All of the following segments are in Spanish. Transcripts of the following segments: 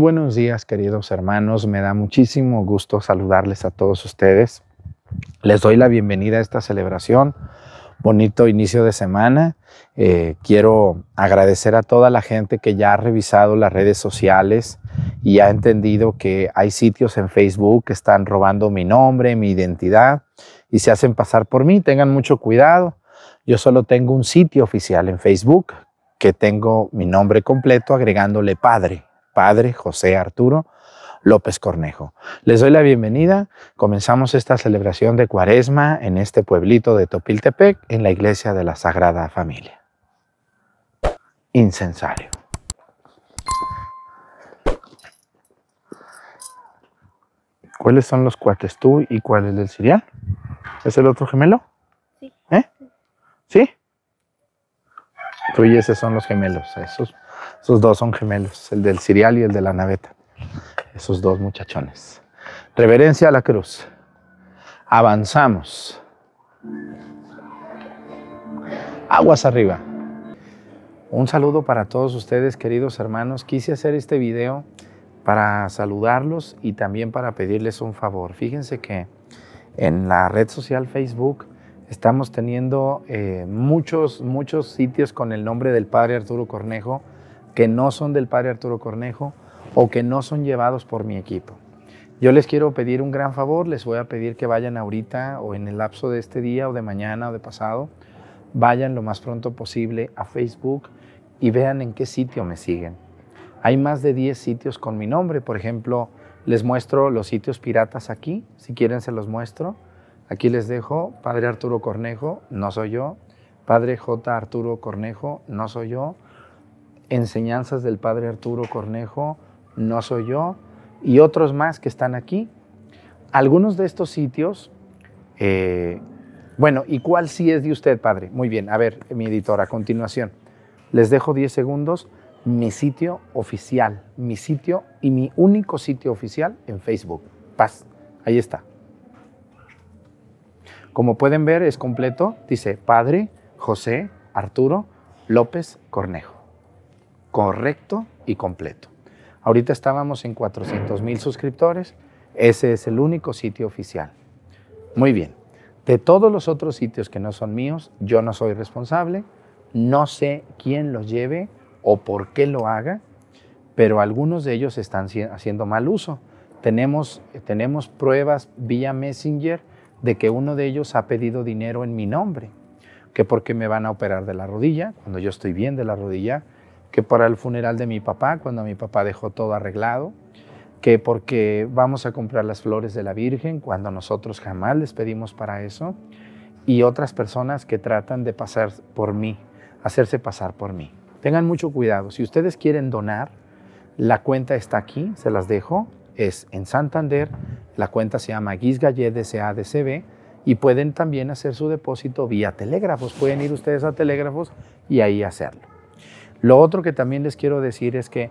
Buenos días, queridos hermanos. Me da muchísimo gusto saludarles a todos ustedes. Les doy la bienvenida a esta celebración. Bonito inicio de semana. Eh, quiero agradecer a toda la gente que ya ha revisado las redes sociales y ha entendido que hay sitios en Facebook que están robando mi nombre, mi identidad y se hacen pasar por mí. Tengan mucho cuidado. Yo solo tengo un sitio oficial en Facebook que tengo mi nombre completo agregándole padre, padre José Arturo López Cornejo. Les doy la bienvenida. Comenzamos esta celebración de Cuaresma en este pueblito de Topiltepec, en la iglesia de la Sagrada Familia. Incensario. ¿Cuáles son los cuates tú y cuál es el cereal? ¿Es el otro gemelo? Sí. ¿Eh? ¿Sí? Tú y ese son los gemelos. Esos, esos dos son gemelos, el del cereal y el de la naveta. Esos dos muchachones. Reverencia a la cruz. Avanzamos. Aguas arriba. Un saludo para todos ustedes, queridos hermanos. Quise hacer este video para saludarlos y también para pedirles un favor. Fíjense que en la red social Facebook estamos teniendo eh, muchos, muchos sitios con el nombre del Padre Arturo Cornejo que no son del Padre Arturo Cornejo o que no son llevados por mi equipo. Yo les quiero pedir un gran favor, les voy a pedir que vayan ahorita o en el lapso de este día o de mañana o de pasado, vayan lo más pronto posible a Facebook y vean en qué sitio me siguen. Hay más de 10 sitios con mi nombre, por ejemplo, les muestro los sitios piratas aquí, si quieren se los muestro. Aquí les dejo Padre Arturo Cornejo, no soy yo. Padre J. Arturo Cornejo, no soy yo. Enseñanzas del Padre Arturo Cornejo, no soy yo. Y otros más que están aquí. Algunos de estos sitios, eh, bueno, ¿y cuál sí es de usted, Padre? Muy bien, a ver, mi editor, a continuación. Les dejo 10 segundos mi sitio oficial, mi sitio y mi único sitio oficial en Facebook. Paz, ahí está. Como pueden ver, es completo. Dice Padre José Arturo López Cornejo. Correcto y completo. Ahorita estábamos en 400 mil suscriptores. Ese es el único sitio oficial. Muy bien. De todos los otros sitios que no son míos, yo no soy responsable. No sé quién los lleve o por qué lo haga, pero algunos de ellos están haciendo mal uso. Tenemos, tenemos pruebas vía Messenger de que uno de ellos ha pedido dinero en mi nombre, que porque me van a operar de la rodilla, cuando yo estoy bien de la rodilla, que para el funeral de mi papá, cuando mi papá dejó todo arreglado, que porque vamos a comprar las flores de la Virgen, cuando nosotros jamás les pedimos para eso, y otras personas que tratan de pasar por mí, hacerse pasar por mí. Tengan mucho cuidado. Si ustedes quieren donar, la cuenta está aquí, se las dejo. Es en Santander, la cuenta se llama Guisgallet SADCB y pueden también hacer su depósito vía telégrafos. Pueden ir ustedes a telégrafos y ahí hacerlo. Lo otro que también les quiero decir es que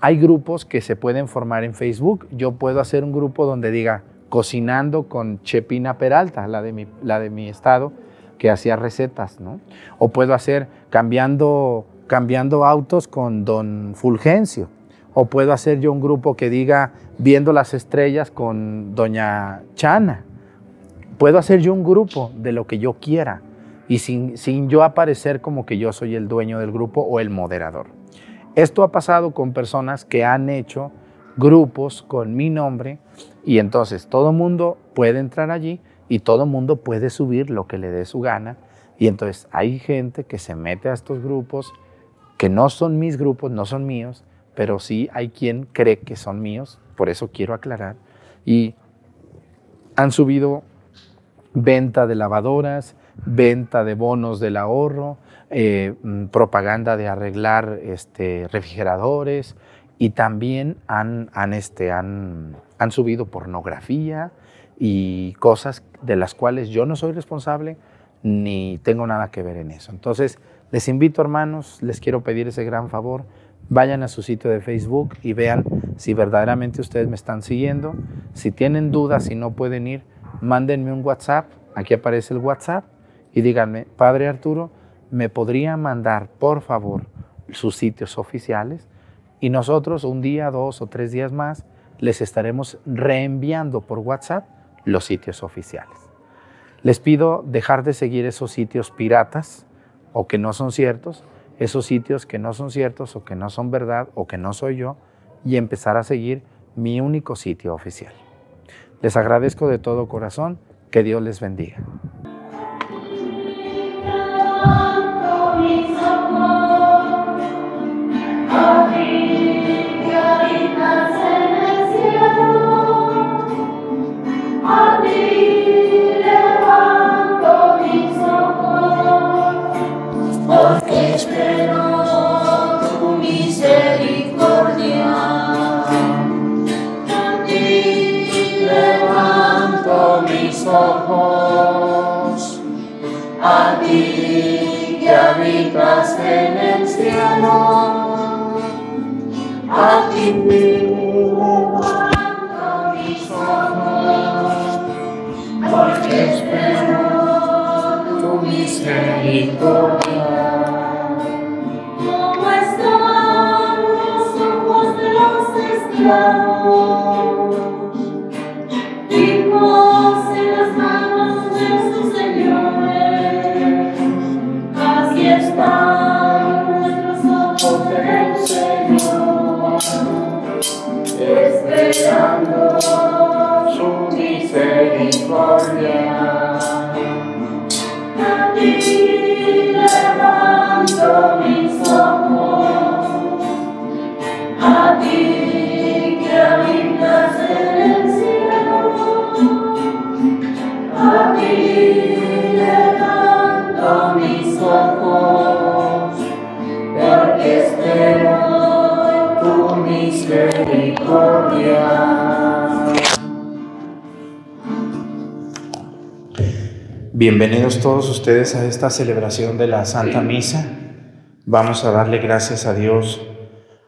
hay grupos que se pueden formar en Facebook. Yo puedo hacer un grupo donde diga cocinando con Chepina Peralta, la de mi, estado, que hacía recetas, ¿no? O puedo hacer cambiando cambiando autos con don Fulgencio. O puedo hacer yo un grupo que diga viendo las estrellas con doña Chana. Puedo hacer yo un grupo de lo que yo quiera y sin, sin yo aparecer como que yo soy el dueño del grupo o el moderador. Esto ha pasado con personas que han hecho grupos con mi nombre y entonces todo mundo puede entrar allí y todo mundo puede subir lo que le dé su gana. Y entonces hay gente que se mete a estos grupos que no son mis grupos, no son míos, pero sí hay quien cree que son míos, por eso quiero aclarar. Y han subido venta de lavadoras, venta de bonos del ahorro, eh, mm, propaganda de arreglar este, refrigeradores y también han, han, este, han, han subido pornografía y cosas de las cuales yo no soy responsable ni tengo nada que ver en eso. Entonces, les invito, hermanos, les quiero pedir ese gran favor. Vayan a su sitio de Facebook y vean si verdaderamente ustedes me están siguiendo. Si tienen dudas, si no pueden ir, mándenme un WhatsApp. Aquí aparece el WhatsApp y díganme, Padre Arturo, ¿me podría mandar, por favor, sus sitios oficiales? y nosotros un día, dos o tres días más les estaremos reenviando por WhatsApp los sitios oficiales. Les pido dejar de seguir esos sitios piratas o que no son ciertos, esos sitios que no son ciertos o que no son verdad o que no soy yo y empezar a seguir mi único sitio oficial. Les agradezco de todo corazón, que Dios les bendiga. Ojos. A ti que habitas en el cielo, a ti levanto mis ojos, porque espero tu misericordia. Como están los ojos de los esclavos, esperando Bienvenidos todos ustedes a esta celebración de la Santa Misa. Vamos a darle gracias a Dios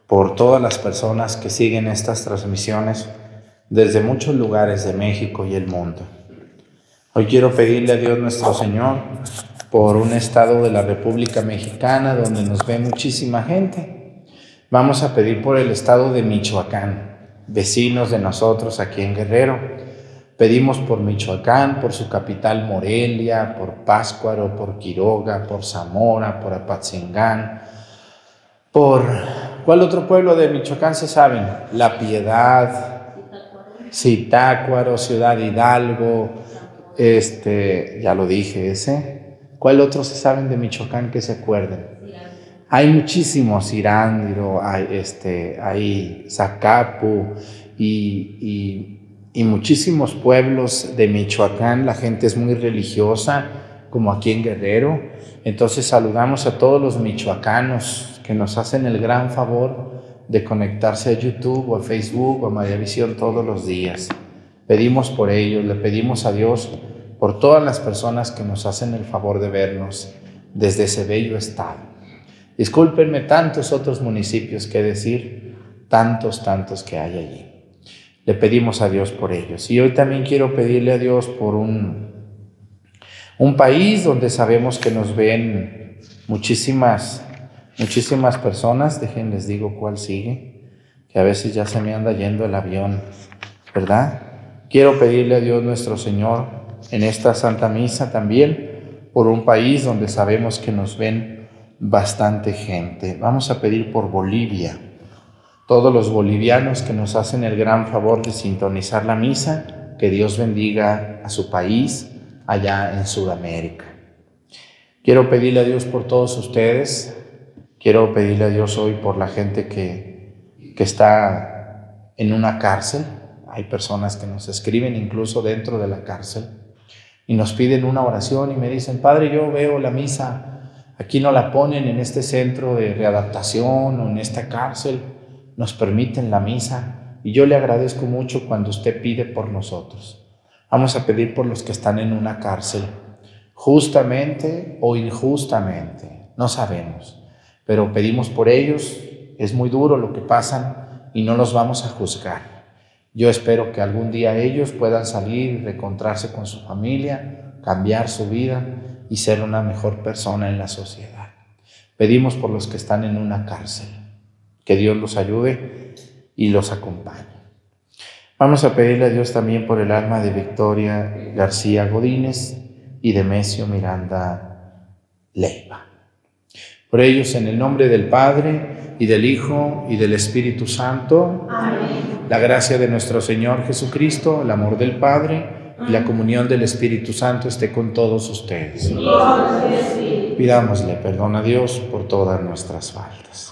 por todas las personas que siguen estas transmisiones desde muchos lugares de México y el mundo. Hoy quiero pedirle a Dios nuestro Señor por un estado de la República Mexicana donde nos ve muchísima gente Vamos a pedir por el estado de Michoacán, vecinos de nosotros aquí en Guerrero. Pedimos por Michoacán, por su capital Morelia, por Páscuaro, por Quiroga, por Zamora, por Apatzingán, por... ¿Cuál otro pueblo de Michoacán se saben? La Piedad, Zitácuaro, Ciudad Hidalgo, este, ya lo dije ese. ¿Cuál otro se saben de Michoacán que se acuerden? Hay muchísimos, Irándiro, hay, este, hay Zacapu y, y, muchísimos pueblos de Michoacán. La gente es muy religiosa, como aquí en Guerrero. Entonces saludamos a todos los michoacanos que nos hacen el gran favor de conectarse a YouTube o a Facebook o a María Visión todos los días. Pedimos por ellos, le pedimos a Dios por todas las personas que nos hacen el favor de vernos desde ese bello estado. Discúlpenme tantos otros municipios que decir, tantos, tantos que hay allí. Le pedimos a Dios por ellos. Y hoy también quiero pedirle a Dios por un, un país donde sabemos que nos ven muchísimas, muchísimas personas. Déjenles digo cuál sigue, que a veces ya se me anda yendo el avión, ¿verdad? Quiero pedirle a Dios nuestro Señor en esta Santa Misa también por un país donde sabemos que nos ven bastante gente. Vamos a pedir por Bolivia. Todos los bolivianos que nos hacen el gran favor de sintonizar la misa, que Dios bendiga a su país allá en Sudamérica. Quiero pedirle a Dios por todos ustedes. Quiero pedirle a Dios hoy por la gente que, que está en una cárcel. Hay personas que nos escriben incluso dentro de la cárcel y nos piden una oración y me dicen, Padre, yo veo la misa Aquí no la ponen en este centro de readaptación o en esta cárcel, nos permiten la misa y yo le agradezco mucho cuando usted pide por nosotros. Vamos a pedir por los que están en una cárcel, justamente o injustamente, no sabemos, pero pedimos por ellos, es muy duro lo que pasan y no los vamos a juzgar. Yo espero que algún día ellos puedan salir y reencontrarse con su familia, cambiar su vida y ser una mejor persona en la sociedad. Pedimos por los que están en una cárcel, Que Dios los ayude y los acompañe. Vamos a pedirle a Dios también por el alma de Victoria García Godínez y de Mesio Miranda Leiva. Por ellos, en el nombre del Padre y del Hijo y del Espíritu Santo, la gracia de nuestro Señor Jesucristo, el amor del Padre y la comunión del Espíritu Santo esté con todos ustedes. Pidámosle perdón a Dios por todas nuestras faltas.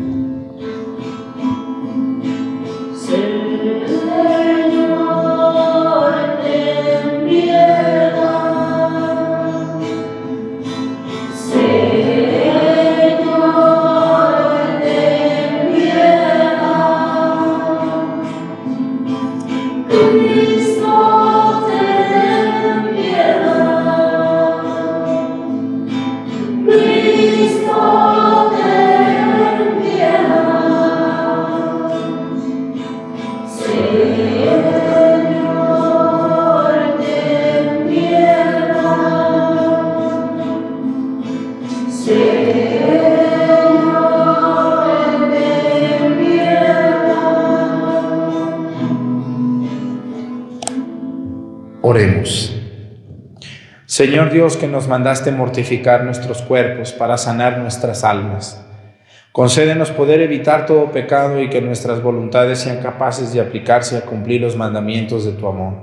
Señor Dios que nos mandaste mortificar nuestros cuerpos para sanar nuestras almas, concédenos poder evitar todo pecado y que nuestras voluntades sean capaces de aplicarse a cumplir los mandamientos de tu amor.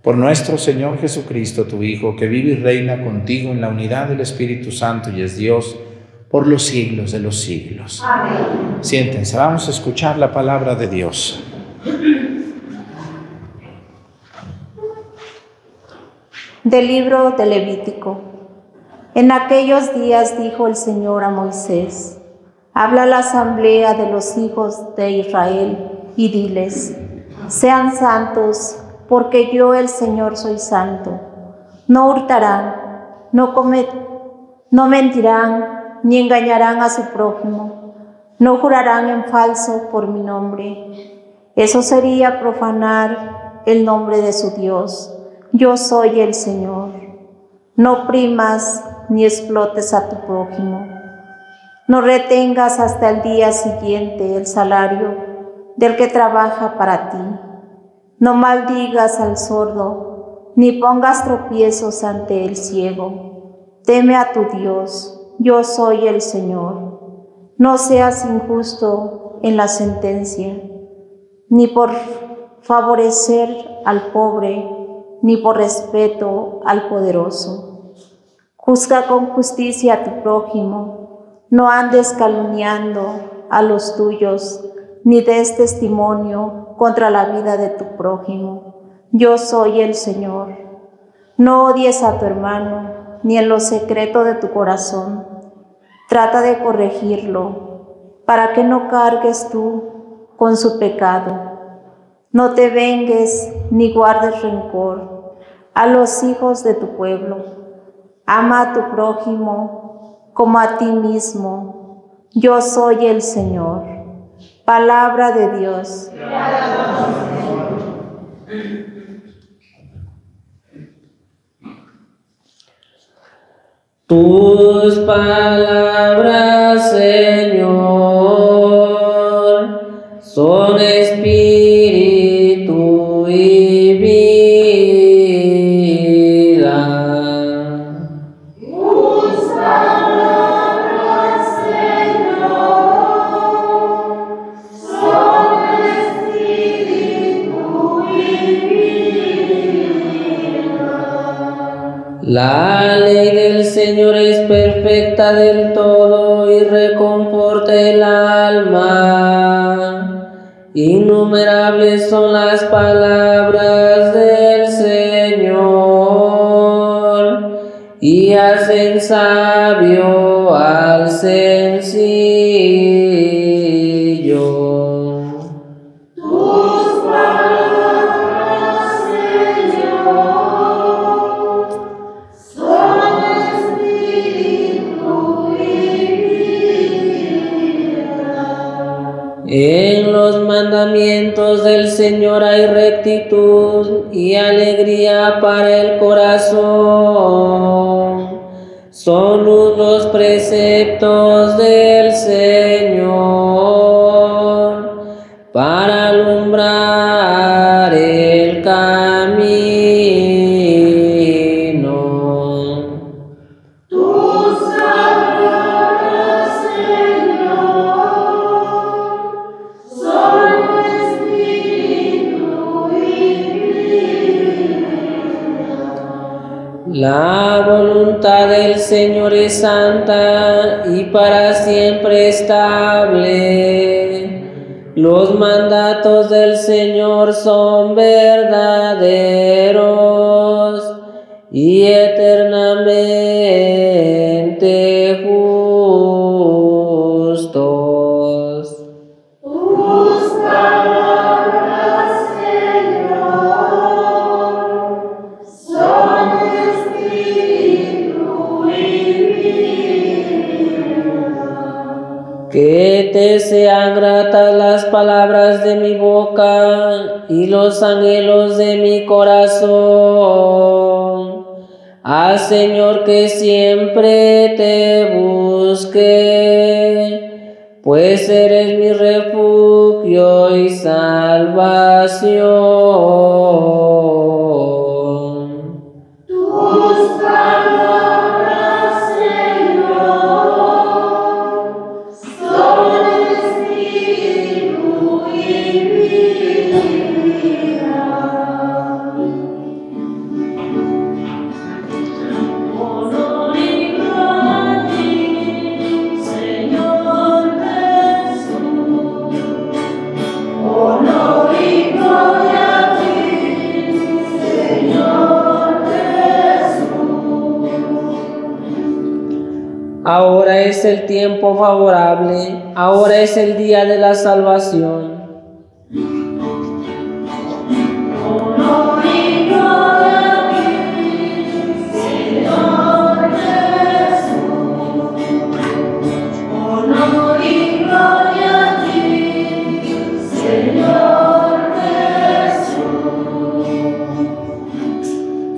Por nuestro Señor Jesucristo, tu Hijo, que vive y reina contigo en la unidad del Espíritu Santo y es Dios por los siglos de los siglos. Amén. Siéntense, vamos a escuchar la palabra de Dios. Del libro de Levítico. En aquellos días dijo el Señor a Moisés, habla a la asamblea de los hijos de Israel y diles, sean santos, porque yo el Señor soy santo. No hurtarán, no, no mentirán, ni engañarán a su prójimo, no jurarán en falso por mi nombre. Eso sería profanar el nombre de su Dios yo soy el Señor. No primas ni explotes a tu prójimo. No retengas hasta el día siguiente el salario del que trabaja para ti. No maldigas al sordo, ni pongas tropiezos ante el ciego. Teme a tu Dios, yo soy el Señor. No seas injusto en la sentencia, ni por favorecer al pobre ni por respeto al poderoso. Juzga con justicia a tu prójimo, no andes calumniando a los tuyos, ni des testimonio contra la vida de tu prójimo. Yo soy el Señor. No odies a tu hermano, ni en lo secreto de tu corazón. Trata de corregirlo, para que no cargues tú con su pecado no te vengues ni guardes rencor a los hijos de tu pueblo. Ama a tu prójimo como a ti mismo. Yo soy el Señor. Palabra de Dios. Tus palabras, Señor, son del todo y reconforta el alma. Innumerables son las palabras del Señor y hace hacen sabio del Señor hay rectitud y alegría para el corazón. Son los preceptos del Señor La voluntad del Señor es santa y para siempre estable. Los mandatos del Señor son verdaderos y Que sean gratas las palabras de mi boca y los anhelos de mi corazón. Al Señor que siempre te busque, pues eres mi refugio y salvación. Es el tiempo favorable, ahora es el día de la salvación.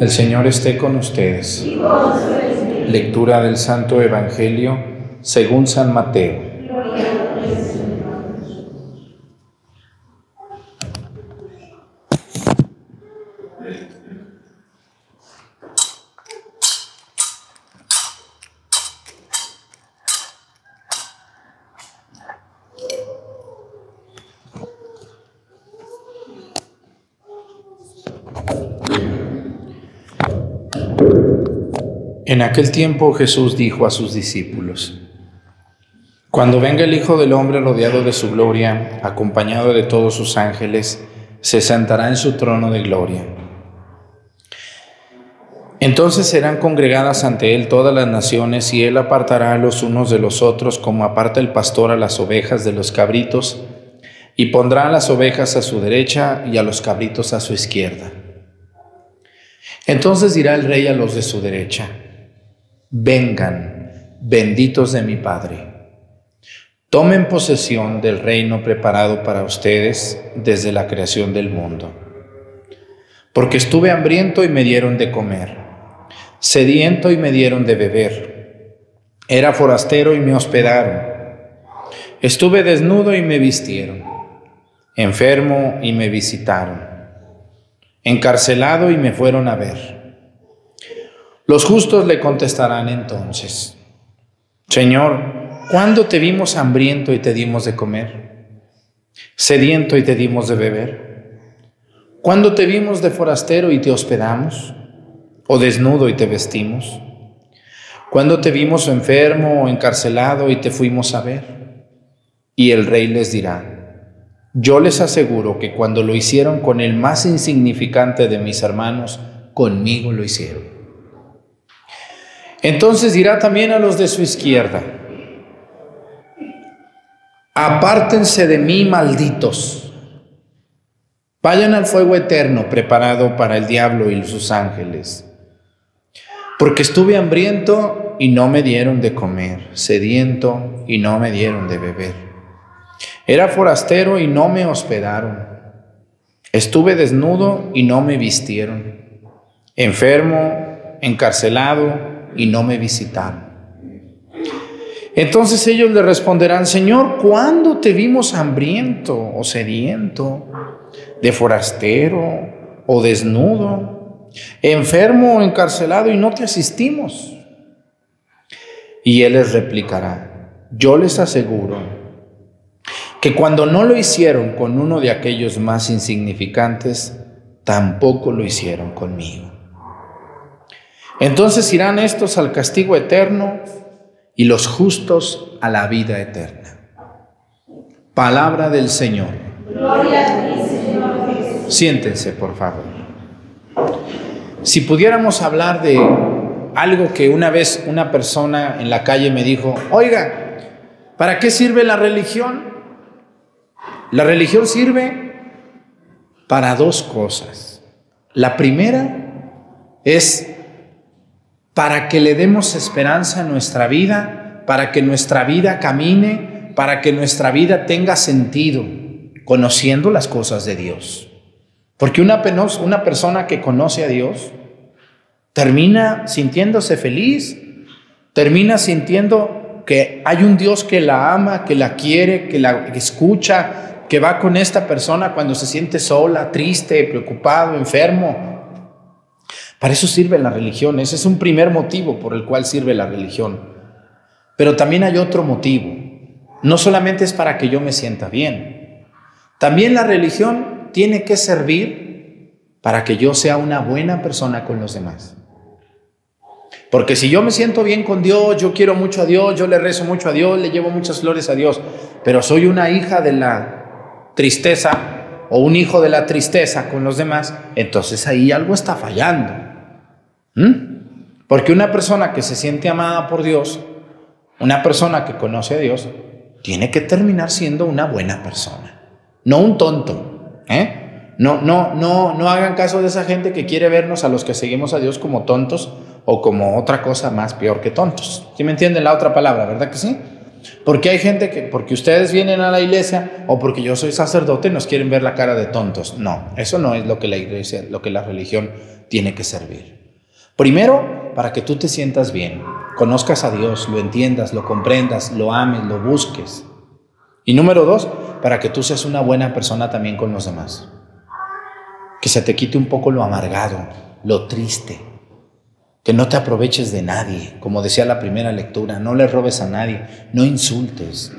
El Señor esté con ustedes. Lectura del Santo Evangelio según San Mateo. En aquel tiempo Jesús dijo a sus discípulos, Cuando venga el Hijo del Hombre rodeado de su gloria, acompañado de todos sus ángeles, se sentará en su trono de gloria. Entonces serán congregadas ante él todas las naciones y él apartará a los unos de los otros como aparta el pastor a las ovejas de los cabritos y pondrá a las ovejas a su derecha y a los cabritos a su izquierda. Entonces dirá el rey a los de su derecha, vengan, benditos de mi Padre. Tomen posesión del reino preparado para ustedes desde la creación del mundo. Porque estuve hambriento y me dieron de comer, sediento y me dieron de beber, era forastero y me hospedaron, estuve desnudo y me vistieron, enfermo y me visitaron encarcelado y me fueron a ver. Los justos le contestarán entonces, Señor, ¿cuándo te vimos hambriento y te dimos de comer? ¿Sediento y te dimos de beber? ¿Cuándo te vimos de forastero y te hospedamos? ¿O desnudo y te vestimos? ¿Cuándo te vimos enfermo o encarcelado y te fuimos a ver? Y el rey les dirá, yo les aseguro que cuando lo hicieron con el más insignificante de mis hermanos, conmigo lo hicieron. Entonces dirá también a los de su izquierda, apártense de mí, malditos, vayan al fuego eterno preparado para el diablo y sus ángeles, porque estuve hambriento y no me dieron de comer, sediento y no me dieron de beber, era forastero y no me hospedaron, estuve desnudo y no me vistieron, enfermo, encarcelado, y no me visitaron. Entonces ellos le responderán, Señor, ¿cuándo te vimos hambriento o sediento, de forastero o desnudo, enfermo o encarcelado y no te asistimos? Y él les replicará, yo les aseguro que cuando no lo hicieron con uno de aquellos más insignificantes, tampoco lo hicieron conmigo. Entonces irán estos al castigo eterno y los justos a la vida eterna. Palabra del Señor. Gloria a ti, Señor Jesús. Siéntense, por favor. Si pudiéramos hablar de algo que una vez una persona en la calle me dijo, oiga, ¿para qué sirve la religión? La religión sirve para dos cosas. La primera es para que le demos esperanza a nuestra vida, para que nuestra vida camine, para que nuestra vida tenga sentido, conociendo las cosas de Dios. Porque una, una persona que conoce a Dios termina sintiéndose feliz, termina sintiendo que hay un Dios que la ama, que la quiere, que la escucha, que va con esta persona cuando se siente sola, triste, preocupado, enfermo, para eso sirve la religión. Ese es un primer motivo por el cual sirve la religión. Pero también hay otro motivo. No solamente es para que yo me sienta bien. También la religión tiene que servir para que yo sea una buena persona con los demás. Porque si yo me siento bien con Dios, yo quiero mucho a Dios, yo le rezo mucho a Dios, le llevo muchas flores a Dios, pero soy una hija de la tristeza o un hijo de la tristeza con los demás, entonces ahí algo está fallando. ¿Mm? Porque una persona que se siente amada por Dios, una persona que conoce a Dios, tiene que terminar siendo una buena persona, no un tonto. ¿eh? No, no, no, no hagan caso de esa gente que quiere vernos a los que seguimos a Dios como tontos o como otra cosa más peor que tontos. ¿Sí me entienden la otra palabra, verdad que sí? Porque hay gente que, porque ustedes vienen a la iglesia o porque yo soy sacerdote, nos quieren ver la cara de tontos. No, eso no es lo que la iglesia, lo que la religión tiene que servir. Primero, para que tú te sientas bien, conozcas a Dios, lo entiendas, lo comprendas, lo ames, lo busques. Y número dos, para que tú seas una buena persona también con los demás. Que se te quite un poco lo amargado, lo triste. Que no te aproveches de nadie, como decía la primera lectura, no le robes a nadie, no insultes,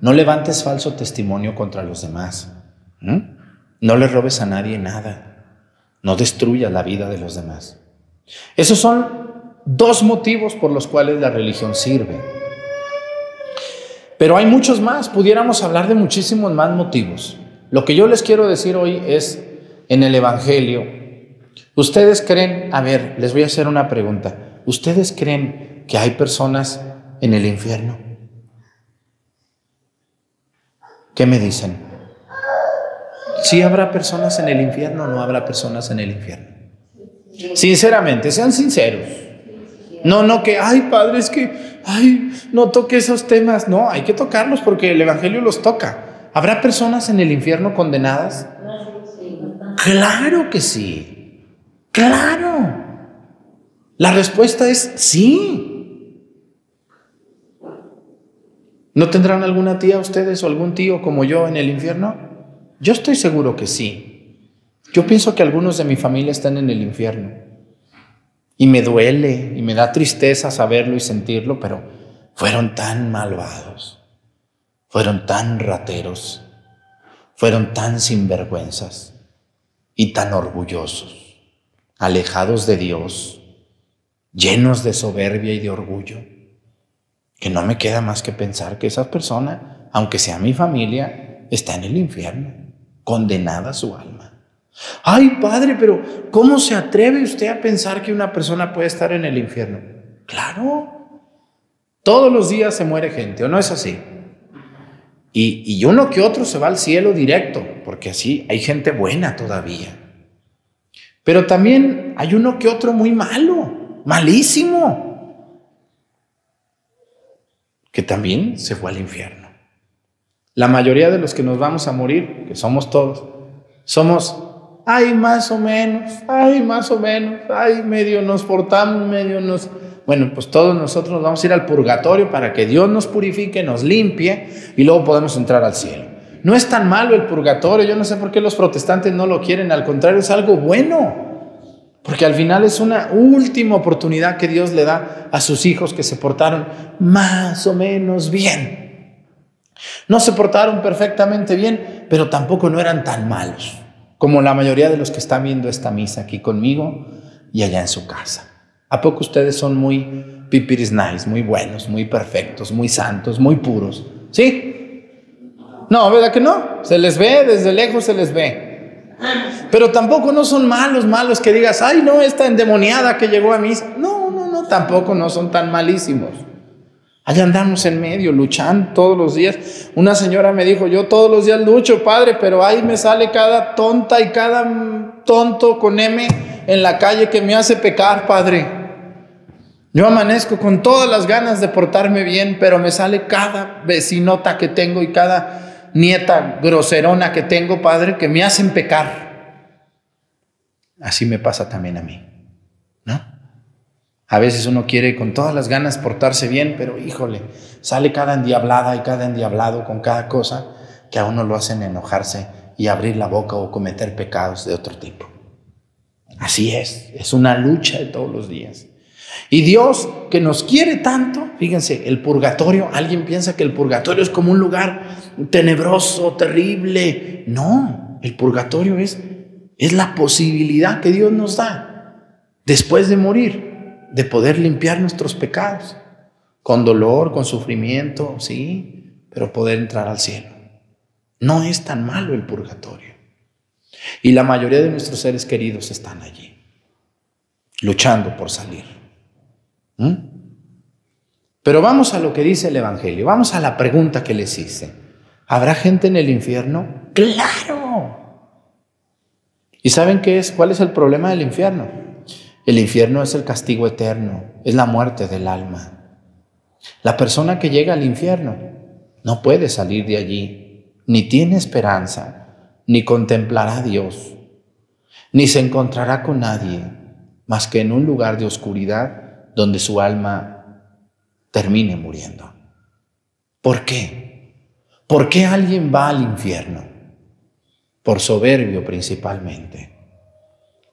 no levantes falso testimonio contra los demás. No le robes a nadie nada, no destruyas la vida de los demás. Esos son dos motivos por los cuales la religión sirve. Pero hay muchos más, pudiéramos hablar de muchísimos más motivos. Lo que yo les quiero decir hoy es, en el Evangelio, ¿ustedes creen, a ver, les voy a hacer una pregunta, ¿ustedes creen que hay personas en el infierno? ¿Qué me dicen? ¿Sí habrá personas en el infierno o no habrá personas en el infierno? Sinceramente, sean sinceros. No, no que, ay, padre, es que, ay, no toque esos temas. No, hay que tocarlos porque el Evangelio los toca. ¿Habrá personas en el infierno condenadas? Claro que sí. Claro. La respuesta es sí. ¿No tendrán alguna tía ustedes o algún tío como yo en el infierno? Yo estoy seguro que sí. Yo pienso que algunos de mi familia están en el infierno. Y me duele y me da tristeza saberlo y sentirlo, pero fueron tan malvados, fueron tan rateros, fueron tan sinvergüenzas y tan orgullosos, alejados de Dios, llenos de soberbia y de orgullo, que no me queda más que pensar que esa persona, aunque sea mi familia, está en el infierno, condenada a su alma. Ay, padre, pero ¿cómo se atreve usted a pensar que una persona puede estar en el infierno? Claro. Todos los días se muere gente, ¿o no es así? Y, y uno que otro se va al cielo directo, porque así hay gente buena todavía. Pero también hay uno que otro muy malo, malísimo, que también se fue al infierno. La mayoría de los que nos vamos a morir, que somos todos, somos, ay, más o menos, ay, más o menos, ay, medio nos portamos, medio nos... Bueno, pues todos nosotros nos vamos a ir al purgatorio para que Dios nos purifique, nos limpie y luego podemos entrar al cielo. No es tan malo el purgatorio, yo no sé por qué los protestantes no lo quieren, al contrario es algo bueno, porque al final es una última oportunidad que Dios le da a sus hijos que se portaron más o menos bien. No se portaron perfectamente bien, pero tampoco no eran tan malos como la mayoría de los que están viendo esta misa aquí conmigo y allá en su casa. ¿A poco ustedes son muy pipiris nice, muy buenos, muy perfectos, muy santos, muy puros? ¿Sí? No, ¿verdad que no? Se les ve, desde lejos se les ve. Pero tampoco no son malos, malos que digas, ay, no, esta endemoniada que llegó a misa. No, no, no, tampoco no son tan malísimos. Allá andamos en medio, luchando todos los días. Una señora me dijo, yo todos los días lucho, padre, pero ahí me sale cada tonta y cada tonto con M en la calle que me hace pecar, padre. Yo amanezco con todas las ganas de portarme bien, pero me sale cada vecinota que tengo y cada nieta groserona que tengo, Padre, que me hacen pecar. Así me pasa también a mí, ¿no? A veces uno quiere con todas las ganas portarse bien, pero híjole, sale cada endiablada y cada endiablado con cada cosa que a uno lo hacen enojarse y abrir la boca o cometer pecados de otro tipo. Así es, es una lucha de todos los días. Y Dios que nos quiere tanto, fíjense, el purgatorio, alguien piensa que el purgatorio es como un lugar tenebroso, terrible. No, el purgatorio es, es la posibilidad que Dios nos da después de morir, de poder limpiar nuestros pecados, con dolor, con sufrimiento, sí, pero poder entrar al cielo. No es tan malo el purgatorio. Y la mayoría de nuestros seres queridos están allí, luchando por salir. ¿Mm? Pero vamos a lo que dice el Evangelio, vamos a la pregunta que les hice. ¿Habrá gente en el infierno? Claro. ¿Y saben qué es? ¿Cuál es el problema del infierno? El infierno es el castigo eterno, es la muerte del alma. La persona que llega al infierno no puede salir de allí, ni tiene esperanza, ni contemplará a Dios, ni se encontrará con nadie, más que en un lugar de oscuridad donde su alma termine muriendo. ¿Por qué? ¿Por qué alguien va al infierno? Por soberbio principalmente.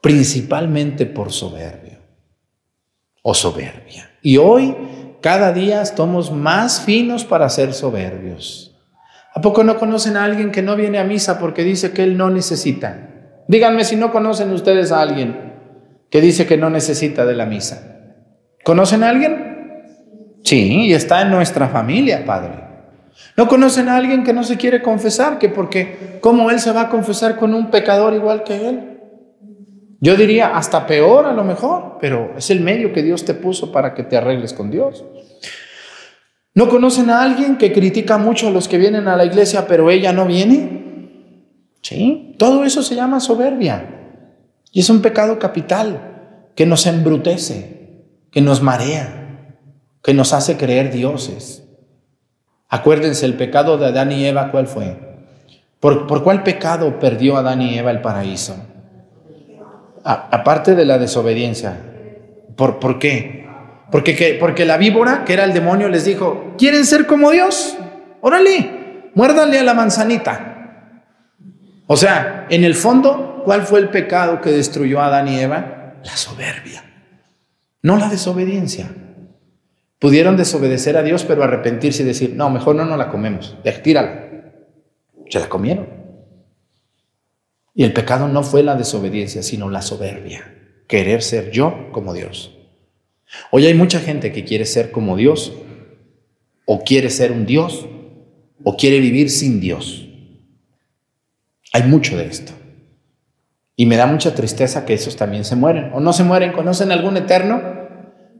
Principalmente por soberbio o soberbia. Y hoy, cada día estamos más finos para ser soberbios. ¿A poco no conocen a alguien que no viene a misa porque dice que él no necesita? Díganme si no conocen ustedes a alguien que dice que no necesita de la misa. ¿Conocen a alguien? Sí, y está en nuestra familia, Padre. ¿No conocen a alguien que no se quiere confesar? Que porque, ¿cómo él se va a confesar con un pecador igual que él? Yo diría hasta peor a lo mejor, pero es el medio que Dios te puso para que te arregles con Dios. ¿No conocen a alguien que critica mucho a los que vienen a la iglesia, pero ella no viene? Sí, todo eso se llama soberbia. Y es un pecado capital que nos embrutece que nos marea, que nos hace creer dioses. Acuérdense, el pecado de Adán y Eva, ¿cuál fue? ¿Por, cuál pecado perdió Adán y Eva el paraíso? Aparte de la desobediencia. ¿Por, qué? Porque, la víbora, que era el demonio, les dijo, ¿quieren ser como Dios? Órale, muérdale a la manzanita. O sea, en el fondo, ¿cuál fue el pecado que destruyó a Adán y Eva? La soberbia no la desobediencia. Pudieron desobedecer a Dios, pero arrepentirse y decir, no, mejor no nos la comemos, tírala. Se la comieron. Y el pecado no fue la desobediencia, sino la soberbia, querer ser yo como Dios. Hoy hay mucha gente que quiere ser como Dios, o quiere ser un Dios, o quiere vivir sin Dios. Hay mucho de esto. Y me da mucha tristeza que esos también se mueren. O no se mueren. ¿Conocen algún eterno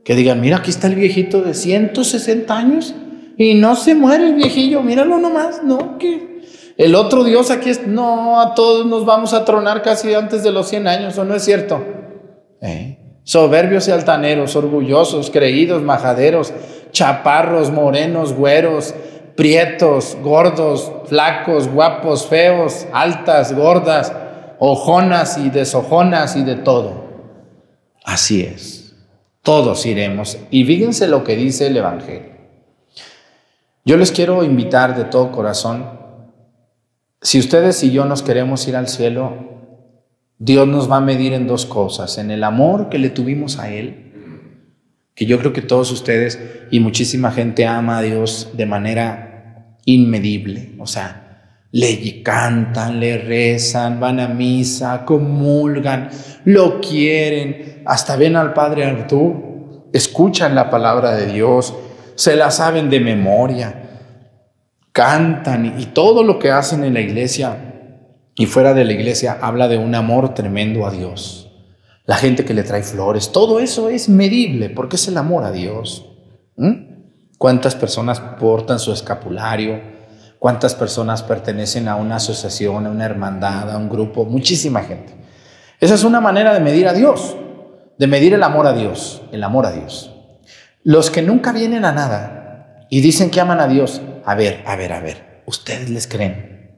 Que digan, mira, aquí está el viejito de 160 años y no se muere el viejillo, míralo nomás, no, que el otro Dios aquí es, no, a todos nos vamos a tronar casi antes de los 100 años, ¿o no es cierto? ¿Eh? Soberbios y altaneros, orgullosos, creídos, majaderos, chaparros, morenos, güeros, prietos, gordos, flacos, guapos, feos, altas, gordas, ojonas y desojonas y de todo. Así es. Todos iremos. Y fíjense lo que dice el Evangelio. Yo les quiero invitar de todo corazón, si ustedes y yo nos queremos ir al cielo, Dios nos va a medir en dos cosas, en el amor que le tuvimos a Él, que yo creo que todos ustedes y muchísima gente ama a Dios de manera inmedible, o sea, le cantan, le rezan, van a misa, comulgan, lo quieren, hasta ven al Padre Artú, escuchan la palabra de Dios, se la saben de memoria, cantan y todo lo que hacen en la iglesia y fuera de la iglesia habla de un amor tremendo a Dios. La gente que le trae flores, todo eso es medible porque es el amor a Dios. ¿Cuántas personas portan su escapulario? ¿Cuántas personas pertenecen a una asociación, a una hermandad, a un grupo? Muchísima gente. Esa es una manera de medir a Dios, de medir el amor a Dios, el amor a Dios. Los que nunca vienen a nada y dicen que aman a Dios, a ver, a ver, a ver, ustedes les creen.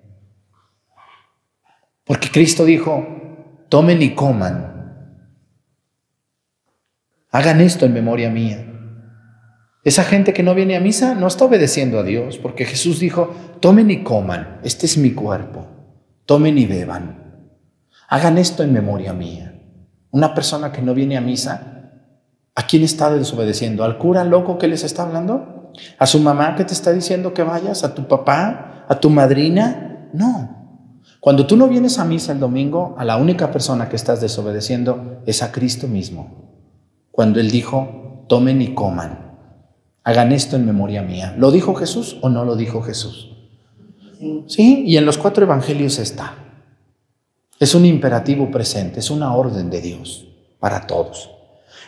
Porque Cristo dijo, tomen y coman. Hagan esto en memoria mía. Esa gente que no viene a misa no está obedeciendo a Dios, porque Jesús dijo, tomen y coman, este es mi cuerpo, tomen y beban. Hagan esto en memoria mía. Una persona que no viene a misa ¿A quién está desobedeciendo? ¿Al cura loco que les está hablando? ¿A su mamá que te está diciendo que vayas? ¿A tu papá? ¿A tu madrina? No. Cuando tú no vienes a misa el domingo, a la única persona que estás desobedeciendo es a Cristo mismo. Cuando Él dijo, tomen y coman. Hagan esto en memoria mía. ¿Lo dijo Jesús o no lo dijo Jesús? Sí, y en los cuatro evangelios está. Es un imperativo presente, es una orden de Dios para todos.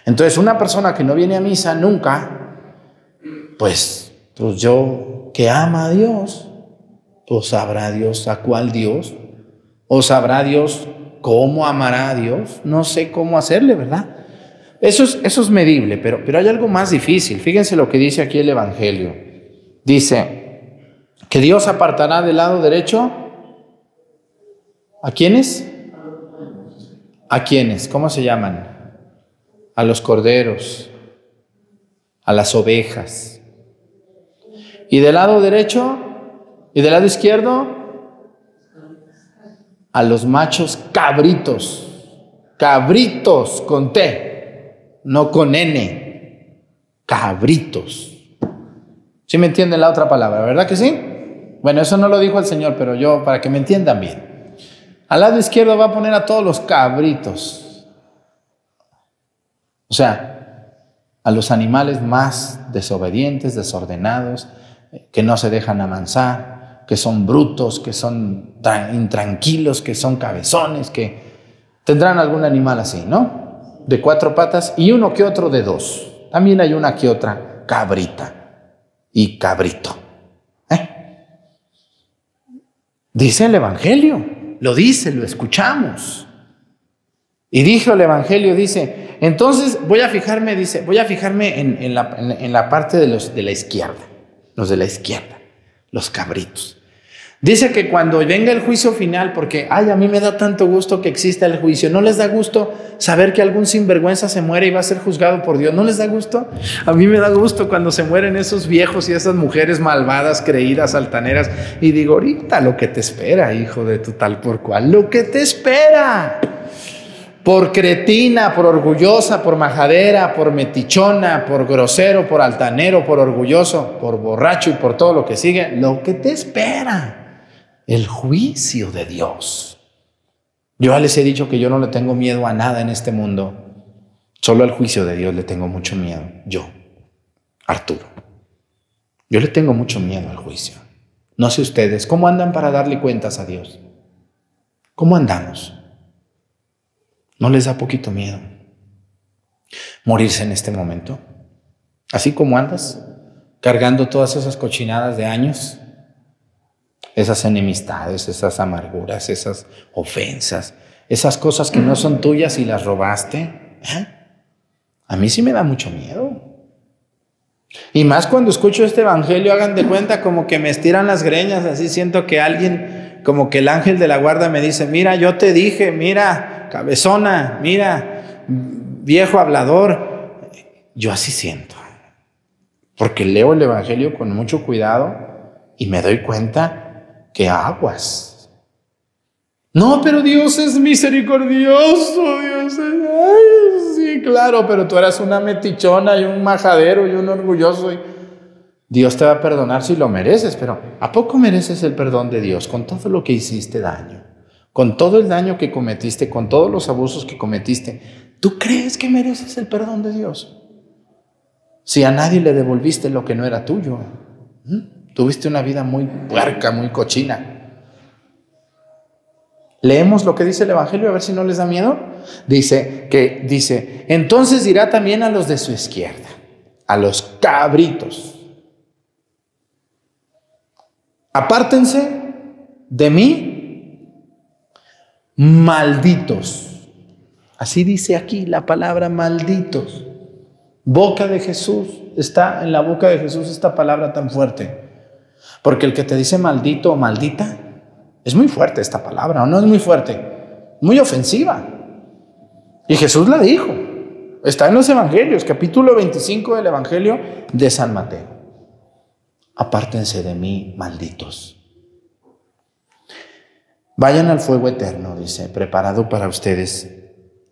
Entonces, una persona que no viene a misa nunca, pues, pues yo que ama a Dios, pues sabrá Dios a cuál Dios, o sabrá Dios cómo amará a Dios, no sé cómo hacerle, ¿verdad? Eso es, eso es medible, pero, pero hay algo más difícil. Fíjense lo que dice aquí el Evangelio. Dice que Dios apartará del lado derecho a quiénes? ¿A quiénes? ¿Cómo se llaman? a los corderos, a las ovejas. Y del lado derecho y del lado izquierdo, a los machos cabritos. Cabritos con T, no con N. Cabritos. ¿Sí me entienden la otra palabra, verdad que sí? Bueno, eso no lo dijo el Señor, pero yo, para que me entiendan bien. Al lado izquierdo va a poner a todos los cabritos. O sea, a los animales más desobedientes, desordenados, que no se dejan amansar, que son brutos, que son intranquilos, que son cabezones, que tendrán algún animal así, ¿no? De cuatro patas y uno que otro de dos. También hay una que otra cabrita y cabrito. ¿eh? Dice el Evangelio, lo dice, lo escuchamos. Y dijo el Evangelio, dice, entonces voy a fijarme, dice, voy a fijarme en, la, en, la, parte de los de la izquierda, de la izquierda, los cabritos. Dice que cuando venga el juicio final, porque, ay, a mí me da tanto gusto que exista el juicio, ¿no les da gusto saber que algún sinvergüenza se muere y va a ser juzgado por Dios? ¿No les da gusto? A mí me da gusto cuando se mueren esos viejos y esas mujeres malvadas, creídas, altaneras, y digo, ahorita lo que te espera, hijo de tu tal por cual, lo que te espera por cretina, por orgullosa, por majadera, por metichona, por grosero, por altanero, por orgulloso, por borracho y por todo lo que sigue, lo que te espera, el juicio de Dios. Yo ya les he dicho que yo no le tengo miedo a nada en este mundo, solo al juicio de Dios le tengo mucho miedo, yo, Arturo. Yo le tengo mucho miedo al juicio. No sé ustedes, ¿cómo andan para darle cuentas a Dios? ¿Cómo andamos? ¿No les da poquito miedo? morirse en este momento. Así como andas, cargando todas esas cochinadas de años, esas enemistades, esas amarguras, esas ofensas, esas cosas que no son tuyas y las robaste. ¿eh? A mí sí me da mucho miedo. Y más cuando escucho este evangelio, hagan de cuenta como que me estiran las greñas, así siento que alguien, como que el ángel de la guarda me dice, mira, yo te dije, mira, cabezona, mira, viejo hablador. Yo así siento, porque leo el evangelio con mucho cuidado y me doy cuenta que aguas. No, pero Dios es misericordioso, Dios es... sí, claro, pero tú eras una metichona y un majadero y un orgulloso. Y Dios te va a perdonar si lo mereces, pero ¿a poco mereces el perdón de Dios con todo lo que hiciste daño? Con todo el daño que cometiste, con todos los abusos que cometiste, ¿tú crees que mereces el perdón de Dios? Si a nadie le devolviste lo que no era tuyo, tuviste una vida muy puerca, muy cochina. Leemos lo que dice el Evangelio a ver si no les da miedo. Dice que dice, entonces dirá también a los de su izquierda, a los cabritos, apártense de mí, malditos. Así dice aquí la palabra malditos. Boca de Jesús, está en la boca de Jesús esta palabra tan fuerte. Porque el que te dice maldito o maldita, es muy fuerte esta palabra, ¿o no es muy fuerte? Muy ofensiva. Y Jesús la dijo. Está en los Evangelios, capítulo 25 del Evangelio de San Mateo. Apártense de mí, malditos. Vayan al fuego eterno, dice, preparado para ustedes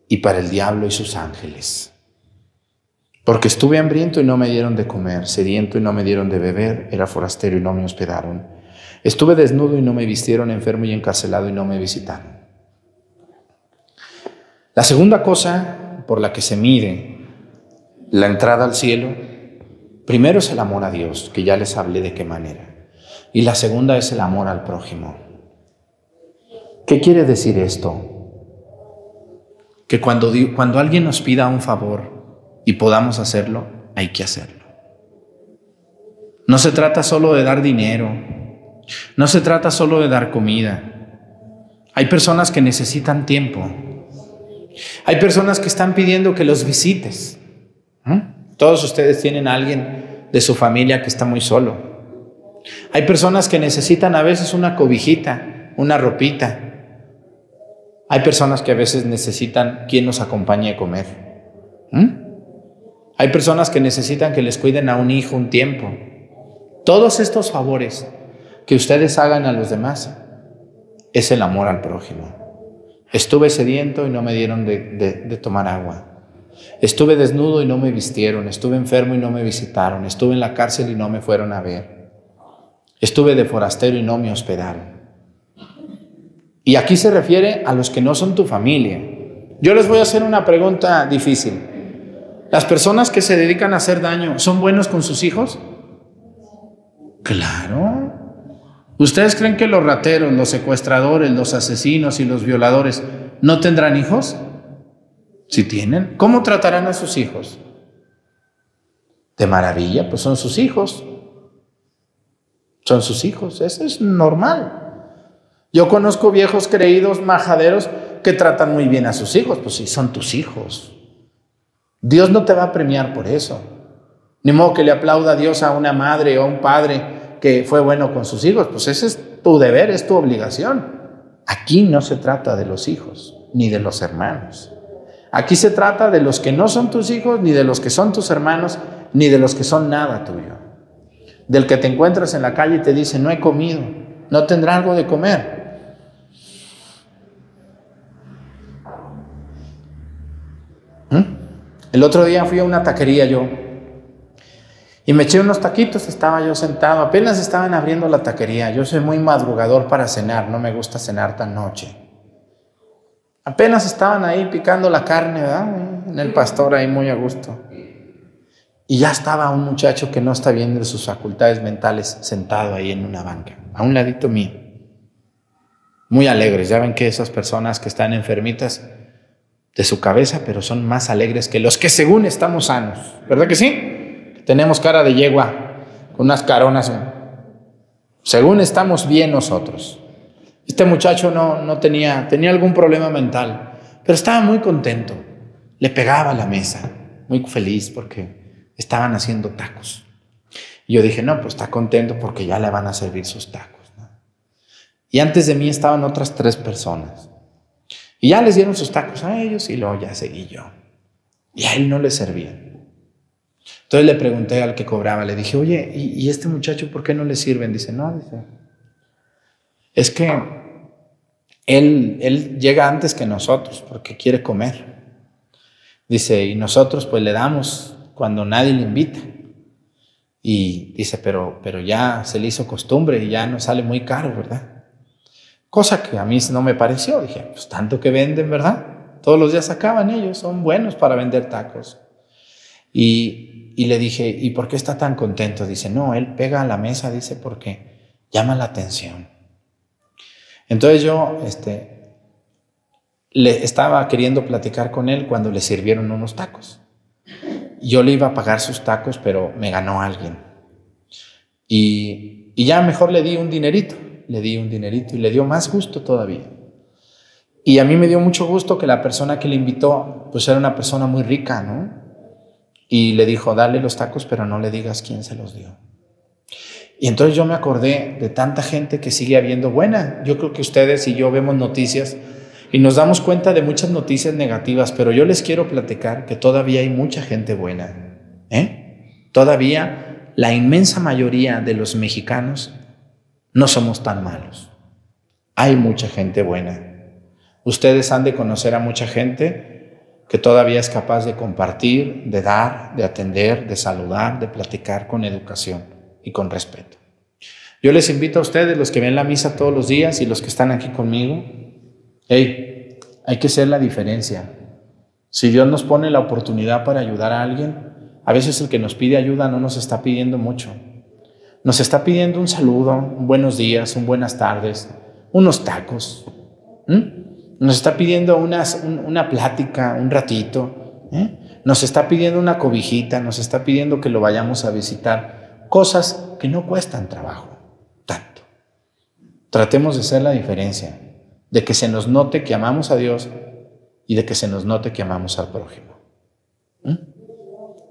y para el diablo y sus ángeles. Porque estuve hambriento y no me dieron de comer, sediento y no me dieron de beber, era forastero y no me hospedaron. Estuve desnudo y no me vistieron, enfermo y encarcelado y no me visitaron. La segunda cosa por la que se mide la entrada al cielo, primero es el amor a Dios, que ya les hablé de qué manera. Y la segunda es el amor al prójimo. ¿Qué quiere decir esto? Que cuando, cuando alguien nos pida un favor y podamos hacerlo, hay que hacerlo. No se trata solo de dar dinero, no se trata solo de dar comida. Hay personas que necesitan tiempo. Hay personas que están pidiendo que los visites. ¿Mm? Todos ustedes tienen a alguien de su familia que está muy solo. Hay personas que necesitan a veces una cobijita, una ropita. Hay personas que a veces necesitan quien nos acompañe a comer. ¿Mm? Hay personas que necesitan que les cuiden a un hijo un tiempo. Todos estos favores que ustedes hagan a los demás es el amor al prójimo. Estuve sediento y no me dieron de, tomar agua. Estuve desnudo y no me vistieron. Estuve enfermo y no me visitaron. Estuve en la cárcel y no me fueron a ver. Estuve de forastero y no me hospedaron. Y aquí se refiere a los que no son tu familia. Yo les voy a hacer una pregunta difícil. ¿Las personas que se dedican a hacer daño son buenos con sus hijos? Claro. ¿Ustedes creen que los rateros, los secuestradores, los asesinos y los violadores no tendrán hijos? Si tienen, ¿cómo tratarán a sus hijos? De maravilla, pues son sus hijos. Son sus hijos, eso es normal. Yo conozco viejos creídos, majaderos, que tratan muy bien a sus hijos, pues sí, son tus hijos. Dios no te va a premiar por eso. Ni modo que le aplauda a Dios a una madre o a un padre que fue bueno con sus hijos, pues ese es tu deber, es tu obligación. Aquí no se trata de los hijos, ni de los hermanos. Aquí se trata de los que no son tus hijos, ni de los que son tus hermanos, ni de los que son nada tuyo. Del que te encuentras en la calle y te dice, no he comido, no tendrá algo de comer. ¿Mm? El otro día fui a una taquería yo y me eché unos taquitos, estaba yo sentado, apenas estaban abriendo la taquería. Yo soy muy madrugador para cenar, no me gusta cenar tan noche. Apenas estaban ahí picando la carne, ¿verdad? En el pastor ahí muy a gusto. Y ya estaba un muchacho que no está bien de sus facultades mentales sentado ahí en una banca, a un ladito mío. Muy alegres, ya ven que esas personas que están enfermitas de su cabeza, pero son más alegres que los que según estamos sanos. ¿Verdad que sí? Tenemos cara de yegua, con unas caronas. Según estamos bien nosotros. Este muchacho no, no tenía, tenía algún problema mental, pero estaba muy contento. Le pegaba a la mesa, muy feliz porque estaban haciendo tacos. Y yo dije, no, pues está contento porque ya le van a servir sus tacos. Y antes de mí estaban otras tres personas. Y ya les dieron sus tacos a ellos y luego ya seguí yo. Y a él no le servían. Entonces le pregunté al que cobraba, le dije, oye, ¿y, y este muchacho por qué no le sirven? Dice, no, dice, es que él, él llega antes que nosotros porque quiere comer. Dice, y nosotros pues le damos cuando nadie le invita. Y dice, pero, pero ya se le hizo costumbre y ya no sale muy caro, ¿verdad? Cosa que a mí no me pareció. Dije, pues tanto que venden, ¿verdad? Todos los días acaban ellos, son buenos para vender tacos. Y, y le dije, ¿y por qué está tan contento? Dice, no, él pega a la mesa, dice, porque llama la atención. Entonces yo este, le estaba queriendo platicar con él cuando le sirvieron unos tacos. Yo le iba a pagar sus tacos, pero me ganó alguien. Y, y ya mejor le di un dinerito, le di un dinerito y le dio más gusto todavía. Y a mí me dio mucho gusto que la persona que le invitó, pues era una persona muy rica, ¿no? Y le dijo, dale los tacos, pero no le digas quién se los dio. Y entonces yo me acordé de tanta gente que sigue habiendo buena. Yo creo que ustedes y yo vemos noticias y nos damos cuenta de muchas noticias negativas, pero yo les quiero platicar que todavía hay mucha gente buena. ¿eh? Todavía la inmensa mayoría de los mexicanos no somos tan malos. Hay mucha gente buena. Ustedes han de conocer a mucha gente que todavía es capaz de compartir, de dar, de atender, de saludar, de platicar con educación y con respeto. Yo les invito a ustedes, los que ven la misa todos los días y los que están aquí conmigo, hey, hay que ser la diferencia. Si Dios nos pone la oportunidad para ayudar a alguien, a veces el que nos pide ayuda no nos está pidiendo mucho. Nos está pidiendo un saludo, un buenos días, un buenas tardes, unos tacos. Nos está pidiendo una plática, un ratito. ¿eh? Nos está pidiendo una cobijita, nos está pidiendo que lo vayamos a visitar. Cosas que no cuestan trabajo, tanto. Tratemos de hacer la diferencia, de que se nos note que amamos a Dios y de que se nos note que amamos al prójimo.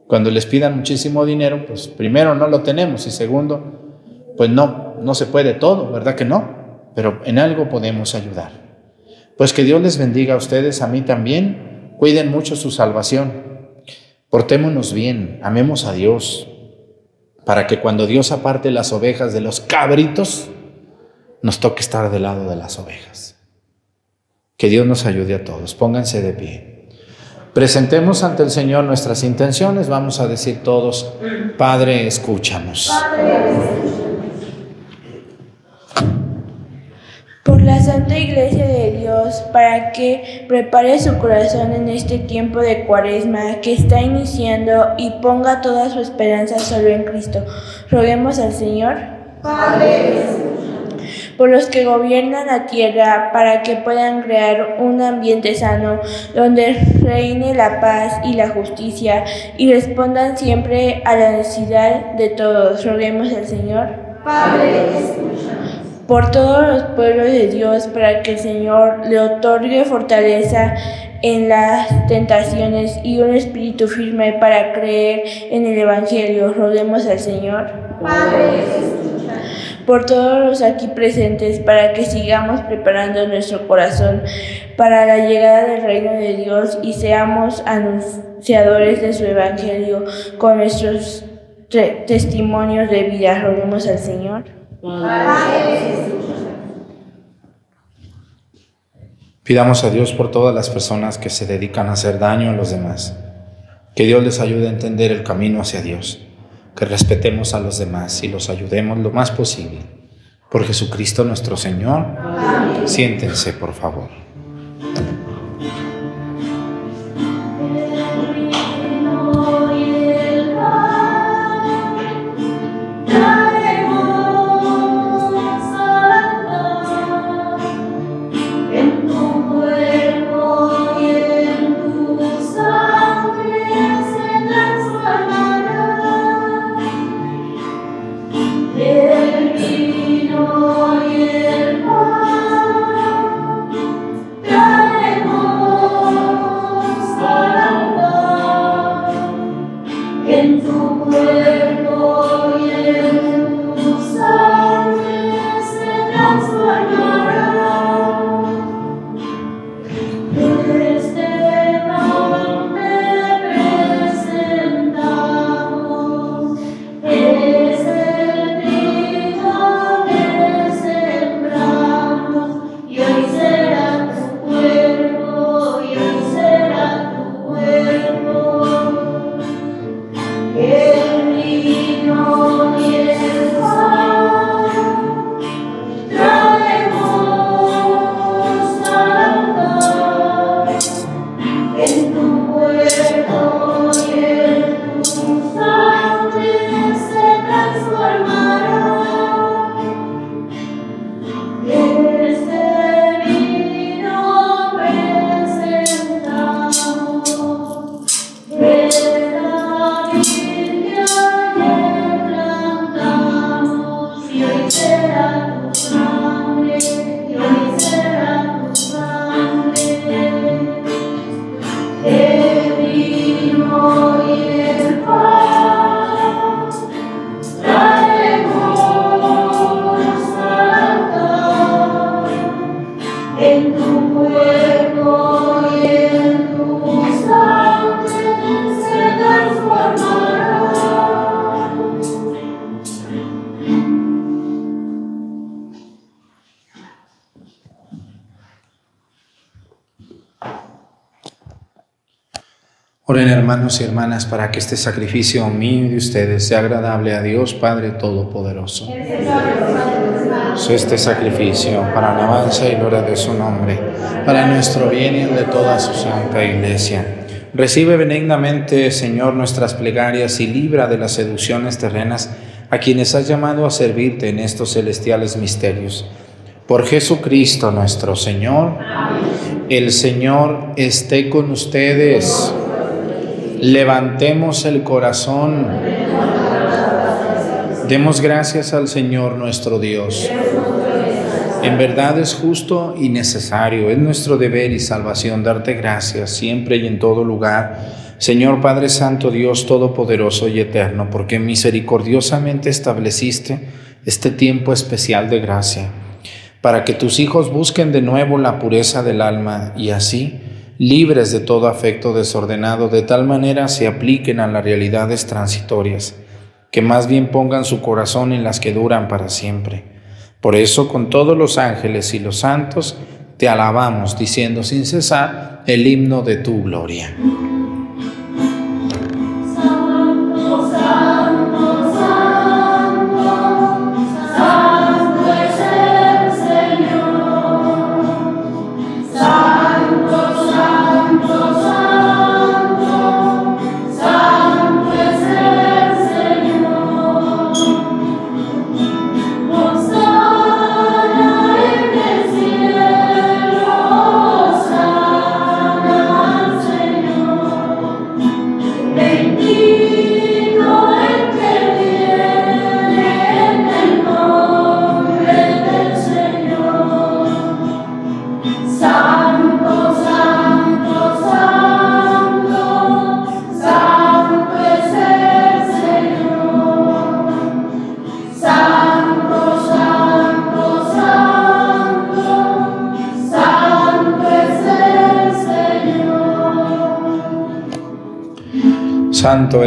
Cuando les pidan muchísimo dinero, pues primero no lo tenemos y segundo, pues no, no se puede todo, ¿verdad que no? Pero en algo podemos ayudar. Pues que Dios les bendiga a ustedes, a mí también. Cuiden mucho su salvación. Portémonos bien, amemos a Dios, para que cuando Dios aparte las ovejas de los cabritos, nos toque estar del lado de las ovejas. Que Dios nos ayude a todos. Pónganse de pie. Presentemos ante el Señor nuestras intenciones. Vamos a decir todos, Padre, escúchanos. por la Santa Iglesia de Dios, para que prepare su corazón en este tiempo de cuaresma que está iniciando y ponga toda su esperanza solo en Cristo. Roguemos al Señor. Padre, por los que gobiernan la tierra, para que puedan crear un ambiente sano donde reine la paz y la justicia y respondan siempre a la necesidad de todos. Roguemos al Señor. Padre, escúchanos. por todos los pueblos de Dios, para que el Señor le otorgue fortaleza en las tentaciones y un espíritu firme para creer en el Evangelio. Roguemos al Señor. Padre. Por todos los aquí presentes, para que sigamos preparando nuestro corazón para la llegada del reino de Dios y seamos anunciadores de su Evangelio con nuestros te- testimonios de vida. Roguemos al Señor. Pidamos a Dios por todas las personas que se dedican a hacer daño a los demás. Que Dios les ayude a entender el camino hacia Dios. Que respetemos a los demás y los ayudemos lo más posible. Por Jesucristo nuestro Señor. Siéntense, por favor. Hermanas para que este sacrificio mío y de ustedes sea agradable a Dios Padre Todopoderoso. Este sacrificio para alabanza y gloria de su nombre, para nuestro bien y de toda su santa iglesia. Recibe benignamente, Señor, nuestras plegarias y libra de las seducciones terrenas a quienes has llamado a servirte en estos celestiales misterios. Por Jesucristo nuestro Señor, el Señor esté con ustedes. Levantemos el corazón. Demos gracias al Señor nuestro Dios. En verdad es justo y necesario, es nuestro deber y salvación darte gracias siempre y en todo lugar, Señor Padre Santo, Dios Todopoderoso y Eterno, porque misericordiosamente estableciste este tiempo especial de gracia, para que tus hijos busquen de nuevo la pureza del alma y así libres de todo afecto desordenado, de tal manera se apliquen a las realidades transitorias, que más bien pongan su corazón en las que duran para siempre. Por eso con todos los ángeles y los santos te alabamos, diciendo sin cesar el himno de tu gloria.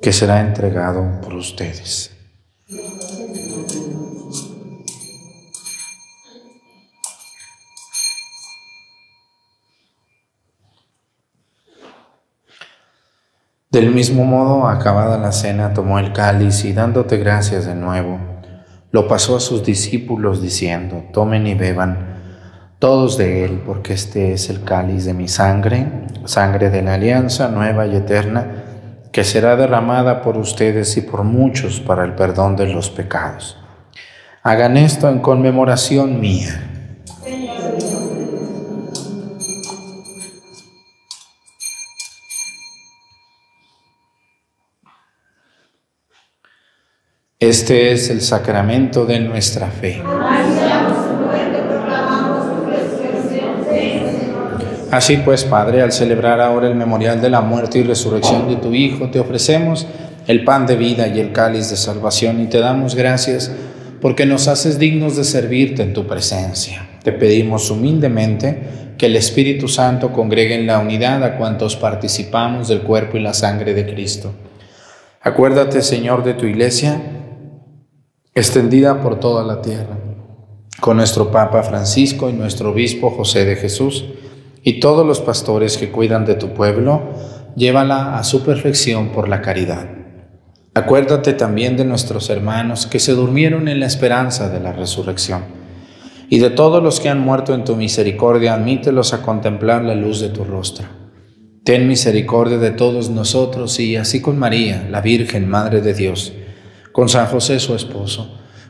que será entregado por ustedes. Del mismo modo, acabada la cena, tomó el cáliz y dándote gracias de nuevo, lo pasó a sus discípulos diciendo, tomen y beban todos de él, porque este es el cáliz de mi sangre, sangre de la alianza nueva y eterna, que será derramada por ustedes y por muchos para el perdón de los pecados. Hagan esto en conmemoración mía. Este es el sacramento de nuestra fe. Así pues, Padre, al celebrar ahora el memorial de la muerte y resurrección de tu Hijo, te ofrecemos el pan de vida y el cáliz de salvación y te damos gracias porque nos haces dignos de servirte en tu presencia. Te pedimos humildemente que el Espíritu Santo congregue en la unidad a cuantos participamos del cuerpo y la sangre de Cristo. Acuérdate, Señor, de tu iglesia extendida por toda la tierra, con nuestro Papa Francisco y nuestro Obispo José de Jesús y todos los pastores que cuidan de tu pueblo, llévala a su perfección por la caridad. Acuérdate también de nuestros hermanos que se durmieron en la esperanza de la resurrección, y de todos los que han muerto en tu misericordia, admítelos a contemplar la luz de tu rostro. Ten misericordia de todos nosotros y así con María, la Virgen, Madre de Dios, con San José su esposo,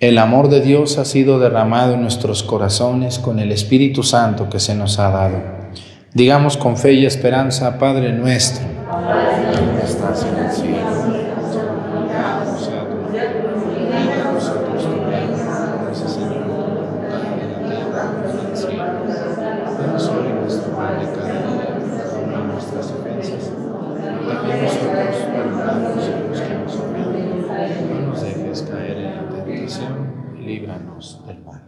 El amor de Dios ha sido derramado en nuestros corazones con el Espíritu Santo que se nos ha dado. Digamos con fe y esperanza, Padre nuestro, en el cielo, santificado sea tu nombre. Venga a nosotros tu reino, hágase Señor tu voluntad en la tierra como en el cielo. Danos hoy nuestro pan de cada día, perdona nuestras ofensas, como también nosotros perdonamos a los que nos ofenden. No nos dejes caer en la tentación y líbranos del mal.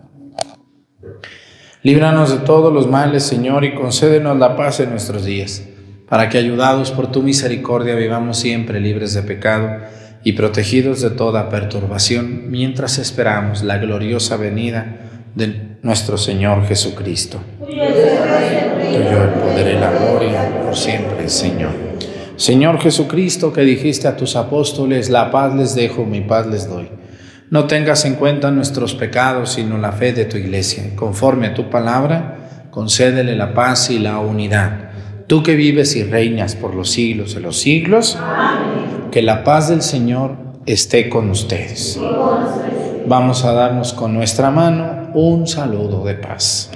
Líbranos de todos los males, Señor, y concédenos la paz en nuestros días, para que, ayudados por tu misericordia, vivamos siempre libres de pecado y protegidos de toda perturbación, mientras esperamos la gloriosa venida de nuestro Señor Jesucristo. Tuyo el poder y la gloria por siempre, Señor. Señor Jesucristo, que dijiste a tus apóstoles, la paz les dejo, mi paz les doy. No tengas en cuenta nuestros pecados, sino la fe de tu iglesia. Conforme a tu palabra, concédele la paz y la unidad. Tú que vives y reinas por los siglos de los siglos, que la paz del Señor esté con ustedes. Vamos a darnos con nuestra mano un saludo de paz.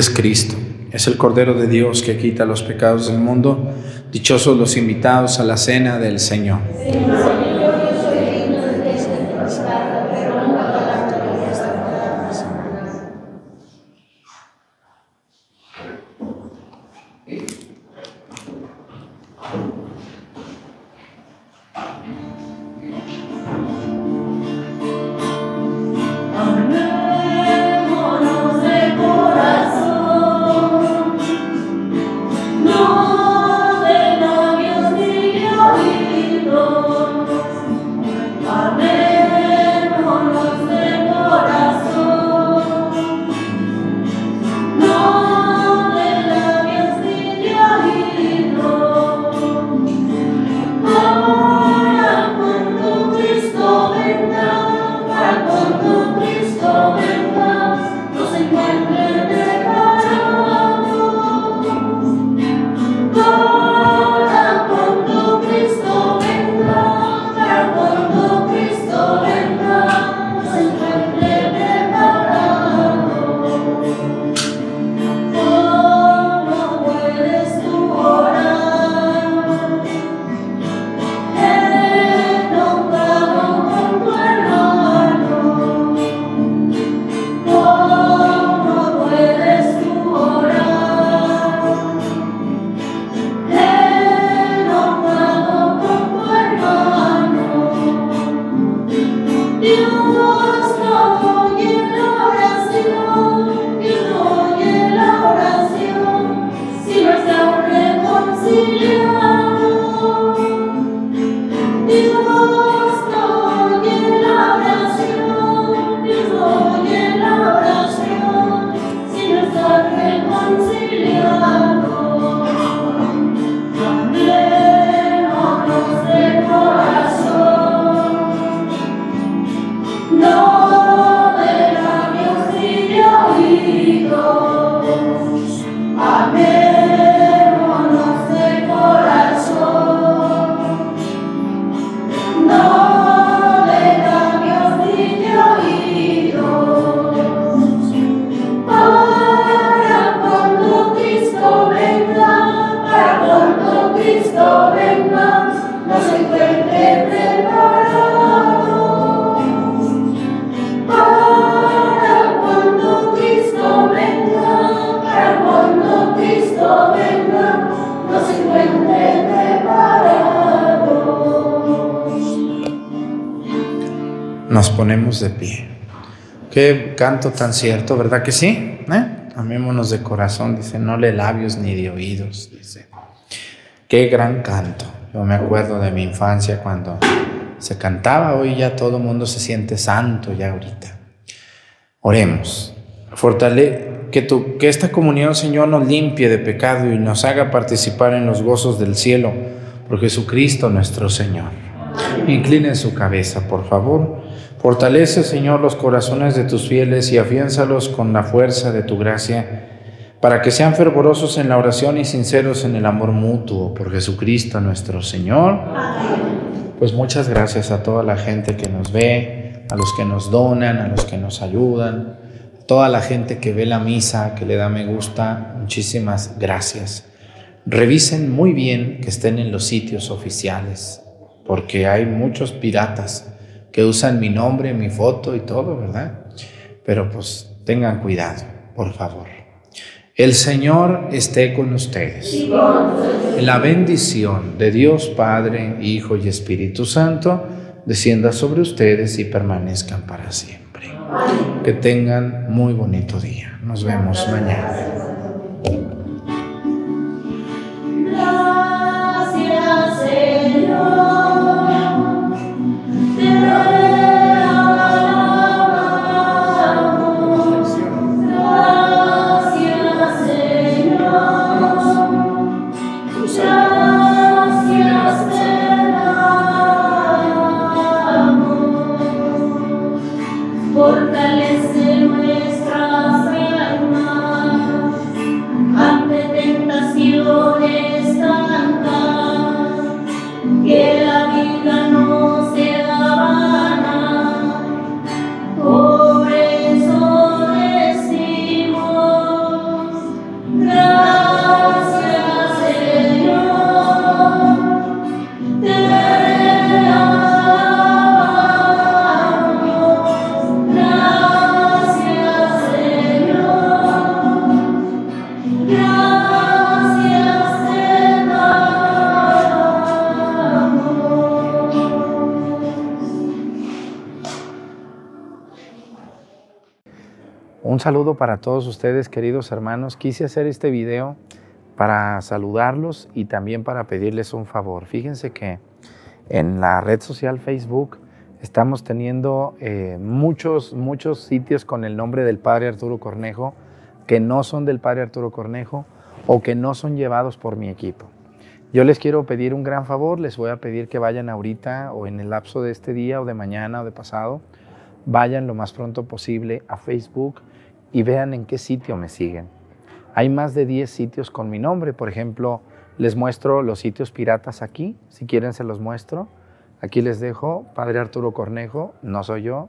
Es Cristo, es el Cordero de Dios que quita los pecados del mundo. Dichosos los invitados a la cena del Señor. Nos ponemos de pie. Qué canto tan cierto, ¿verdad que sí? ¿Eh? Amémonos de corazón, dice, no le labios ni de oídos, dice. Qué gran canto. Yo me acuerdo de mi infancia cuando se cantaba, hoy ya todo el mundo se siente santo ya ahorita. Oremos. Fortale que, tu, que esta comunión, Señor, nos limpie de pecado y nos haga participar en los gozos del cielo por Jesucristo nuestro Señor. Incline su cabeza, por favor. Fortalece, Señor, los corazones de tus fieles y afiánzalos con la fuerza de tu gracia, para que sean fervorosos en la oración y sinceros en el amor mutuo por Jesucristo nuestro Señor. Pues muchas gracias a toda la gente que nos ve, a los que nos donan, a los que nos ayudan, a toda la gente que ve la misa, que le da me gusta. Muchísimas gracias. Revisen muy bien que estén en los sitios oficiales, porque hay muchos piratas que usan mi nombre, mi foto y todo, ¿verdad? Pero pues tengan cuidado, por favor. El Señor esté con ustedes. La bendición de Dios Padre, Hijo y Espíritu Santo descienda sobre ustedes y permanezcan para siempre. Que tengan muy bonito día. Nos vemos mañana. Para todos ustedes, queridos hermanos. Quise hacer este video para saludarlos y también para pedirles un favor. Fíjense que en la red social Facebook estamos teniendo eh, muchos, muchos sitios con el nombre del Padre Arturo Cornejo que no son del Padre Arturo Cornejo o que no son llevados por mi equipo. Yo les quiero pedir un gran favor, les voy a pedir que vayan ahorita o en el lapso de este día o de mañana o de pasado, vayan lo más pronto posible a Facebook y vean en qué sitio me siguen. Hay más de 10 sitios con mi nombre, por ejemplo, les muestro los sitios piratas aquí, si quieren se los muestro. Aquí les dejo Padre Arturo Cornejo, no soy yo.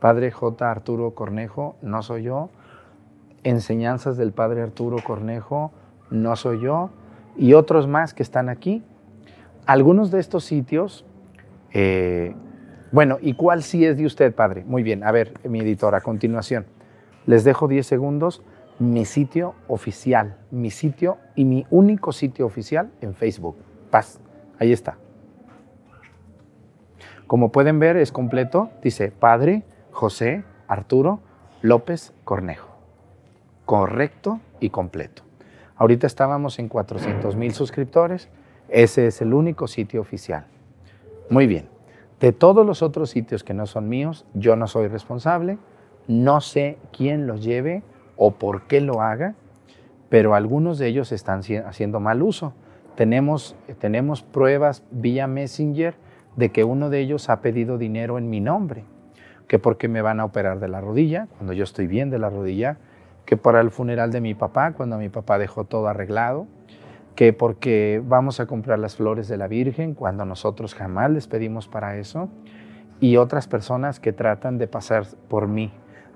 Padre J. Arturo Cornejo, no soy yo. Enseñanzas del Padre Arturo Cornejo, no soy yo. Y otros más que están aquí. Algunos de estos sitios, eh, bueno, ¿y cuál sí es de usted, Padre? Muy bien, a ver, mi editor, a continuación. Les dejo 10 segundos mi sitio oficial, mi sitio y mi único sitio oficial en Facebook. Paz, ahí está. Como pueden ver, es completo. Dice Padre José Arturo López Cornejo. Correcto y completo. Ahorita estábamos en 400 mil suscriptores. Ese es el único sitio oficial. Muy bien. De todos los otros sitios que no son míos, yo no soy responsable. No sé quién los lleve o por qué lo haga, pero algunos de ellos están haci- haciendo mal uso. Tenemos, tenemos pruebas vía Messenger de que uno de ellos ha pedido dinero en mi nombre, que porque me van a operar de la rodilla, cuando yo estoy bien de la rodilla, que para el funeral de mi papá, cuando mi papá dejó todo arreglado, que porque vamos a comprar las flores de la Virgen, cuando nosotros jamás les pedimos para eso, y otras personas que tratan de pasar por mí,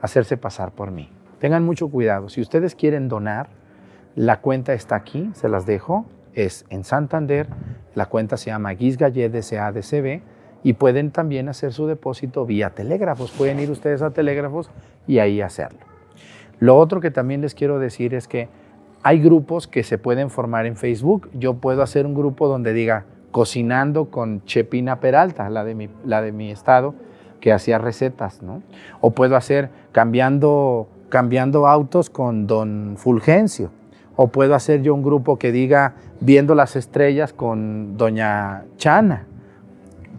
hacerse pasar por mí. Tengan mucho cuidado. Si ustedes quieren donar, la cuenta está aquí, se las dejo. Es en Santander, la cuenta se llama Guis Gallet SADCB y pueden también hacer su depósito vía telégrafos. Pueden ir ustedes a telégrafos y ahí hacerlo. Lo otro que también les quiero decir es que hay grupos que se pueden formar en Facebook. Yo puedo hacer un grupo donde diga cocinando con Chepina Peralta, la de mi, la de mi estado, que hacía recetas, ¿no? O puedo hacer cambiando, cambiando autos con don Fulgencio. O puedo hacer yo un grupo que diga viendo las estrellas con doña Chana.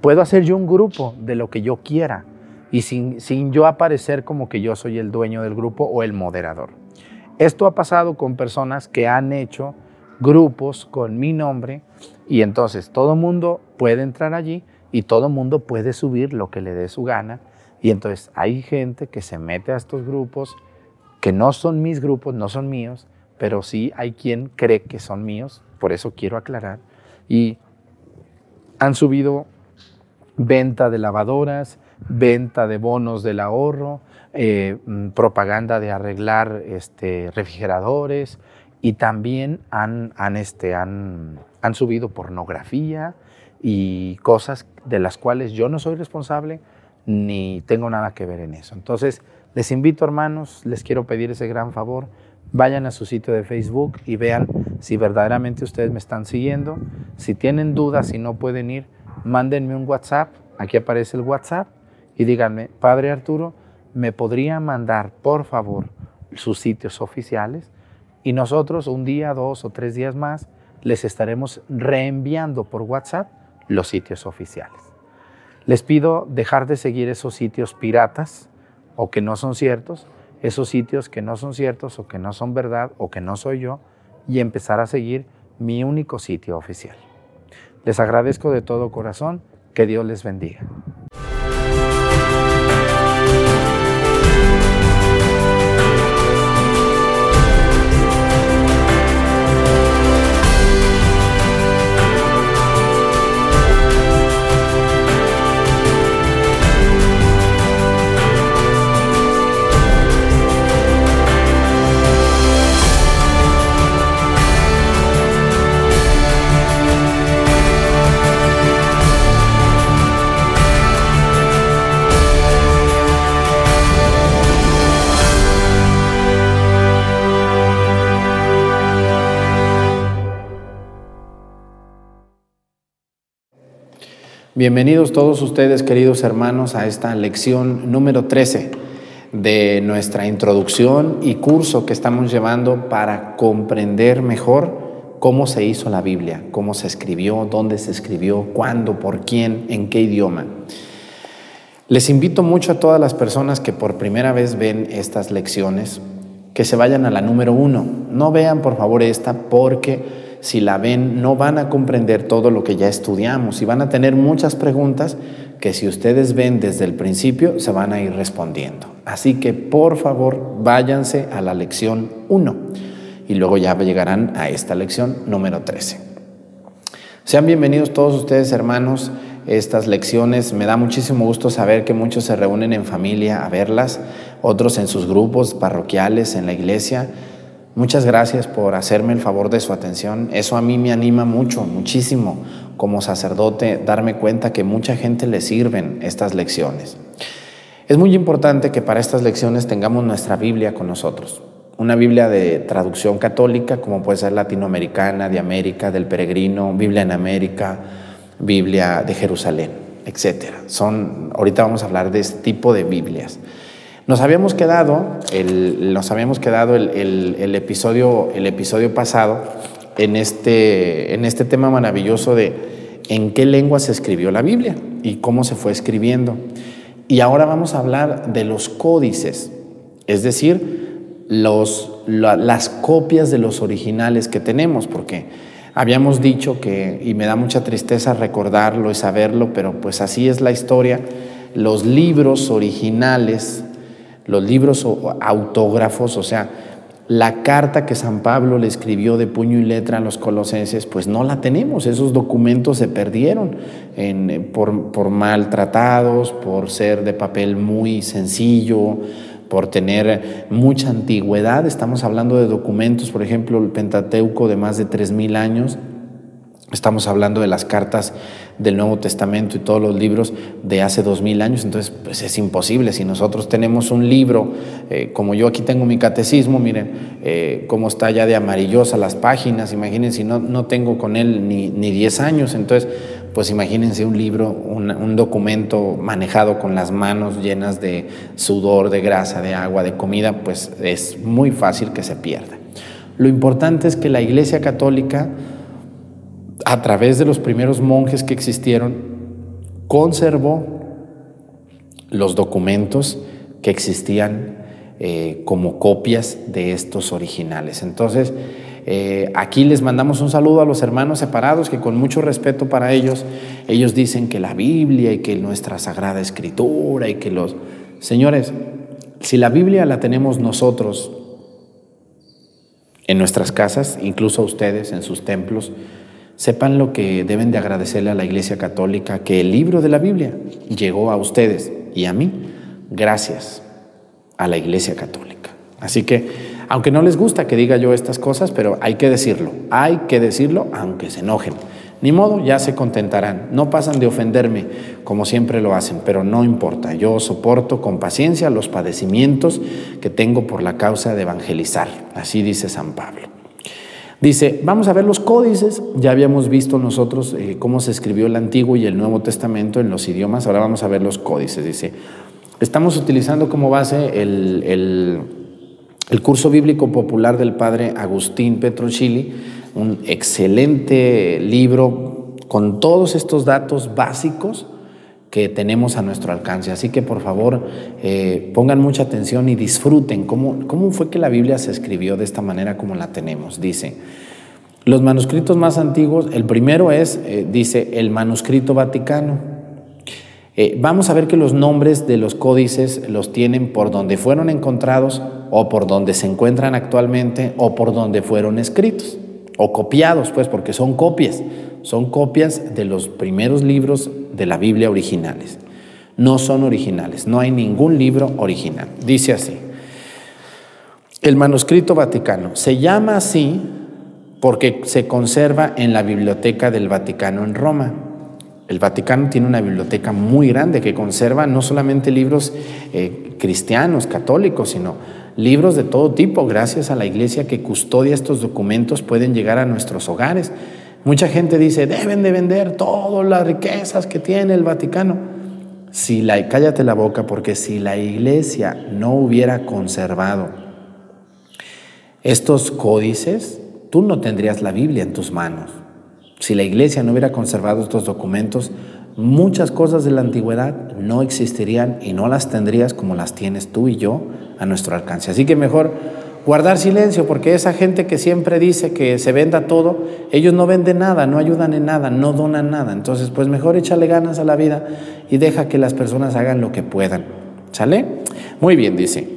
Puedo hacer yo un grupo de lo que yo quiera y sin, sin yo aparecer como que yo soy el dueño del grupo o el moderador. Esto ha pasado con personas que han hecho grupos con mi nombre y entonces todo mundo puede entrar allí y todo mundo puede subir lo que le dé su gana. Y entonces hay gente que se mete a estos grupos que no son mis grupos, no son míos, pero sí hay quien cree que son míos, por eso quiero aclarar. Y han subido venta de lavadoras, venta de bonos del ahorro, eh, mm, propaganda de arreglar este, refrigeradores y también han, han, este, han, han subido pornografía y cosas de las cuales yo no soy responsable ni tengo nada que ver en eso. Entonces, les invito hermanos, les quiero pedir ese gran favor, vayan a su sitio de Facebook y vean si verdaderamente ustedes me están siguiendo. Si tienen dudas, si no pueden ir, mándenme un WhatsApp, aquí aparece el WhatsApp, y díganme, Padre Arturo, ¿me podría mandar, por favor, sus sitios oficiales? Y nosotros un día, dos o tres días más, les estaremos reenviando por WhatsApp los sitios oficiales. Les pido dejar de seguir esos sitios piratas o que no son ciertos, esos sitios que no son ciertos o que no son verdad o que no soy yo y empezar a seguir mi único sitio oficial. Les agradezco de todo corazón, que Dios les bendiga. Bienvenidos todos ustedes, queridos hermanos, a esta lección número 13 de nuestra introducción y curso que estamos llevando para comprender mejor cómo se hizo la Biblia, cómo se escribió, dónde se escribió, cuándo, por quién, en qué idioma. Les invito mucho a todas las personas que por primera vez ven estas lecciones que se vayan a la número uno. No vean por favor esta porque si la ven, no van a comprender todo lo que ya estudiamos y van a tener muchas preguntas que si ustedes ven desde el principio se van a ir respondiendo. Así que por favor váyanse a la lección 1 y luego ya llegarán a esta lección número 13. Sean bienvenidos todos ustedes hermanos estas lecciones. Me da muchísimo gusto saber que muchos se reúnen en familia a verlas, otros en sus grupos parroquiales, en la iglesia. Muchas gracias por hacerme el favor de su atención. Eso a mí me anima mucho, muchísimo, como sacerdote, darme cuenta que mucha gente le sirven estas lecciones. Es muy importante que para estas lecciones tengamos nuestra Biblia con nosotros. Una Biblia de traducción católica, como puede ser latinoamericana, de América, del peregrino, Biblia en América, Biblia de Jerusalén, etc. Son, ahorita vamos a hablar de este tipo de Biblias. Nos habíamos quedado, el, nos habíamos quedado el, episodio, el episodio pasado en este, en este tema maravilloso de en qué lengua se escribió la Biblia y cómo se fue escribiendo. Y ahora vamos a hablar de los códices, es decir, los, las copias de los originales que tenemos, porque habíamos dicho que, y me da mucha tristeza recordarlo y saberlo, pero pues así es la historia, los libros originales los libros autógrafos, o sea, la carta que San Pablo le escribió de puño y letra a los colosenses, pues no la tenemos, esos documentos se perdieron por, por maltratados, por ser de papel muy sencillo, por tener mucha antigüedad. Estamos hablando de documentos, por ejemplo, el Pentateuco de más de 3.000 años, Estamos hablando de las cartas del Nuevo Testamento y todos los libros de hace dos mil años, entonces pues es imposible. Si nosotros tenemos un libro, eh, como yo aquí tengo mi catecismo, miren eh, cómo está ya de amarillosa las páginas, imagínense, no, no tengo con él ni, ni 10 años, entonces pues imagínense un libro, un, un documento manejado con las manos llenas de sudor, de grasa, de agua, de comida, pues es muy fácil que se pierda. Lo importante es que la Iglesia Católica, a través de los primeros monjes que existieron, conservó los documentos que existían eh, como copias de estos originales. Entonces, eh, aquí les mandamos un saludo a los hermanos separados que con mucho respeto para ellos, ellos dicen que la Biblia y que nuestra Sagrada Escritura y que los... Señores, si la Biblia la tenemos nosotros en nuestras casas, incluso ustedes en sus templos, sepan lo que deben de agradecerle a la Iglesia Católica, que el libro de la Biblia llegó a ustedes y a mí gracias a la Iglesia Católica. Así que, aunque no les gusta que diga yo estas cosas, pero hay que decirlo, hay que decirlo aunque se enojen. Ni modo, ya se contentarán. No pasan de ofenderme como siempre lo hacen, pero no importa. Yo soporto con paciencia los padecimientos que tengo por la causa de evangelizar. Así dice San Pablo. Dice, vamos a ver los códices. Ya habíamos visto nosotros eh, cómo se escribió el Antiguo y el Nuevo Testamento en los idiomas. Ahora vamos a ver los códices. Dice, estamos utilizando como base el, el, el curso bíblico popular del padre Agustín Petrochili un excelente libro con todos estos datos básicos que tenemos a nuestro alcance. Así que por favor eh, pongan mucha atención y disfruten cómo, cómo fue que la Biblia se escribió de esta manera como la tenemos. Dice, los manuscritos más antiguos, el primero es, eh, dice, el manuscrito vaticano. Eh, vamos a ver que los nombres de los códices los tienen por donde fueron encontrados o por donde se encuentran actualmente o por donde fueron escritos o copiados, pues, porque son copias, son copias de los primeros libros de la Biblia originales. No son originales, no hay ningún libro original. Dice así, el manuscrito vaticano se llama así porque se conserva en la biblioteca del Vaticano en Roma. El Vaticano tiene una biblioteca muy grande que conserva no solamente libros eh, cristianos, católicos, sino Libros de todo tipo, gracias a la iglesia que custodia estos documentos, pueden llegar a nuestros hogares. Mucha gente dice, deben de vender todas las riquezas que tiene el Vaticano. Si la, cállate la boca, porque si la iglesia no hubiera conservado estos códices, tú no tendrías la Biblia en tus manos. Si la iglesia no hubiera conservado estos documentos, muchas cosas de la antigüedad no existirían y no las tendrías como las tienes tú y yo a nuestro alcance. Así que mejor guardar silencio, porque esa gente que siempre dice que se venda todo, ellos no venden nada, no ayudan en nada, no donan nada. Entonces, pues mejor échale ganas a la vida y deja que las personas hagan lo que puedan. ¿Sale? Muy bien, dice.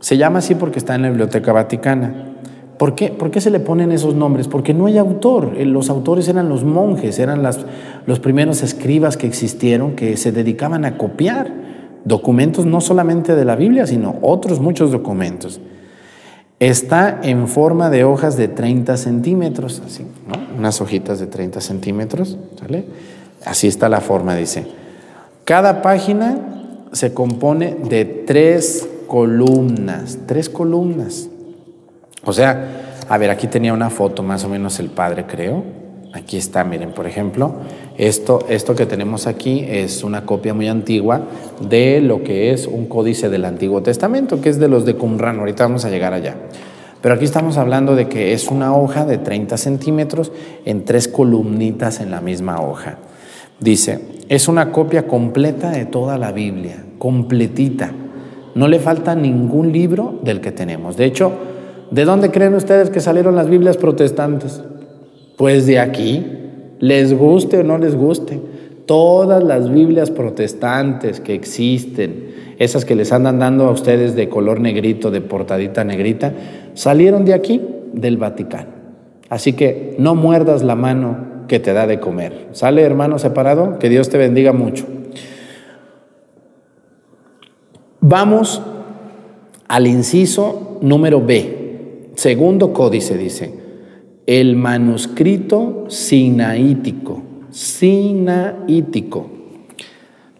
Se llama así porque está en la Biblioteca Vaticana. ¿Por qué? ¿Por qué se le ponen esos nombres? Porque no hay autor. Los autores eran los monjes, eran las, los primeros escribas que existieron que se dedicaban a copiar documentos no solamente de la Biblia, sino otros muchos documentos. Está en forma de hojas de 30 centímetros, así, ¿no? unas hojitas de 30 centímetros, ¿sale? Así está la forma, dice. Cada página se compone de tres columnas, tres columnas. O sea, a ver, aquí tenía una foto más o menos el padre, creo. Aquí está, miren, por ejemplo, esto, esto que tenemos aquí es una copia muy antigua de lo que es un códice del Antiguo Testamento, que es de los de Qumran. Ahorita vamos a llegar allá. Pero aquí estamos hablando de que es una hoja de 30 centímetros en tres columnitas en la misma hoja. Dice, es una copia completa de toda la Biblia, completita. No le falta ningún libro del que tenemos. De hecho, ¿De dónde creen ustedes que salieron las Biblias protestantes? Pues de aquí, les guste o no les guste. Todas las Biblias protestantes que existen, esas que les andan dando a ustedes de color negrito, de portadita negrita, salieron de aquí, del Vaticano. Así que no muerdas la mano que te da de comer. ¿Sale, hermano separado? Que Dios te bendiga mucho. Vamos al inciso número B. Segundo códice dice, el manuscrito sinaítico, sinaítico.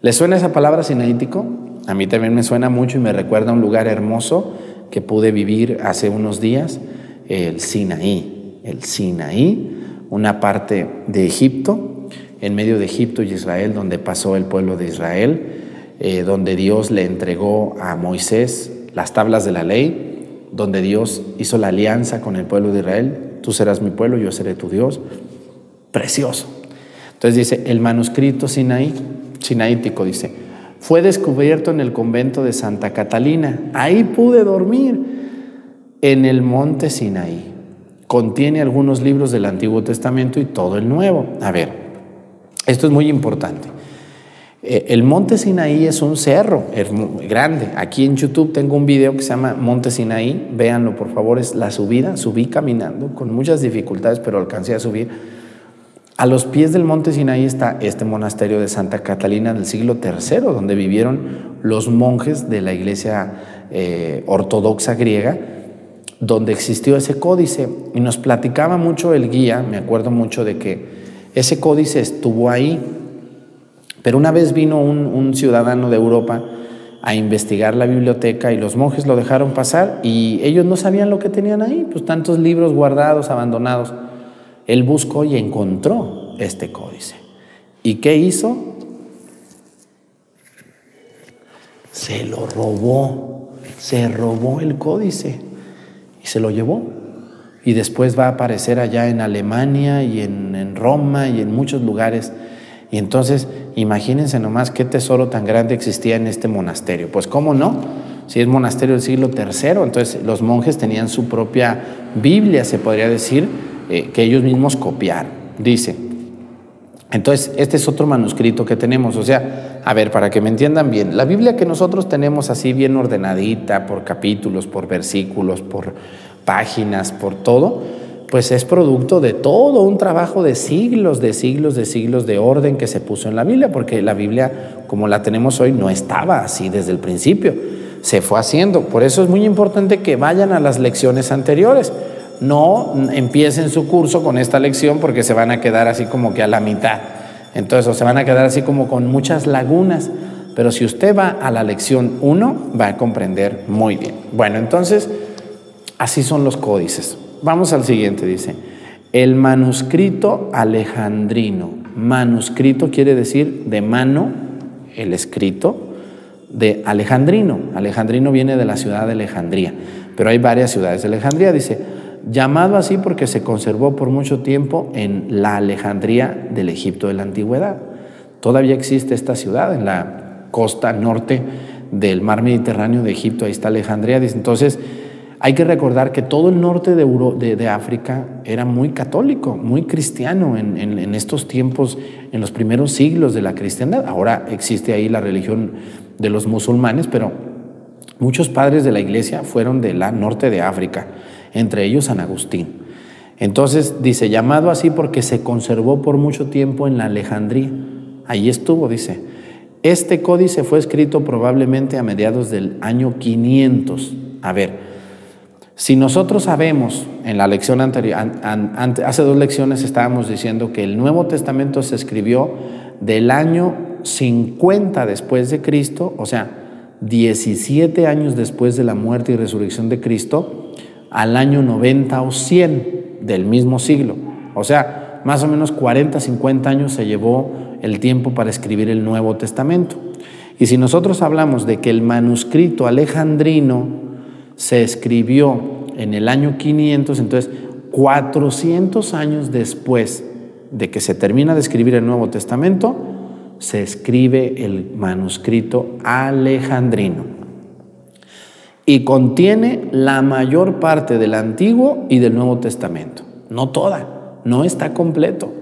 ¿Le suena esa palabra sinaítico? A mí también me suena mucho y me recuerda a un lugar hermoso que pude vivir hace unos días, el Sinaí. El Sinaí, una parte de Egipto en medio de Egipto y Israel, donde pasó el pueblo de Israel, eh, donde Dios le entregó a Moisés las tablas de la ley, donde Dios hizo la alianza con el pueblo de Israel, tú serás mi pueblo, yo seré tu Dios. Precioso. Entonces dice, el manuscrito Sinaí, sinaítico, dice, fue descubierto en el convento de Santa Catalina. Ahí pude dormir, en el monte Sinaí. Contiene algunos libros del Antiguo Testamento y todo el Nuevo. A ver, esto es muy importante. Eh, El monte Sinaí es un cerro grande. Aquí en YouTube tengo un video que se llama Monte Sinaí. Véanlo, por favor. Es la subida. Subí caminando con muchas dificultades, pero alcancé a subir. A los pies del monte Sinaí está este monasterio de Santa Catalina del siglo III, donde vivieron los monjes de la iglesia eh, ortodoxa griega, donde existió ese códice. Y nos platicaba mucho el guía, me acuerdo mucho de que ese códice estuvo ahí. Pero una vez vino un, ciudadano de Europa a investigar la biblioteca y los monjes lo dejaron pasar y ellos no sabían lo que tenían ahí, pues tantos libros guardados, abandonados. Él buscó y encontró este códice. ¿Y qué hizo? Se lo robó, se robó el códice y se lo llevó. Y después va a aparecer allá en Alemania y en, en Roma y en muchos lugares. Y entonces, imagínense nomás qué tesoro tan grande existía en este monasterio. Pues cómo no, si es monasterio del siglo III, entonces los monjes tenían su propia Biblia, se podría decir, eh, que ellos mismos copiaron. Dice, entonces, este es otro manuscrito que tenemos. O sea, a ver, para que me entiendan bien, la Biblia que nosotros tenemos así bien ordenadita, por capítulos, por versículos, por páginas, por todo, pues es producto de todo un trabajo de siglos, de siglos, de siglos de orden que se puso en la Biblia, porque la Biblia, como la tenemos hoy, no estaba así desde el principio. Se fue haciendo. Por eso es muy importante que vayan a las lecciones anteriores no empiecen su curso con esta lección porque se van a quedar así como que a la mitad. Entonces, o se van a quedar así como con muchas lagunas. Pero si usted va a la lección 1, va a comprender muy bien. Bueno, entonces, así son los códices. Vamos al siguiente, dice. El manuscrito alejandrino. Manuscrito quiere decir de mano, el escrito, de alejandrino. Alejandrino viene de la ciudad de Alejandría, pero hay varias ciudades de Alejandría. Dice, llamado así porque se conservó por mucho tiempo en la Alejandría del Egipto de la antigüedad. Todavía existe esta ciudad en la costa norte del mar Mediterráneo de Egipto, ahí está Alejandría. Entonces, hay que recordar que todo el norte de, África era muy católico, muy cristiano en, estos tiempos, en los primeros siglos de la cristiandad. Ahora existe ahí la religión de los musulmanes, pero muchos padres de la iglesia fueron de la norte de África entre ellos San Agustín. Entonces dice, llamado así porque se conservó por mucho tiempo en la Alejandría. Ahí estuvo, dice. Este códice fue escrito probablemente a mediados del año 500. A ver, si nosotros sabemos, en la lección anterior, an, an, hace dos lecciones estábamos diciendo que el Nuevo Testamento se escribió del año 50 después de Cristo, o sea, 17 años después de la muerte y resurrección de Cristo, al año 90 o 100 del mismo siglo. O sea, más o menos 40, 50 años se llevó el tiempo para escribir el Nuevo Testamento. Y si nosotros hablamos de que el manuscrito alejandrino se escribió en el año 500, entonces 400 años después de que se termina de escribir el Nuevo Testamento, se escribe el manuscrito alejandrino y contiene la mayor parte del Antiguo y del Nuevo Testamento. No toda, no está completo.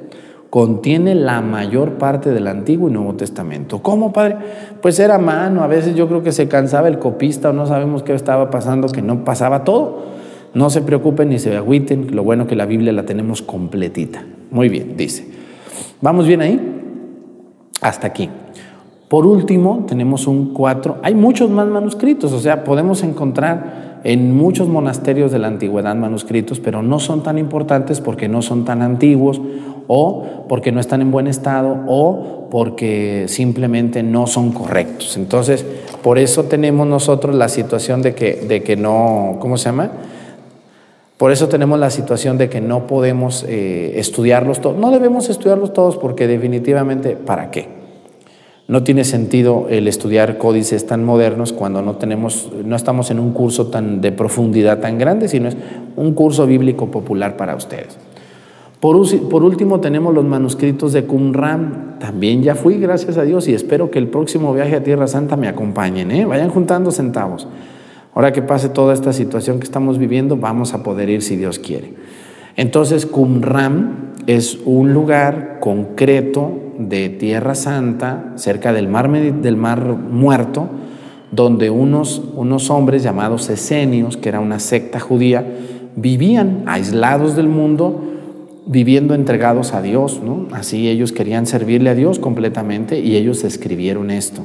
Contiene la mayor parte del Antiguo y Nuevo Testamento. ¿Cómo, padre? Pues era mano, a veces yo creo que se cansaba el copista o no sabemos qué estaba pasando, que no pasaba todo. No se preocupen ni se agüiten, lo bueno que la Biblia la tenemos completita. Muy bien, dice. ¿Vamos bien ahí? Hasta aquí. Por último, tenemos un cuatro, hay muchos más manuscritos, o sea, podemos encontrar en muchos monasterios de la antigüedad manuscritos, pero no son tan importantes porque no son tan antiguos o porque no están en buen estado o porque simplemente no son correctos. Entonces, por eso tenemos nosotros la situación de que, de que no, ¿cómo se llama? Por eso tenemos la situación de que no podemos eh, estudiarlos todos. No debemos estudiarlos todos porque definitivamente, ¿para qué? No tiene sentido el estudiar códices tan modernos cuando no tenemos, no estamos en un curso tan de profundidad tan grande, sino es un curso bíblico popular para ustedes. Por, último tenemos los manuscritos de Qumran. También ya fui, gracias a Dios, y espero que el próximo viaje a Tierra Santa me acompañen. ¿eh? Vayan juntando centavos. Ahora que pase toda esta situación que estamos viviendo, vamos a poder ir si Dios quiere. Entonces, Qumran es un lugar concreto de Tierra Santa, cerca del mar, del mar Muerto, donde unos, unos hombres llamados esenios, que era una secta judía, vivían aislados del mundo, viviendo entregados a Dios. ¿no? Así ellos querían servirle a Dios completamente y ellos escribieron esto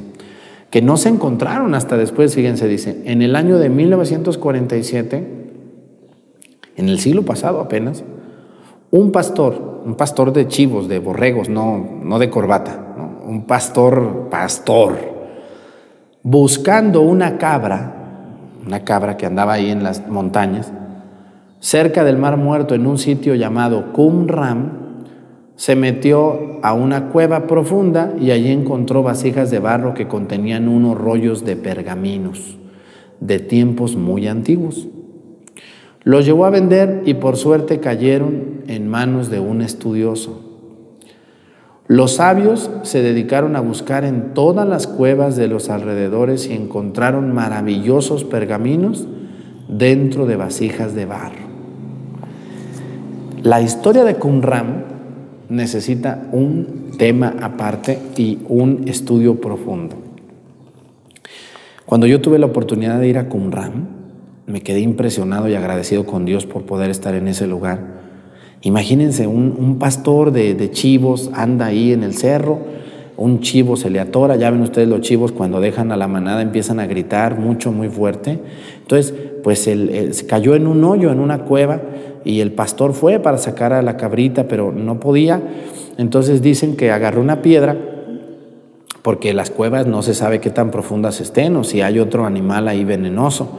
que no se encontraron hasta después, fíjense, dice, en el año de 1947, en el siglo pasado apenas, un pastor, un pastor de chivos, de borregos, no, no de corbata, un pastor, pastor, buscando una cabra, una cabra que andaba ahí en las montañas, cerca del Mar Muerto, en un sitio llamado Qumran, se metió a una cueva profunda y allí encontró vasijas de barro que contenían unos rollos de pergaminos de tiempos muy antiguos. Los llevó a vender y por suerte cayeron en manos de un estudioso. Los sabios se dedicaron a buscar en todas las cuevas de los alrededores y encontraron maravillosos pergaminos dentro de vasijas de barro. La historia de Qumran necesita un tema aparte y un estudio profundo. Cuando yo tuve la oportunidad de ir a Qumran, me quedé impresionado y agradecido con Dios por poder estar en ese lugar. Imagínense, un, pastor de, de chivos anda ahí en el cerro, un chivo se le atora, ya ven ustedes los chivos cuando dejan a la manada empiezan a gritar mucho, muy fuerte. Entonces, pues él, él se cayó en un hoyo, en una cueva, y el pastor fue para sacar a la cabrita, pero no podía. Entonces dicen que agarró una piedra, porque las cuevas no se sabe qué tan profundas estén, o si hay otro animal ahí venenoso,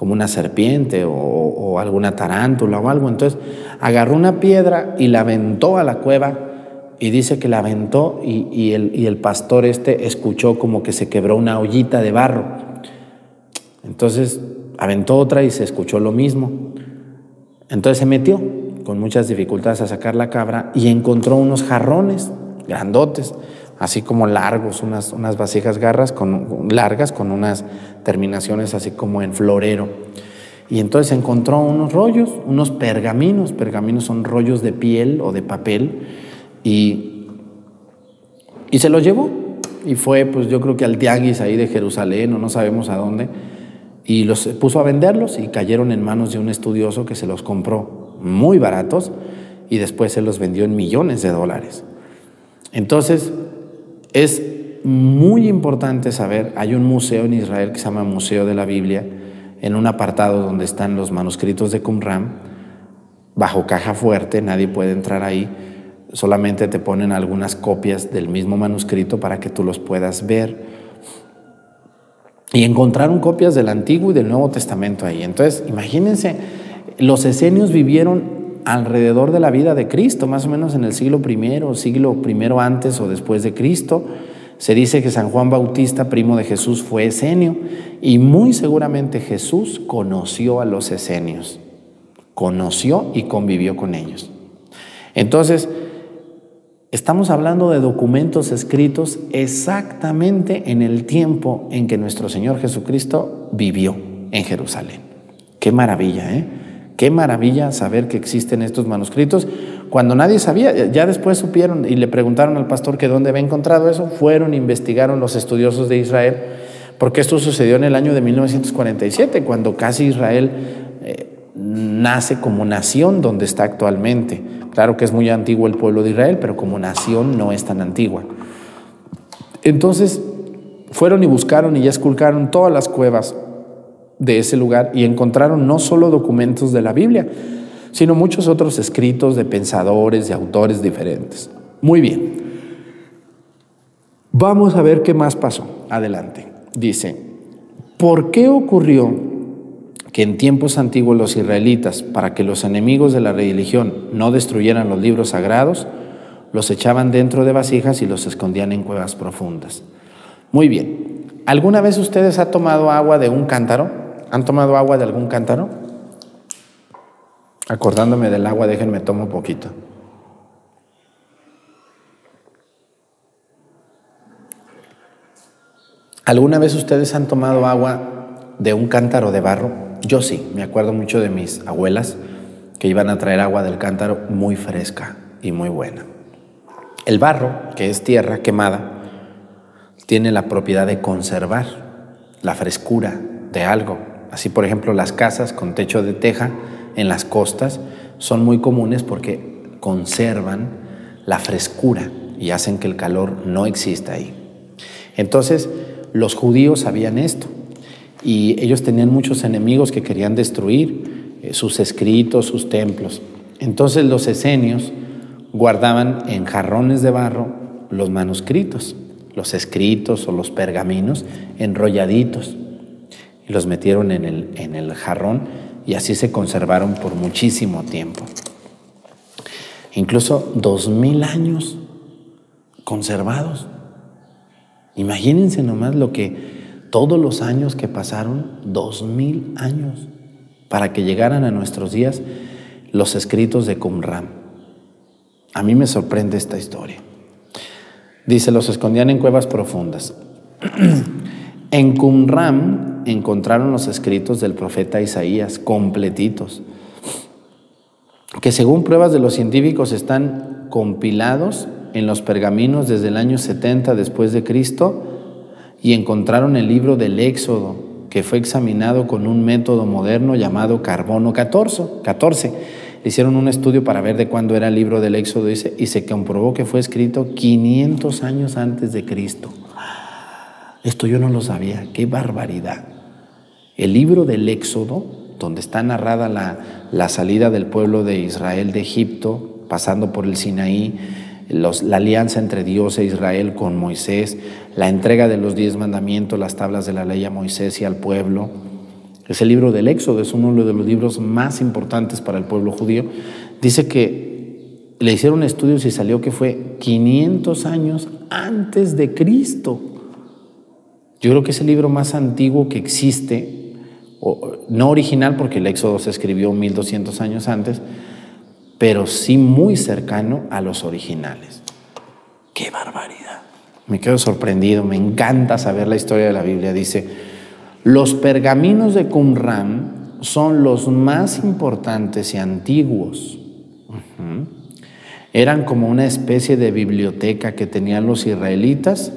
como una serpiente o, alguna tarántula o algo. Entonces agarró una piedra y la aventó a la cueva y dice que la aventó y el, y el pastor este escuchó como que se quebró una ollita de barro. Entonces aventó otra y se escuchó lo mismo. Entonces se metió con muchas dificultades a sacar la cabra y encontró unos jarrones grandotes, así como largos, unas, unas vasijas garras con, largas con unas terminaciones así como en florero. Y entonces encontró unos rollos, unos pergaminos. Pergaminos son rollos de piel o de papel. Y, y se los llevó. Y fue, pues yo creo que al tianguis ahí de Jerusalén o no sabemos a dónde. Y los puso a venderlos y cayeron en manos de un estudioso que se los compró muy baratos y después se los vendió en millones de dólares. Entonces, es muy importante saber, hay un museo en Israel que se llama Museo de la Biblia, en un apartado donde están los manuscritos de Qumran, bajo caja fuerte, nadie puede entrar ahí, solamente te ponen algunas copias del mismo manuscrito para que tú los puedas ver. Y encontraron copias del Antiguo y del Nuevo Testamento ahí. Entonces, imagínense, los esenios vivieron alrededor de la vida de Cristo, más o menos en el siglo I, siglo I antes o después de Cristo. Se dice que San Juan Bautista, primo de Jesús, fue esenio y muy seguramente Jesús conoció a los esenios, conoció y convivió con ellos. Entonces, estamos hablando de documentos escritos exactamente en el tiempo en que nuestro Señor Jesucristo vivió en Jerusalén. Qué maravilla, ¿eh? Qué maravilla saber que existen estos manuscritos cuando nadie sabía. Ya después supieron y le preguntaron al pastor que dónde había encontrado eso. Fueron, investigaron los estudiosos de Israel, porque esto sucedió en el año de 1947, cuando casi Israel eh, nace como nación donde está actualmente. Claro que es muy antiguo el pueblo de Israel, pero como nación no es tan antigua. Entonces fueron y buscaron y ya esculcaron todas las cuevas de ese lugar y encontraron no solo documentos de la Biblia, sino muchos otros escritos de pensadores, de autores diferentes. Muy bien. Vamos a ver qué más pasó. Adelante. Dice, ¿por qué ocurrió que en tiempos antiguos los israelitas, para que los enemigos de la religión no destruyeran los libros sagrados, los echaban dentro de vasijas y los escondían en cuevas profundas. Muy bien. ¿Alguna vez ustedes han tomado agua de un cántaro? ¿Han tomado agua de algún cántaro? Acordándome del agua, déjenme tomo poquito. ¿Alguna vez ustedes han tomado agua de un cántaro de barro? Yo sí, me acuerdo mucho de mis abuelas que iban a traer agua del cántaro muy fresca y muy buena. El barro, que es tierra quemada, tiene la propiedad de conservar la frescura de algo. Así, por ejemplo, las casas con techo de teja en las costas son muy comunes porque conservan la frescura y hacen que el calor no exista ahí. Entonces, los judíos sabían esto y ellos tenían muchos enemigos que querían destruir eh, sus escritos, sus templos. Entonces los esenios guardaban en jarrones de barro los manuscritos, los escritos o los pergaminos enrolladitos los metieron en el, en el jarrón y así se conservaron por muchísimo tiempo. Incluso dos mil años conservados. Imagínense nomás lo que todos los años que pasaron, dos mil años, para que llegaran a nuestros días los escritos de Qumran. A mí me sorprende esta historia. Dice, los escondían en cuevas profundas. en Qumran encontraron los escritos del profeta Isaías, completitos, que según pruebas de los científicos están compilados en los pergaminos desde el año 70 después de Cristo y encontraron el libro del Éxodo, que fue examinado con un método moderno llamado carbono 14. 14. Le hicieron un estudio para ver de cuándo era el libro del Éxodo y se, comprobó que fue escrito 500 años antes de Cristo. Esto yo no lo sabía, qué barbaridad. El libro del Éxodo, donde está narrada la, la salida del pueblo de Israel de Egipto, pasando por el Sinaí, la alianza entre Dios e Israel con Moisés, la entrega de los diez mandamientos, las tablas de la ley a Moisés y al pueblo. Es el libro del Éxodo, es uno de los libros más importantes para el pueblo judío. Dice que le hicieron estudios y salió que fue 500 años antes de Cristo. Yo creo que es el libro más antiguo que existe, no original porque el Éxodo se escribió 1200 años antes, pero sí muy cercano a los originales. ¡Qué barbaridad! Me quedo sorprendido, me encanta saber la historia de la Biblia. Dice, los pergaminos de Qumran son los más importantes y antiguos. Eran como una especie de biblioteca que tenían los israelitas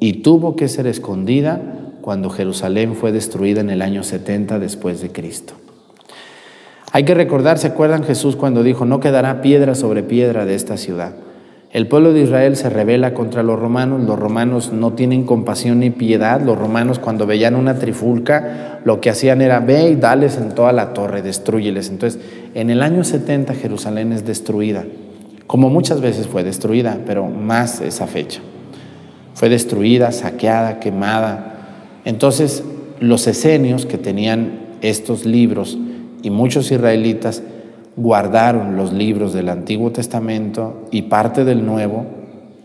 y tuvo que ser escondida cuando Jerusalén fue destruida en el año 70 después de Cristo. Hay que recordar, ¿se acuerdan Jesús cuando dijo, no quedará piedra sobre piedra de esta ciudad? El pueblo de Israel se rebela contra los romanos, los romanos no tienen compasión ni piedad, los romanos cuando veían una trifulca lo que hacían era ve y dales en toda la torre, destruyeles. Entonces, en el año 70 Jerusalén es destruida, como muchas veces fue destruida, pero más esa fecha. Fue destruida, saqueada, quemada. Entonces, los esenios que tenían estos libros, y muchos israelitas guardaron los libros del Antiguo Testamento y parte del Nuevo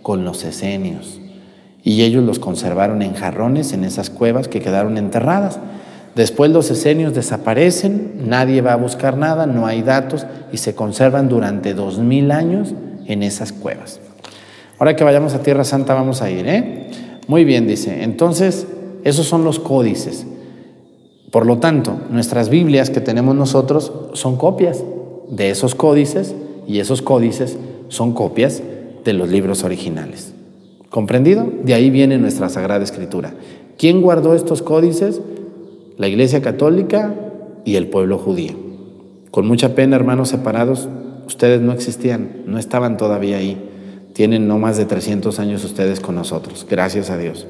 con los esenios. Y ellos los conservaron en jarrones en esas cuevas que quedaron enterradas. Después los esenios desaparecen, nadie va a buscar nada, no hay datos y se conservan durante dos mil años en esas cuevas. Ahora que vayamos a Tierra Santa vamos a ir, ¿eh? Muy bien, dice. Entonces, esos son los códices. Por lo tanto, nuestras Biblias que tenemos nosotros son copias de esos códices y esos códices son copias de los libros originales. ¿Comprendido? De ahí viene nuestra Sagrada Escritura. ¿Quién guardó estos códices? La Iglesia Católica y el pueblo judío. Con mucha pena, hermanos separados, ustedes no existían, no estaban todavía ahí. Tienen no más de 300 años ustedes con nosotros, gracias a Dios.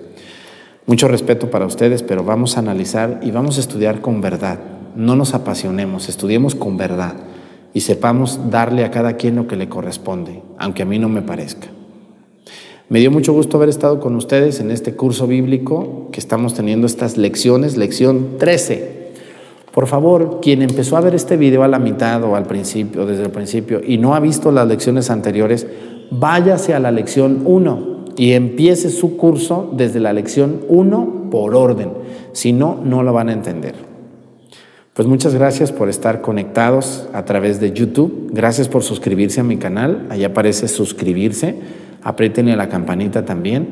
Mucho respeto para ustedes, pero vamos a analizar y vamos a estudiar con verdad. No nos apasionemos, estudiemos con verdad y sepamos darle a cada quien lo que le corresponde, aunque a mí no me parezca. Me dio mucho gusto haber estado con ustedes en este curso bíblico que estamos teniendo estas lecciones, lección 13. Por favor, quien empezó a ver este video a la mitad o al principio, desde el principio, y no ha visto las lecciones anteriores, váyase a la lección 1 y empiece su curso desde la lección 1 por orden. Si no, no lo van a entender. Pues muchas gracias por estar conectados a través de YouTube. Gracias por suscribirse a mi canal. Ahí aparece suscribirse. Aprieten a la campanita también.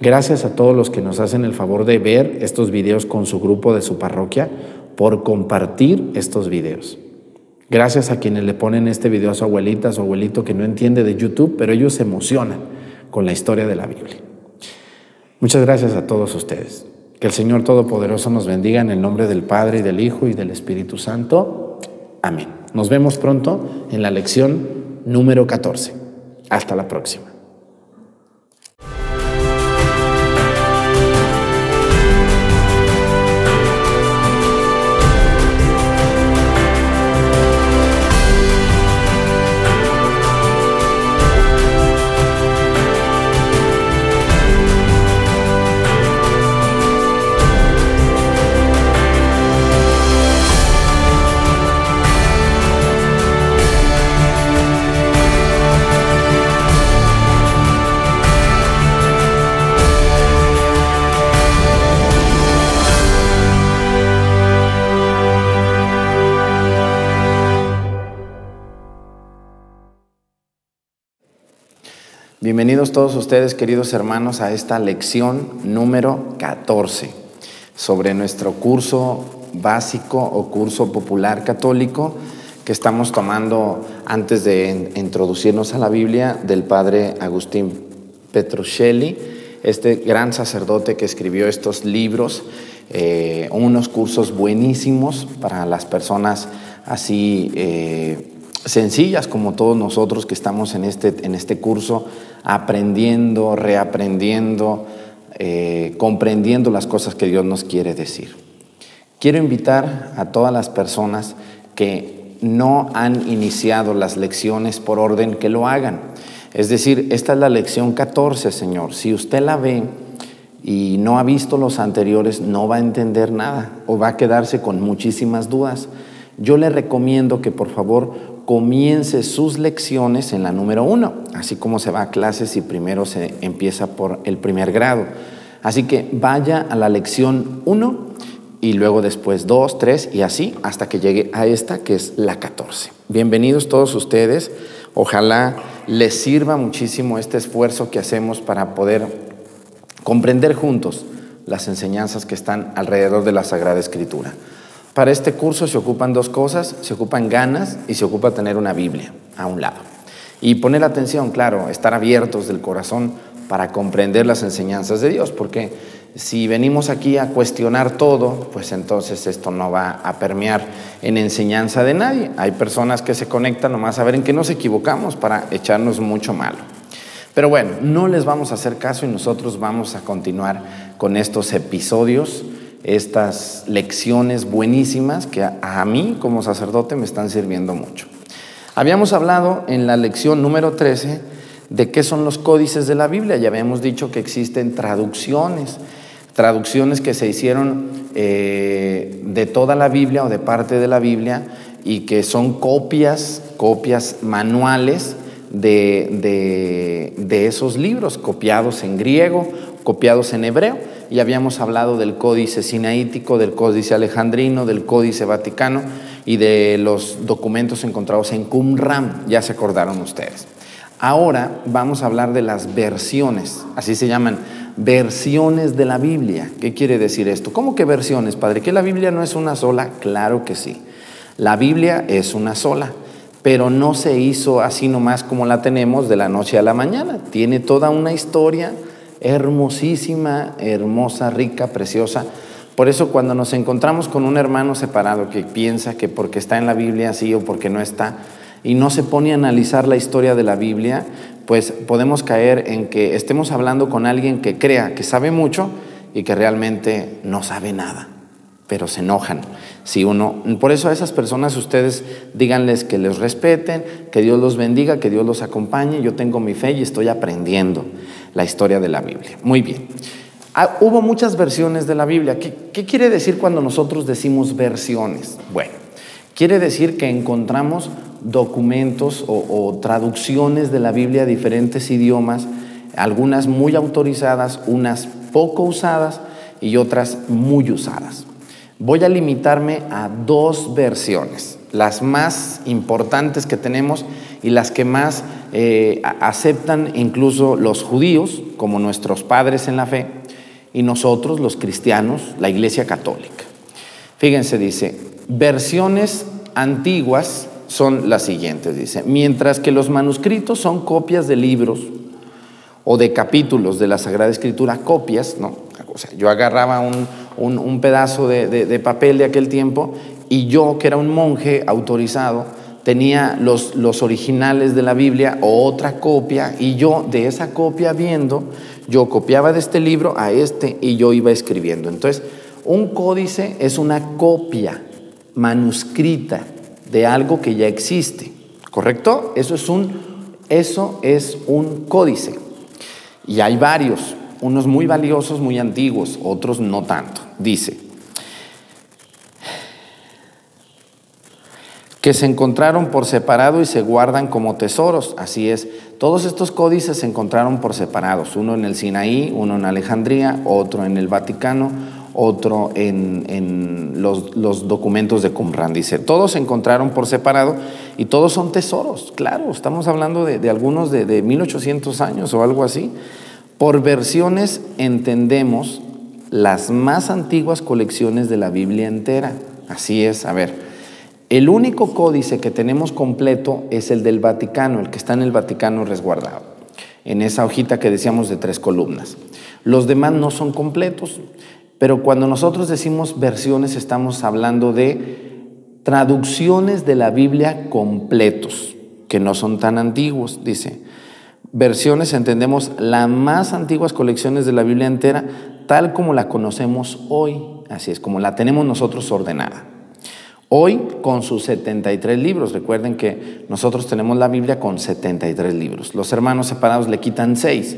Gracias a todos los que nos hacen el favor de ver estos videos con su grupo de su parroquia, por compartir estos videos. Gracias a quienes le ponen este video a su abuelita, a su abuelito que no entiende de YouTube, pero ellos se emocionan con la historia de la Biblia. Muchas gracias a todos ustedes. Que el Señor Todopoderoso nos bendiga en el nombre del Padre y del Hijo y del Espíritu Santo. Amén. Nos vemos pronto en la lección número 14. Hasta la próxima. Bienvenidos todos ustedes, queridos hermanos, a esta lección número 14 sobre nuestro curso básico o curso popular católico que estamos tomando antes de introducirnos a la Biblia del padre Agustín Petruccelli, este gran sacerdote que escribió estos libros, eh, unos cursos buenísimos para las personas así eh, sencillas como todos nosotros que estamos en este, en este curso, aprendiendo, reaprendiendo, eh, comprendiendo las cosas que Dios nos quiere decir. Quiero invitar a todas las personas que no han iniciado las lecciones por orden que lo hagan. Es decir, esta es la lección 14, Señor. Si usted la ve y no ha visto los anteriores, no va a entender nada o va a quedarse con muchísimas dudas. Yo le recomiendo que por favor comience sus lecciones en la número uno, así como se va a clases y primero se empieza por el primer grado. Así que vaya a la lección uno y luego después dos, tres y así hasta que llegue a esta que es la 14. Bienvenidos todos ustedes. Ojalá les sirva muchísimo este esfuerzo que hacemos para poder comprender juntos las enseñanzas que están alrededor de la Sagrada Escritura. Para este curso se ocupan dos cosas, se ocupan ganas y se ocupa tener una Biblia a un lado. Y poner atención, claro, estar abiertos del corazón para comprender las enseñanzas de Dios, porque si venimos aquí a cuestionar todo, pues entonces esto no va a permear en enseñanza de nadie. Hay personas que se conectan nomás a ver en qué nos equivocamos para echarnos mucho malo. Pero bueno, no les vamos a hacer caso y nosotros vamos a continuar con estos episodios estas lecciones buenísimas que a, mí como sacerdote me están sirviendo mucho. Habíamos hablado en la lección número 13 de qué son los códices de la Biblia. Ya habíamos dicho que existen traducciones, traducciones que se hicieron eh, de toda la Biblia o de parte de la Biblia y que son copias, copias manuales de, de esos libros, copiados en griego, copiados en hebreo y habíamos hablado del códice sinaítico, del códice alejandrino, del códice vaticano y de los documentos encontrados en Qumran, ya se acordaron ustedes. Ahora vamos a hablar de las versiones, así se llaman, versiones de la Biblia. ¿Qué quiere decir esto? ¿Cómo que versiones, Padre? ¿Que la Biblia no es una sola? Claro que sí. La Biblia es una sola, pero no se hizo así nomás como la tenemos de la noche a la mañana. Tiene toda una historia, hermosísima, hermosa, rica, preciosa. Por eso cuando nos encontramos con un hermano separado que piensa que porque está en la Biblia así o porque no está, y no se pone a analizar la historia de la Biblia, pues podemos caer en que estemos hablando con alguien que crea que sabe mucho y que realmente no sabe nada, pero se enojan. Si uno, por eso a esas personas ustedes díganles que les respeten, que Dios los bendiga, que Dios los acompañe. Yo tengo mi fe y estoy aprendiendo la historia de la Biblia. Muy bien. Ah, hubo muchas versiones de la Biblia. ¿Qué, quiere decir cuando nosotros decimos versiones? Bueno, quiere decir que encontramos documentos o, o traducciones de la Biblia a diferentes idiomas, algunas muy autorizadas, unas poco usadas y otras muy usadas. Voy a limitarme a dos versiones, las más importantes que tenemos y las que más eh, aceptan incluso los judíos como nuestros padres en la fe y nosotros los cristianos, la Iglesia Católica. Fíjense, dice, versiones antiguas son las siguientes, dice, mientras que los manuscritos son copias de libros o de capítulos de la Sagrada Escritura, copias, ¿no? O sea, yo agarraba un, un- pedazo de- de papel de aquel tiempo y yo, que era un monje autorizado, tenía los, los originales de la Biblia o otra copia y yo de esa copia viendo, yo copiaba de este libro a este y yo iba escribiendo. Entonces, un códice es una copia manuscrita de algo que ya existe, ¿correcto? Eso es un, eso es un códice. Y hay varios, unos muy valiosos, muy antiguos, otros no tanto. Dice, que se encontraron por separado y se guardan como tesoros. Así es, todos estos códices se encontraron por separados, uno en el Sinaí, uno en Alejandría, otro en el Vaticano, otro en, en los, los documentos de Qumran. Dice, todos se encontraron por separado y todos son tesoros, claro, estamos hablando de, de algunos de, de 1800 años o algo así. Por versiones entendemos las más antiguas colecciones de la Biblia entera. Así es, a ver. El único códice que tenemos completo es el del Vaticano, el que está en el Vaticano resguardado, en esa hojita que decíamos de tres columnas. Los demás no son completos, pero cuando nosotros decimos versiones estamos hablando de traducciones de la Biblia completos, que no son tan antiguos, dice. Versiones entendemos las más antiguas colecciones de la Biblia entera, tal como la conocemos hoy, así es, como la tenemos nosotros ordenada. Hoy con sus 73 libros, recuerden que nosotros tenemos la Biblia con 73 libros. Los hermanos separados le quitan 6.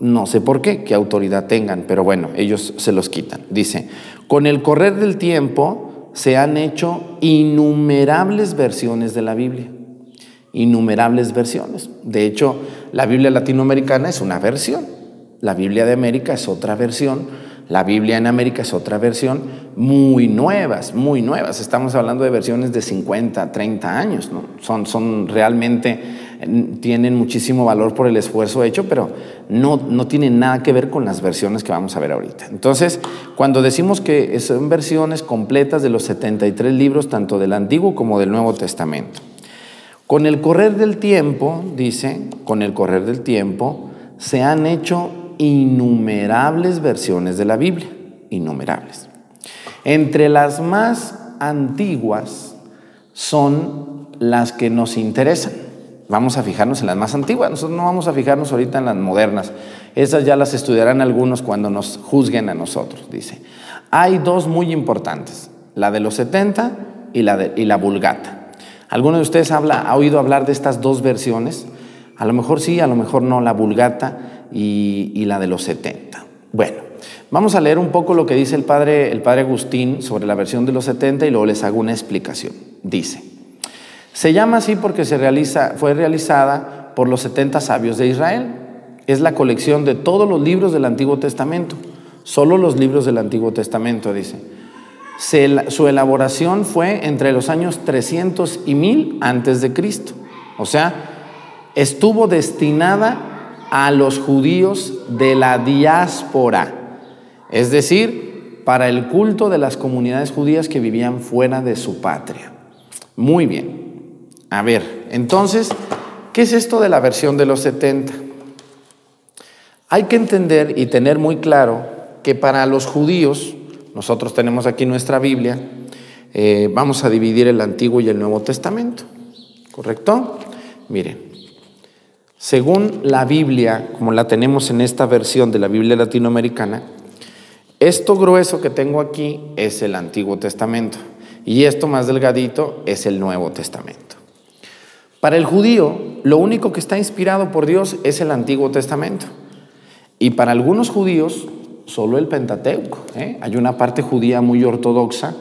No sé por qué, qué autoridad tengan, pero bueno, ellos se los quitan. Dice, con el correr del tiempo se han hecho innumerables versiones de la Biblia. Innumerables versiones. De hecho, la Biblia latinoamericana es una versión. La Biblia de América es otra versión. La Biblia en América es otra versión, muy nuevas, muy nuevas. Estamos hablando de versiones de 50, 30 años, ¿no? Son, son realmente, tienen muchísimo valor por el esfuerzo hecho, pero no, no tienen nada que ver con las versiones que vamos a ver ahorita. Entonces, cuando decimos que son versiones completas de los 73 libros, tanto del Antiguo como del Nuevo Testamento. Con el correr del tiempo, dice, con el correr del tiempo, se han hecho innumerables versiones de la Biblia, innumerables. Entre las más antiguas son las que nos interesan. Vamos a fijarnos en las más antiguas, nosotros no vamos a fijarnos ahorita en las modernas. Esas ya las estudiarán algunos cuando nos juzguen a nosotros, dice. Hay dos muy importantes, la de los 70 y la, de, y la Vulgata. ¿Alguno de ustedes ha oído hablar de estas dos versiones? A lo mejor sí, a lo mejor no, la Vulgata y, la de los 70. Bueno, vamos a leer un poco lo que dice el padre, el padre Agustín sobre la versión de los 70 y luego les hago una explicación. Dice, se llama así porque se realiza, fue realizada por los 70 sabios de Israel. Es la colección de todos los libros del Antiguo Testamento, solo los libros del Antiguo Testamento, dice. Su elaboración fue entre los años 300 y 1000 antes de Cristo. O sea, estuvo destinada a los judíos de la diáspora, es decir, para el culto de las comunidades judías que vivían fuera de su patria. Muy bien. A ver, entonces, ¿qué es esto de la versión de los 70? Hay que entender y tener muy claro que para los judíos, nosotros tenemos aquí nuestra Biblia, eh, vamos a dividir el Antiguo y el Nuevo Testamento, ¿correcto? Miren, según la Biblia, como la tenemos en esta versión de la Biblia latinoamericana, esto grueso que tengo aquí es el Antiguo Testamento y esto más delgadito es el Nuevo Testamento. Para el judío, lo único que está inspirado por Dios es el Antiguo Testamento. Y para algunos judíos, solo el Pentateuco. ¿eh? Hay una parte judía muy ortodoxa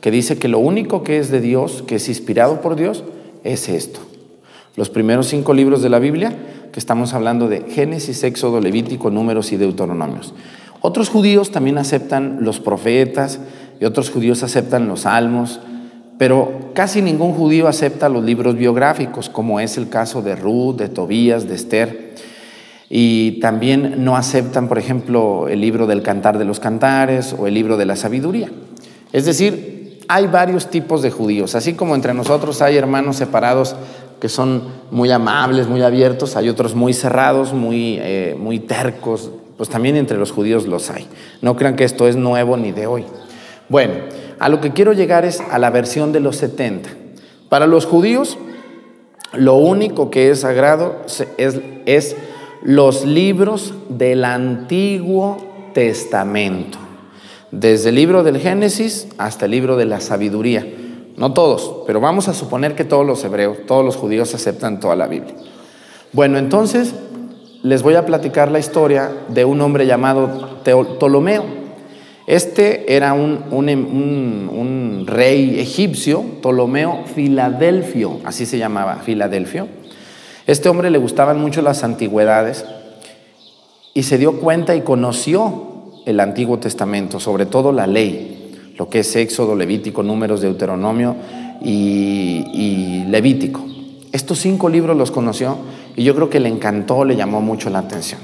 que dice que lo único que es de Dios, que es inspirado por Dios, es esto. Los primeros cinco libros de la Biblia, que estamos hablando de Génesis, Éxodo, Levítico, Números y Deuteronomios. Otros judíos también aceptan los profetas y otros judíos aceptan los salmos, pero casi ningún judío acepta los libros biográficos, como es el caso de Ruth, de Tobías, de Esther. Y también no aceptan, por ejemplo, el libro del Cantar de los Cantares o el libro de la Sabiduría. Es decir, hay varios tipos de judíos. Así como entre nosotros hay hermanos separados que son muy amables, muy abiertos, hay otros muy cerrados, muy, eh, muy tercos, pues también entre los judíos los hay. No crean que esto es nuevo ni de hoy. Bueno, a lo que quiero llegar es a la versión de los 70. Para los judíos, lo único que es sagrado es, es los libros del Antiguo Testamento, desde el libro del Génesis hasta el libro de la sabiduría. No todos, pero vamos a suponer que todos los hebreos, todos los judíos aceptan toda la Biblia. Bueno, entonces les voy a platicar la historia de un hombre llamado Ptolomeo. Este era un, rey egipcio, Ptolomeo Filadelfio, así se llamaba, Filadelfio. Este hombre le gustaban mucho las antigüedades y se dio cuenta y conoció el Antiguo Testamento, sobre todo la ley lo que es Éxodo, Levítico, Números, Deuteronomio y, y Levítico. Estos cinco libros los conoció y yo creo que le encantó, le llamó mucho la atención.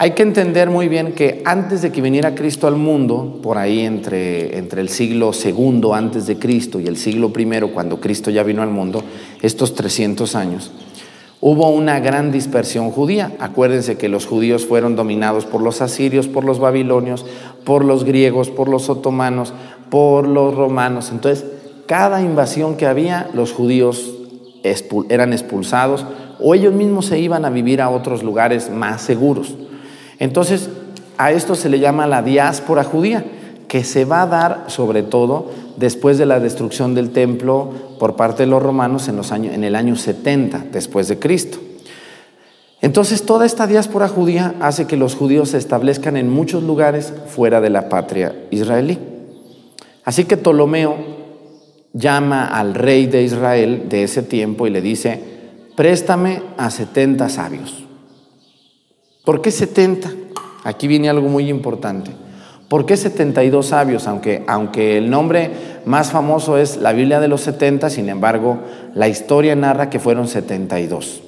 Hay que entender muy bien que antes de que viniera Cristo al mundo, por ahí entre, entre el siglo segundo antes de Cristo y el siglo primero, cuando Cristo ya vino al mundo, estos 300 años, Hubo una gran dispersión judía. Acuérdense que los judíos fueron dominados por los asirios, por los babilonios, por los griegos, por los otomanos, por los romanos. Entonces, cada invasión que había, los judíos eran expulsados o ellos mismos se iban a vivir a otros lugares más seguros. Entonces, a esto se le llama la diáspora judía, que se va a dar sobre todo después de la destrucción del templo por parte de los romanos en, los años, en el año 70 después de Cristo. Entonces toda esta diáspora judía hace que los judíos se establezcan en muchos lugares fuera de la patria israelí. Así que Ptolomeo llama al rey de Israel de ese tiempo y le dice, préstame a 70 sabios. ¿Por qué 70? Aquí viene algo muy importante. ¿Por qué 72 sabios? Aunque, aunque el nombre más famoso es la Biblia de los 70, sin embargo, la historia narra que fueron 72.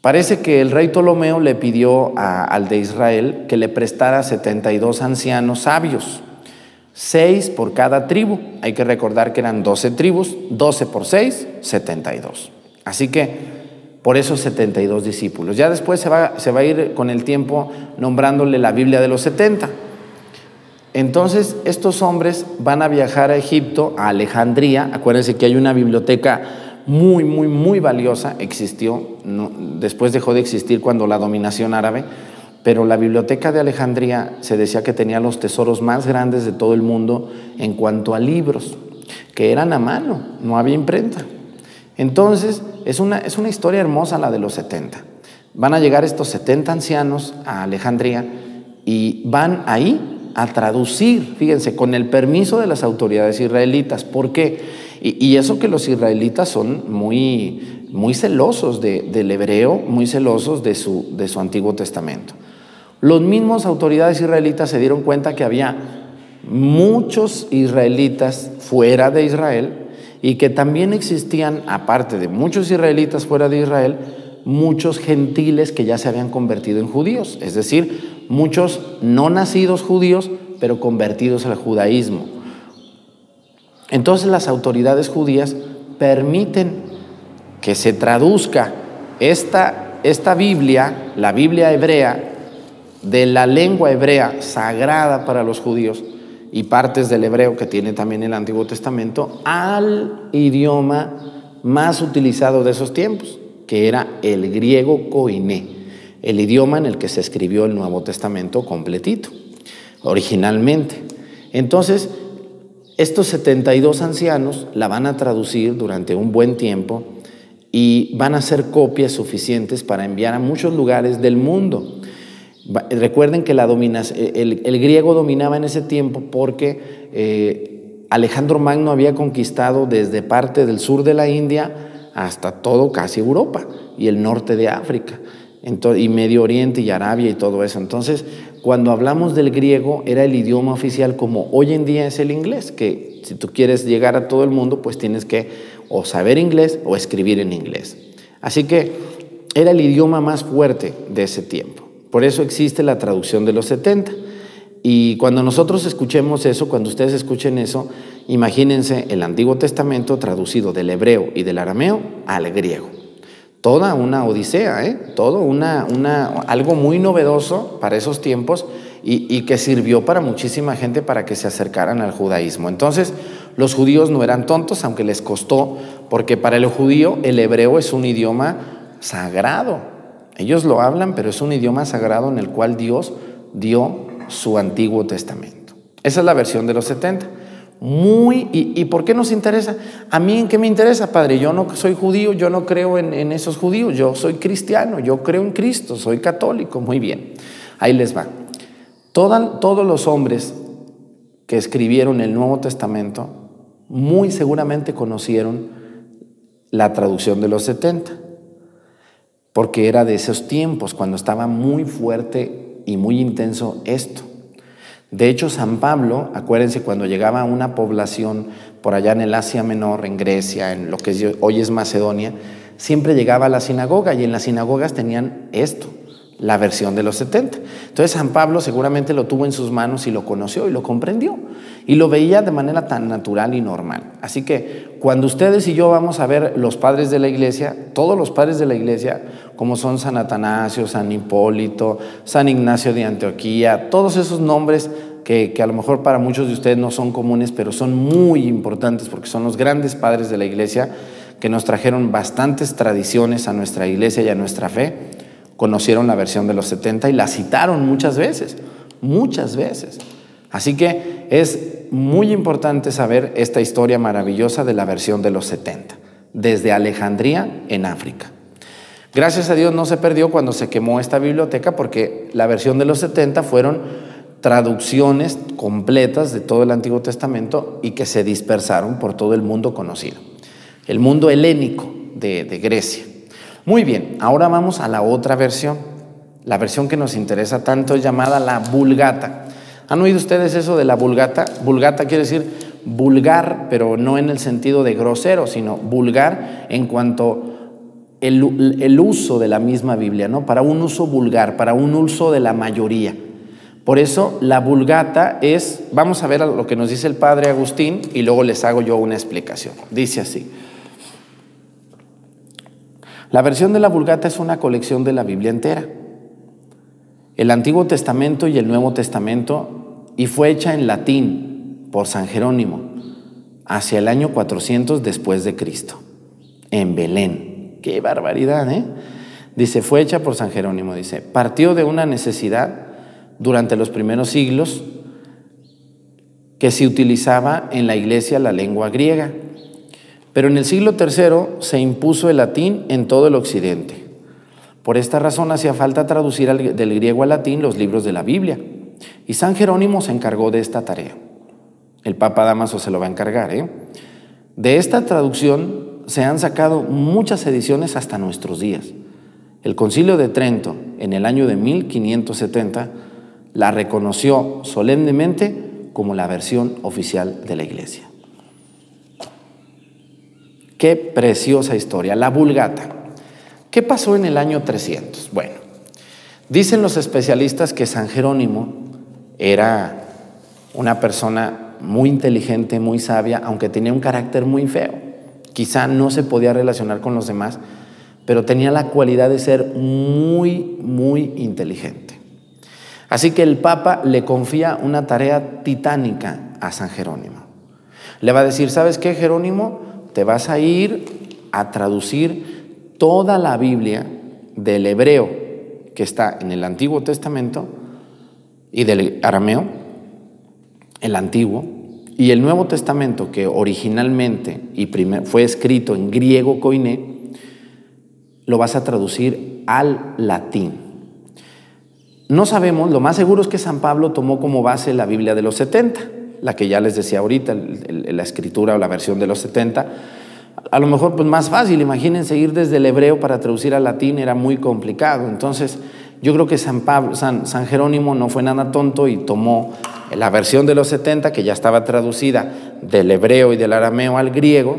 Parece que el rey Ptolomeo le pidió al de Israel que le prestara 72 ancianos sabios, seis por cada tribu. Hay que recordar que eran 12 tribus, 12 por 6, 72. Así que por esos 72 discípulos. Ya después se va, se va a ir con el tiempo nombrándole la Biblia de los 70. Entonces, estos hombres van a viajar a Egipto, a Alejandría. Acuérdense que hay una biblioteca muy, muy, muy valiosa, existió, después dejó de existir cuando la dominación árabe, pero la biblioteca de Alejandría se decía que tenía los tesoros más grandes de todo el mundo en cuanto a libros, que eran a mano, no había imprenta. Entonces, es una, es una historia hermosa la de los 70. Van a llegar estos 70 ancianos a Alejandría y van ahí a traducir, fíjense, con el permiso de las autoridades israelitas. ¿Por qué? Y, eso que los israelitas son muy, muy celosos del hebreo, muy celosos de su, de su Antiguo Testamento. Los mismos autoridades israelitas se dieron cuenta que había muchos israelitas fuera de Israel y que también existían, aparte de muchos israelitas fuera de Israel, muchos gentiles que ya se habían convertido en judíos, es decir, muchos no nacidos judíos, pero convertidos al judaísmo. Entonces las autoridades judías permiten que se traduzca esta, esta Biblia, la Biblia hebrea, de la lengua hebrea sagrada para los judíos y partes del hebreo que tiene también el Antiguo Testamento, al idioma más utilizado de esos tiempos, que era el griego koiné, el idioma en el que se escribió el Nuevo Testamento completito, originalmente. Entonces, estos 72 ancianos la van a traducir durante un buen tiempo y van a ser copias suficientes para enviar a muchos lugares del mundo. Recuerden que la dominac- el, el griego dominaba en ese tiempo porque eh, Alejandro Magno había conquistado desde parte del sur de la India hasta todo casi Europa y el norte de África, Ento- y Medio Oriente y Arabia y todo eso. Entonces, cuando hablamos del griego, era el idioma oficial como hoy en día es el inglés, que si tú quieres llegar a todo el mundo, pues tienes que o saber inglés o escribir en inglés. Así que era el idioma más fuerte de ese tiempo. Por eso existe la traducción de los 70. Y cuando nosotros escuchemos eso, cuando ustedes escuchen eso, imagínense el Antiguo Testamento traducido del hebreo y del arameo al griego. Toda una odisea, ¿eh? Todo una, una, algo muy novedoso para esos tiempos y, que sirvió para muchísima gente para que se acercaran al judaísmo. Entonces, los judíos no eran tontos, aunque les costó, porque para el judío el hebreo es un idioma sagrado. Ellos lo hablan, pero es un idioma sagrado en el cual Dios dio su Antiguo Testamento. Esa es la versión de los 70. Muy, y, y por qué nos interesa? A mí, ¿en qué me interesa, Padre? Yo no soy judío, yo no creo en, en esos judíos, yo soy cristiano, yo creo en Cristo, soy católico. Muy bien, ahí les va. Todos los hombres que escribieron el Nuevo Testamento muy seguramente conocieron la traducción de los 70 porque era de esos tiempos cuando estaba muy fuerte y muy intenso esto. De hecho, San Pablo, acuérdense, cuando llegaba a una población por allá en el Asia Menor, en Grecia, en lo que hoy es Macedonia, siempre llegaba a la sinagoga y en las sinagogas tenían esto, la versión de los 70. Entonces San Pablo seguramente lo tuvo en sus manos y lo conoció y lo comprendió y lo veía de manera tan natural y normal. Así que cuando ustedes y yo vamos a ver los padres de la iglesia, todos los padres de la iglesia, como son San Atanasio, San Hipólito, San Ignacio de Antioquía, todos esos nombres que, que a lo mejor para muchos de ustedes no son comunes, pero son muy importantes porque son los grandes padres de la iglesia que nos trajeron bastantes tradiciones a nuestra iglesia y a nuestra fe, conocieron la versión de los 70 y la citaron muchas veces, muchas veces. Así que es muy importante saber esta historia maravillosa de la versión de los 70, desde Alejandría en África. Gracias a Dios no se perdió cuando se quemó esta biblioteca porque la versión de los 70 fueron traducciones completas de todo el Antiguo Testamento y que se dispersaron por todo el mundo conocido, el mundo helénico de, de Grecia. Muy bien, ahora vamos a la otra versión. La versión que nos interesa tanto es llamada la Vulgata. ¿Han oído ustedes eso de la Vulgata? Vulgata quiere decir vulgar, pero no en el sentido de grosero, sino vulgar en cuanto el, uso de la misma Biblia, ¿no? Para un uso vulgar, para un uso de la mayoría. Por eso la Vulgata es, vamos a ver lo que nos dice el padre Agustín y luego les hago yo una explicación. Dice así. La versión de la Vulgata es una colección de la Biblia entera. El Antiguo Testamento y el Nuevo Testamento y fue hecha en latín por San Jerónimo hacia el año 400 después de Cristo, en Belén. Qué barbaridad, ¿eh? Dice, fue hecha por San Jerónimo, dice, partió de una necesidad durante los primeros siglos que se utilizaba en la iglesia la lengua griega. Pero en el siglo III se impuso el latín en todo el occidente. Por esta razón hacía falta traducir del griego al latín los libros de la Biblia. Y San Jerónimo se encargó de esta tarea. El Papa Damaso se lo va a encargar. ¿eh? De esta traducción se han sacado muchas ediciones hasta nuestros días. El Concilio de Trento, en el año de 1570, la reconoció solemnemente como la versión oficial de la Iglesia. Qué preciosa historia, la Vulgata. ¿Qué pasó en el año 300? Bueno, dicen los especialistas que San Jerónimo era una persona muy inteligente, muy sabia, aunque tenía un carácter muy feo. Quizá no se podía relacionar con los demás, pero tenía la cualidad de ser muy, muy inteligente. Así que el Papa le confía una tarea titánica a San Jerónimo. Le va a decir, ¿sabes qué, Jerónimo? Te vas a ir a traducir toda la Biblia del hebreo que está en el Antiguo Testamento y del arameo, el Antiguo, y el Nuevo Testamento que originalmente y fue escrito en griego koiné, lo vas a traducir al latín. No sabemos, lo más seguro es que San Pablo tomó como base la Biblia de los 70, la que ya les decía ahorita, la escritura o la versión de los 70. A lo mejor pues más fácil, imagínense ir desde el hebreo para traducir al latín era muy complicado. Entonces, yo creo que San, Pablo, San, San Jerónimo no fue nada tonto y tomó la versión de los 70, que ya estaba traducida del hebreo y del arameo al griego,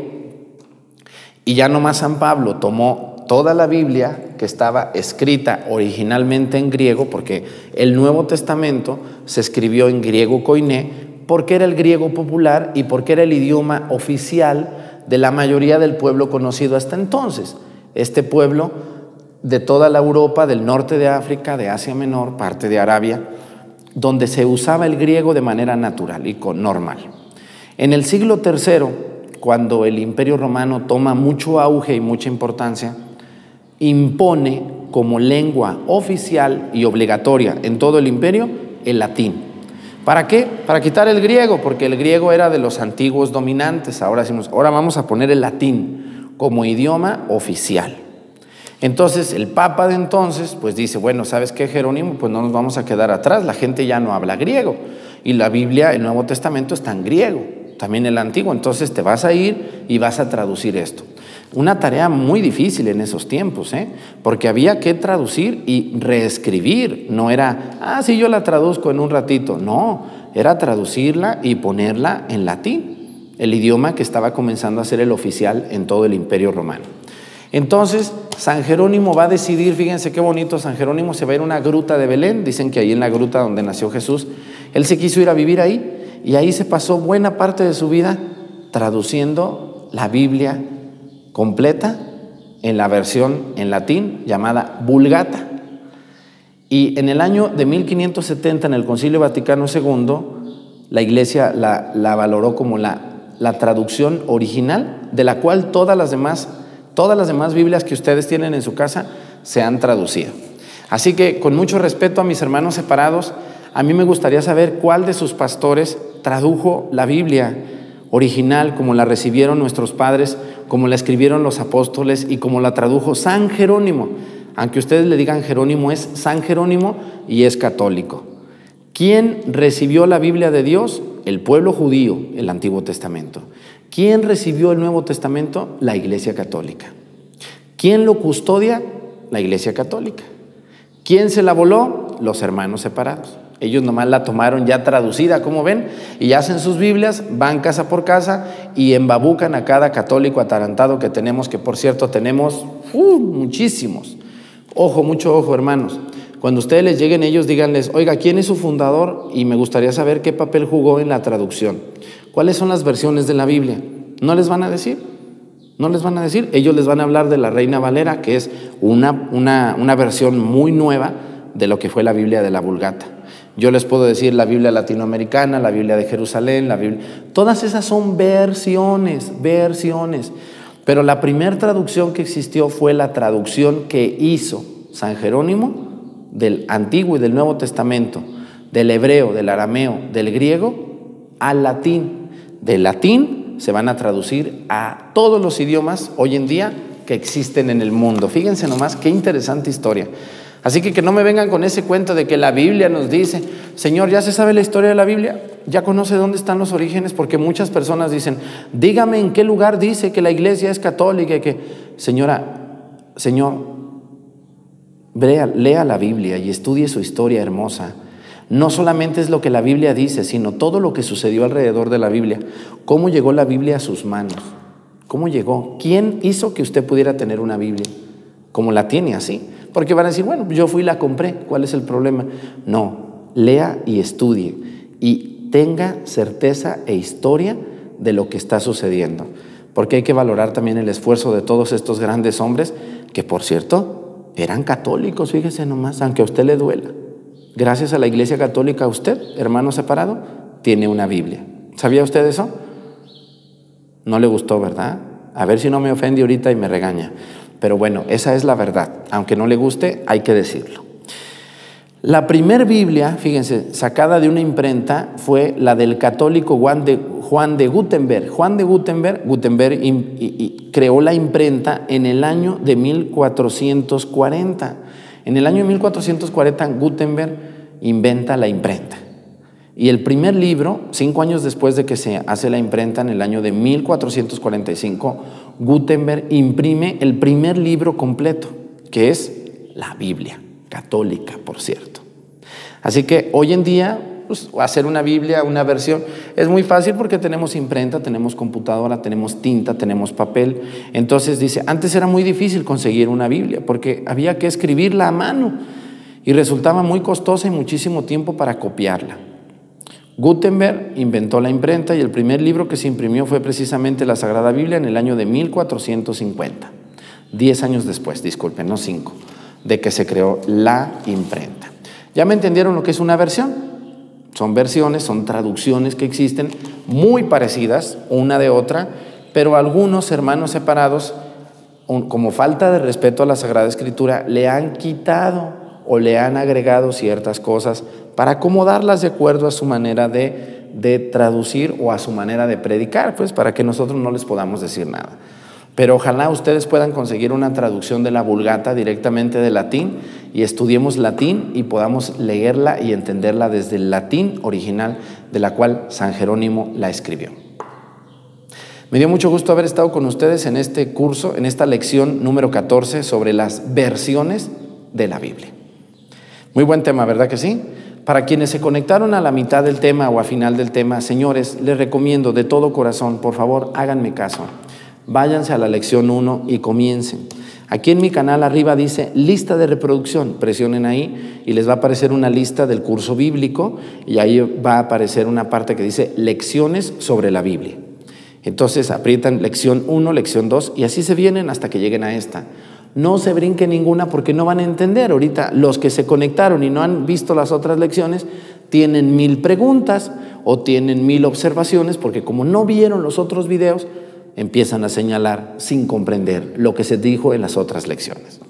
y ya nomás San Pablo tomó toda la Biblia que estaba escrita originalmente en griego, porque el Nuevo Testamento se escribió en griego koiné, porque era el griego popular y porque era el idioma oficial de la mayoría del pueblo conocido hasta entonces. Este pueblo de toda la Europa, del norte de África, de Asia Menor, parte de Arabia, donde se usaba el griego de manera natural y con- normal. En el siglo III, cuando el Imperio Romano toma mucho auge y mucha importancia, impone como lengua oficial y obligatoria en todo el imperio el latín. ¿Para qué? Para quitar el griego, porque el griego era de los antiguos dominantes. Ahora decimos, ahora vamos a poner el latín como idioma oficial. Entonces el Papa de entonces pues dice, bueno, ¿sabes qué, Jerónimo? Pues no nos vamos a quedar atrás, la gente ya no habla griego y la Biblia, el Nuevo Testamento está en griego, también el Antiguo, entonces te vas a ir y vas a traducir esto. Una tarea muy difícil en esos tiempos, ¿eh? porque había que traducir y reescribir, no era, ah, sí, yo la traduzco en un ratito, no, era traducirla y ponerla en latín, el idioma que estaba comenzando a ser el oficial en todo el Imperio Romano. Entonces, San Jerónimo va a decidir, fíjense qué bonito, San Jerónimo se va a ir a una gruta de Belén, dicen que ahí en la gruta donde nació Jesús, él se quiso ir a vivir ahí y ahí se pasó buena parte de su vida traduciendo la Biblia completa en la versión en latín llamada Vulgata. Y en el año de 1570, en el Concilio Vaticano II, la Iglesia la, valoró como la, la traducción original, de la cual todas las demás Todas las demás Biblias que ustedes tienen en su casa se han traducido. Así que con mucho respeto a mis hermanos separados, a mí me gustaría saber cuál de sus pastores tradujo la Biblia original como la recibieron nuestros padres, como la escribieron los apóstoles y como la tradujo San Jerónimo. Aunque ustedes le digan Jerónimo, es San Jerónimo y es católico. ¿Quién recibió la Biblia de Dios? El pueblo judío, el Antiguo Testamento. ¿Quién recibió el Nuevo Testamento? La Iglesia Católica. ¿Quién lo custodia? La Iglesia Católica. ¿Quién se la voló? Los hermanos separados. Ellos nomás la tomaron ya traducida, como ven, y hacen sus Biblias, van casa por casa y embabucan a cada católico atarantado que tenemos, que por cierto tenemos uh, muchísimos. Ojo, mucho ojo, hermanos. Cuando ustedes les lleguen ellos, díganles, oiga, ¿quién es su fundador? Y me gustaría saber qué papel jugó en la traducción. ¿Cuáles son las versiones de la Biblia? No les van a decir. No les van a decir. Ellos les van a hablar de la Reina Valera, que es una, una, una versión muy nueva de lo que fue la Biblia de la Vulgata. Yo les puedo decir la Biblia latinoamericana, la Biblia de Jerusalén, la Biblia... Todas esas son versiones, versiones. Pero la primera traducción que existió fue la traducción que hizo San Jerónimo del Antiguo y del Nuevo Testamento, del hebreo, del arameo, del griego, al latín. Del latín se van a traducir a todos los idiomas hoy en día que existen en el mundo. Fíjense nomás qué interesante historia. Así que que no me vengan con ese cuento de que la Biblia nos dice, Señor, ya se sabe la historia de la Biblia, ya conoce dónde están los orígenes, porque muchas personas dicen, dígame en qué lugar dice que la iglesia es católica y que, señora, Señor, lea, lea la Biblia y estudie su historia hermosa. No solamente es lo que la Biblia dice, sino todo lo que sucedió alrededor de la Biblia. ¿Cómo llegó la Biblia a sus manos? ¿Cómo llegó? ¿Quién hizo que usted pudiera tener una Biblia? Como la tiene así. Porque van a decir, bueno, yo fui y la compré, ¿cuál es el problema? No, lea y estudie y tenga certeza e historia de lo que está sucediendo. Porque hay que valorar también el esfuerzo de todos estos grandes hombres, que por cierto, eran católicos, fíjese nomás, aunque a usted le duela. Gracias a la Iglesia Católica, usted, hermano separado, tiene una Biblia. ¿Sabía usted eso? No le gustó, ¿verdad? A ver si no me ofende ahorita y me regaña. Pero bueno, esa es la verdad. Aunque no le guste, hay que decirlo. La primer Biblia, fíjense, sacada de una imprenta fue la del católico Juan de, Juan de Gutenberg. Juan de Gutenberg, Gutenberg creó la imprenta en el año de 1440. En el año 1440 Gutenberg inventa la imprenta. Y el primer libro, cinco años después de que se hace la imprenta, en el año de 1445, Gutenberg imprime el primer libro completo, que es la Biblia, católica, por cierto. Así que hoy en día, pues, hacer una Biblia, una versión, es muy fácil porque tenemos imprenta, tenemos computadora, tenemos tinta, tenemos papel. Entonces dice, antes era muy difícil conseguir una Biblia porque había que escribirla a mano y resultaba muy costosa y muchísimo tiempo para copiarla. Gutenberg inventó la imprenta y el primer libro que se imprimió fue precisamente la Sagrada Biblia en el año de 1450, diez años después, disculpen, no cinco, de que se creó la imprenta. ¿Ya me entendieron lo que es una versión? Son versiones, son traducciones que existen muy parecidas una de otra, pero algunos hermanos separados, como falta de respeto a la Sagrada Escritura, le han quitado o le han agregado ciertas cosas para acomodarlas de acuerdo a su manera de, de, traducir o a su manera de predicar, pues para que nosotros no les podamos decir nada. Pero ojalá ustedes puedan conseguir una traducción de la Vulgata directamente de latín y estudiemos latín y podamos leerla y entenderla desde el latín original de la cual San Jerónimo la escribió. Me dio mucho gusto haber estado con ustedes en este curso, en esta lección número 14 sobre las versiones de la Biblia. Muy buen tema, ¿verdad que sí? Para quienes se conectaron a la mitad del tema o a final del tema, señores, les recomiendo de todo corazón, por favor, háganme caso. Váyanse a la lección 1 y comiencen. Aquí en mi canal arriba dice lista de reproducción, presionen ahí y les va a aparecer una lista del curso bíblico y ahí va a aparecer una parte que dice lecciones sobre la Biblia. Entonces aprietan lección 1, lección 2 y así se vienen hasta que lleguen a esta. No se brinque ninguna porque no van a entender. Ahorita los que se conectaron y no han visto las otras lecciones tienen mil preguntas o tienen mil observaciones porque como no vieron los otros videos, empiezan a señalar sin comprender lo que se dijo en las otras lecciones.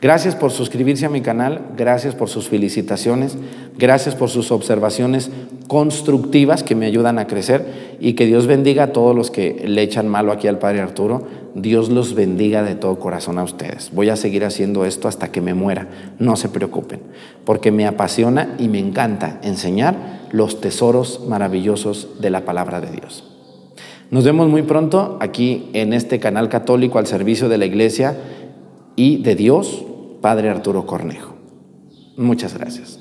Gracias por suscribirse a mi canal, gracias por sus felicitaciones, gracias por sus observaciones constructivas que me ayudan a crecer y que Dios bendiga a todos los que le echan malo aquí al Padre Arturo. Dios los bendiga de todo corazón a ustedes. Voy a seguir haciendo esto hasta que me muera, no se preocupen, porque me apasiona y me encanta enseñar los tesoros maravillosos de la palabra de Dios. Nos vemos muy pronto aquí en este canal católico al servicio de la iglesia y de Dios Padre Arturo Cornejo. Muchas gracias.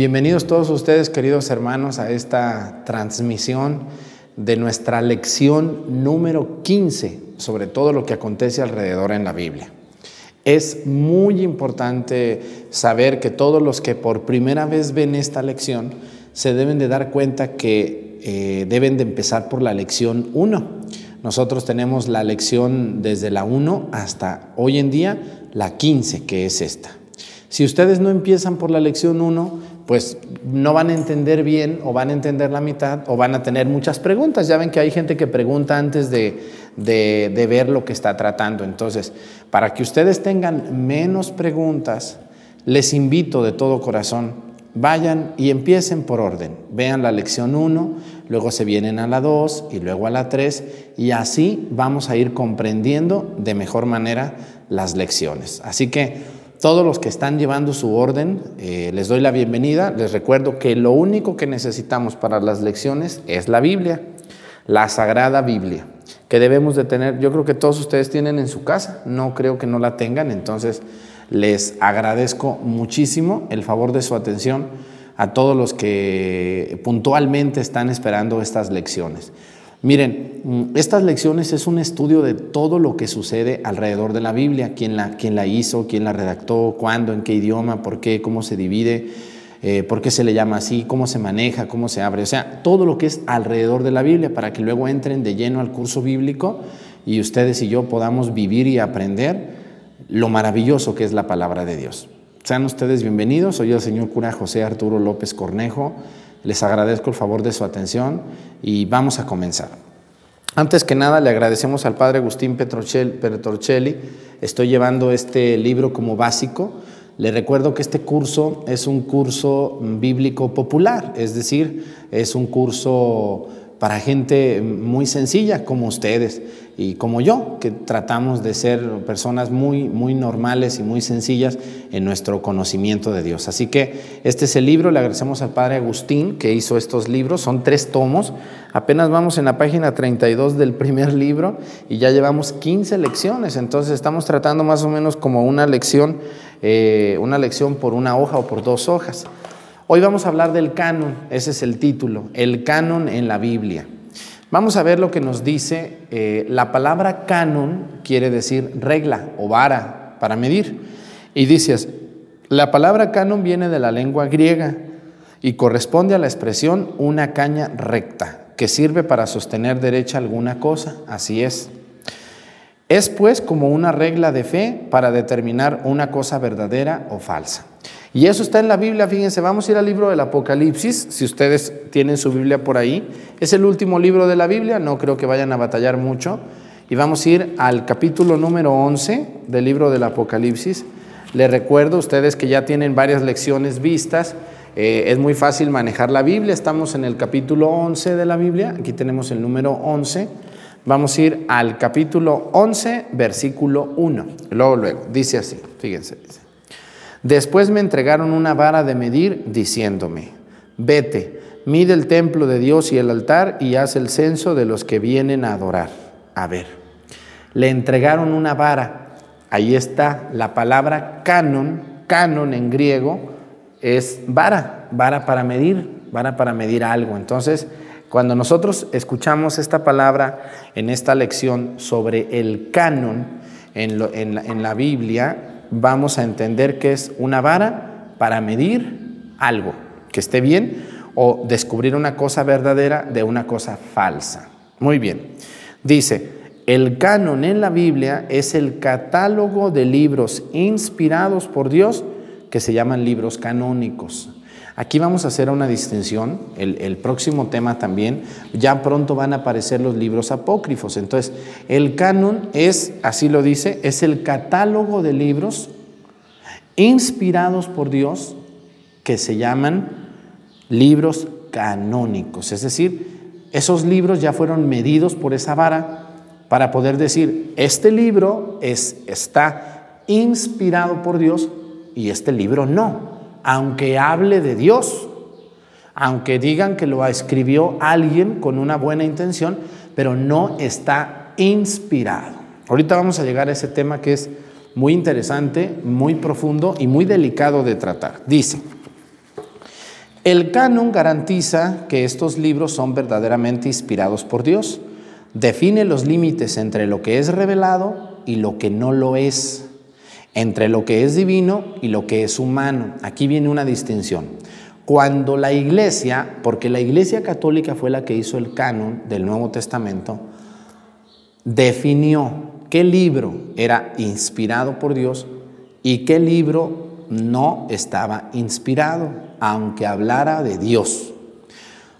Bienvenidos todos ustedes, queridos hermanos, a esta transmisión de nuestra lección número 15 sobre todo lo que acontece alrededor en la Biblia. Es muy importante saber que todos los que por primera vez ven esta lección se deben de dar cuenta que eh, deben de empezar por la lección 1. Nosotros tenemos la lección desde la 1 hasta hoy en día la 15, que es esta. Si ustedes no empiezan por la lección 1, pues no van a entender bien o van a entender la mitad o van a tener muchas preguntas. Ya ven que hay gente que pregunta antes de, de, ver lo que está tratando. Entonces, para que ustedes tengan menos preguntas, les invito de todo corazón, vayan y empiecen por orden. Vean la lección 1, luego se vienen a la 2 y luego a la 3 y así vamos a ir comprendiendo de mejor manera las lecciones. Así que todos los que están llevando su orden, eh, les doy la bienvenida. Les recuerdo que lo único que necesitamos para las lecciones es la Biblia, la Sagrada Biblia, que debemos de tener. Yo creo que todos ustedes tienen en su casa, no creo que no la tengan, entonces les agradezco muchísimo el favor de su atención a todos los que puntualmente están esperando estas lecciones. Miren, mm, estas lecciones es un estudio de todo lo que sucede alrededor de la Biblia, quién la, quién la hizo, quién la redactó, cuándo, en qué idioma, por qué, cómo se divide, eh, por qué se le llama así, cómo se maneja, cómo se abre, o sea, todo lo que es alrededor de la Biblia para que luego entren de lleno al curso bíblico y ustedes y yo podamos vivir y aprender lo maravilloso que es la palabra de Dios. Sean ustedes bienvenidos, soy el señor cura José Arturo López Cornejo, les agradezco el favor de su atención y vamos a comenzar. Antes que nada, le agradecemos al padre Agustín Petrocelli. Estoy llevando este libro como básico. Le recuerdo que este curso es un curso bíblico popular, es decir, es un curso para gente muy sencilla como ustedes y como yo, que tratamos de ser personas muy, muy normales y muy sencillas en nuestro conocimiento de Dios. Así que este es el libro, le agradecemos al Padre Agustín que hizo estos libros, son tres tomos, apenas vamos en la página 32 del primer libro y ya llevamos 15 lecciones, entonces estamos tratando más o menos como una lección, eh, una lección por una hoja o por dos hojas. Hoy vamos a hablar del canon, ese es el título, el canon en la Biblia. Vamos a ver lo que nos dice, eh, la palabra canon quiere decir regla o vara para medir. Y dices, la palabra canon viene de la lengua griega y corresponde a la expresión una caña recta, que sirve para sostener derecha alguna cosa, así es. Es pues como una regla de fe para determinar una cosa verdadera o falsa. Y eso está en la Biblia, fíjense, vamos a ir al libro del Apocalipsis, si ustedes tienen su Biblia por ahí. Es el último libro de la Biblia, no creo que vayan a batallar mucho. Y vamos a ir al capítulo número 11 del libro del Apocalipsis. Les recuerdo a ustedes que ya tienen varias lecciones vistas. Eh, es muy fácil manejar la Biblia. Estamos en el capítulo 11 de la Biblia. Aquí tenemos el número 11. Vamos a ir al capítulo 11, versículo 1. Luego, luego, dice así, fíjense, dice. Después me entregaron una vara de medir diciéndome, vete, mide el templo de Dios y el altar y haz el censo de los que vienen a adorar. A ver, le entregaron una vara. Ahí está la palabra canon, canon en griego es vara, vara para medir, vara para medir algo. Entonces, cuando nosotros escuchamos esta palabra en esta lección sobre el canon en, la Biblia, vamos a entender que es una vara para medir algo, que esté bien, o descubrir una cosa verdadera de una cosa falsa. Muy bien. Dice, el canon en la Biblia es el catálogo de libros inspirados por Dios que se llaman libros canónicos. Aquí vamos a hacer una distinción, el, próximo tema también, ya pronto van a aparecer los libros apócrifos. Entonces, el canon es, así lo dice, es el catálogo de libros inspirados por Dios que se llaman libros canónicos. Es decir, esos libros ya fueron medidos por esa vara para poder decir, este libro es, está inspirado por Dios y este libro no aunque hable de Dios, aunque digan que lo escribió alguien con una buena intención, pero no está inspirado. Ahorita vamos a llegar a ese tema que es muy interesante, muy profundo y muy delicado de tratar. Dice, el canon garantiza que estos libros son verdaderamente inspirados por Dios. Define los límites entre lo que es revelado y lo que no lo es entre lo que es divino y lo que es humano. Aquí viene una distinción. Cuando la iglesia, porque la iglesia católica fue la que hizo el canon del Nuevo Testamento, definió qué libro era inspirado por Dios y qué libro no estaba inspirado, aunque hablara de Dios.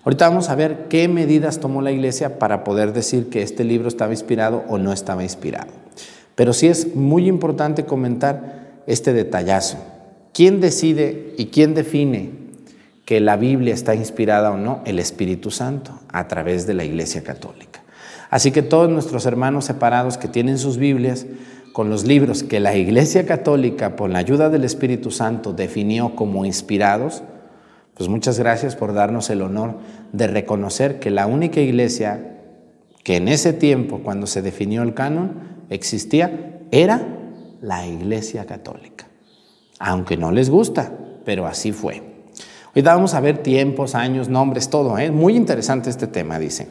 Ahorita vamos a ver qué medidas tomó la iglesia para poder decir que este libro estaba inspirado o no estaba inspirado. Pero sí es muy importante comentar este detallazo. ¿Quién decide y quién define que la Biblia está inspirada o no? El Espíritu Santo, a través de la Iglesia Católica. Así que todos nuestros hermanos separados que tienen sus Biblias, con los libros que la Iglesia Católica, por la ayuda del Espíritu Santo, definió como inspirados, pues muchas gracias por darnos el honor de reconocer que la única iglesia que en ese tiempo, cuando se definió el canon, existía era la Iglesia Católica. Aunque no les gusta, pero así fue. Hoy vamos a ver tiempos, años, nombres, todo. ¿eh? muy interesante este tema, dice.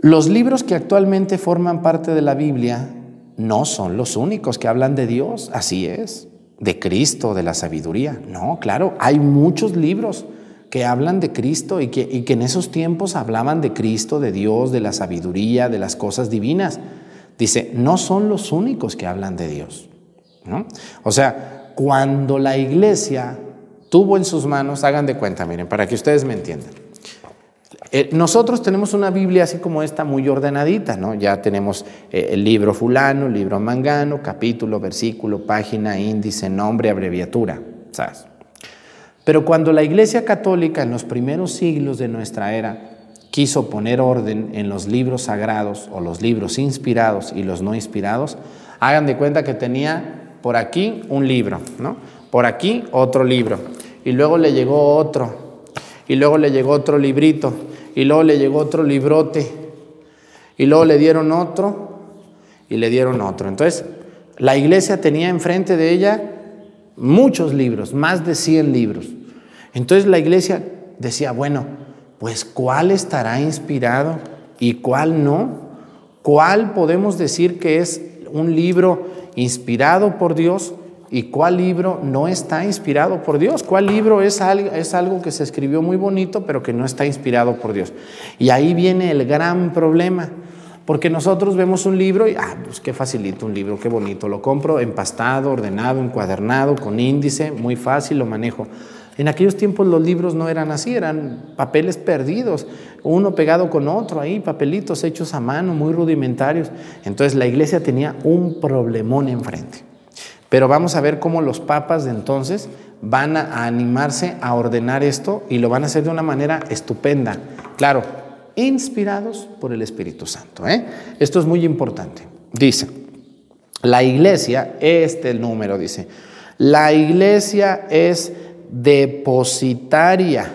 Los libros que actualmente forman parte de la Biblia no son los únicos que hablan de Dios, así es, de Cristo, de la sabiduría. No, claro, hay muchos libros que hablan de Cristo y que, y que en esos tiempos hablaban de Cristo, de Dios, de la sabiduría, de las cosas divinas. Dice, no son los únicos que hablan de Dios. ¿no? O sea, cuando la iglesia tuvo en sus manos, hagan de cuenta, miren, para que ustedes me entiendan. Eh, nosotros tenemos una Biblia así como esta muy ordenadita, ¿no? Ya tenemos eh, el libro fulano, el libro mangano, capítulo, versículo, página, índice, nombre, abreviatura, ¿sabes? Pero cuando la Iglesia Católica en los primeros siglos de nuestra era quiso poner orden en los libros sagrados o los libros inspirados y los no inspirados, hagan de cuenta que tenía por aquí un libro, ¿no? Por aquí otro libro. Y luego le llegó otro. Y luego le llegó otro librito. Y luego le llegó otro librote. Y luego le dieron otro. Y le dieron otro. Entonces, la iglesia tenía enfrente de ella muchos libros, más de 100 libros. Entonces la iglesia decía, bueno, pues ¿cuál estará inspirado y cuál no? ¿Cuál podemos decir que es un libro inspirado por Dios y cuál libro no está inspirado por Dios? ¿Cuál libro es algo, es algo que se escribió muy bonito pero que no está inspirado por Dios? Y ahí viene el gran problema. Porque nosotros vemos un libro y, ah, pues qué facilito un libro, qué bonito. Lo compro empastado, ordenado, encuadernado, con índice, muy fácil, lo manejo. En aquellos tiempos los libros no eran así, eran papeles perdidos, uno pegado con otro ahí, papelitos hechos a mano, muy rudimentarios. Entonces la iglesia tenía un problemón enfrente. Pero vamos a ver cómo los papas de entonces van a animarse a ordenar esto y lo van a hacer de una manera estupenda. Claro, inspirados por el Espíritu Santo. ¿eh? Esto es muy importante. Dice, la iglesia, este el número dice, la iglesia es depositaria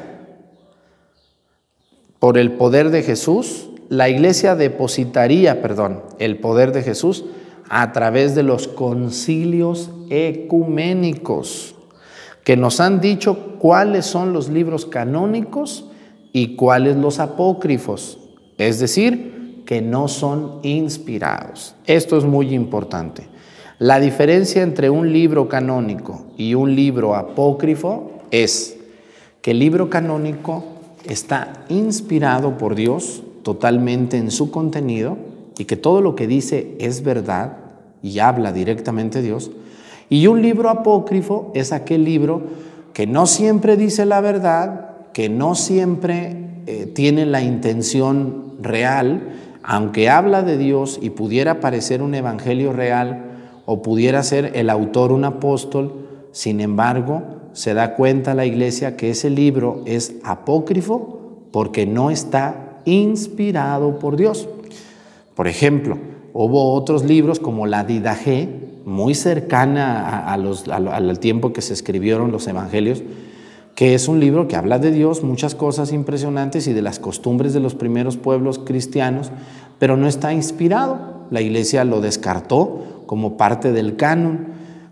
por el poder de Jesús, la iglesia depositaría, perdón, el poder de Jesús a través de los concilios ecuménicos que nos han dicho cuáles son los libros canónicos y cuáles los apócrifos, es decir, que no son inspirados. Esto es muy importante. La diferencia entre un libro canónico y un libro apócrifo es que el libro canónico está inspirado por Dios totalmente en su contenido y que todo lo que dice es verdad y habla directamente Dios. Y un libro apócrifo es aquel libro que no siempre dice la verdad, que no siempre eh, tiene la intención real, aunque habla de Dios y pudiera parecer un evangelio real o pudiera ser el autor un apóstol, sin embargo, se da cuenta la iglesia que ese libro es apócrifo porque no está inspirado por Dios. Por ejemplo, hubo otros libros como la Didaje, muy cercana al tiempo que se escribieron los evangelios, que es un libro que habla de Dios, muchas cosas impresionantes y de las costumbres de los primeros pueblos cristianos, pero no está inspirado. La iglesia lo descartó como parte del canon.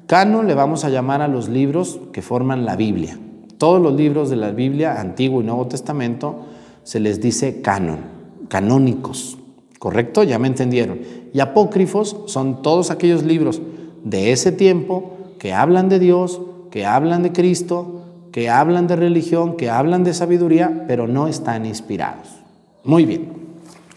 Canon le vamos a llamar a los libros que forman la Biblia. Todos los libros de la Biblia, Antiguo y Nuevo Testamento, se les dice canon, canónicos. ¿Correcto? Ya me entendieron. Y apócrifos son todos aquellos libros de ese tiempo que hablan de Dios, que hablan de Cristo, que hablan de religión, que hablan de sabiduría, pero no están inspirados. Muy bien,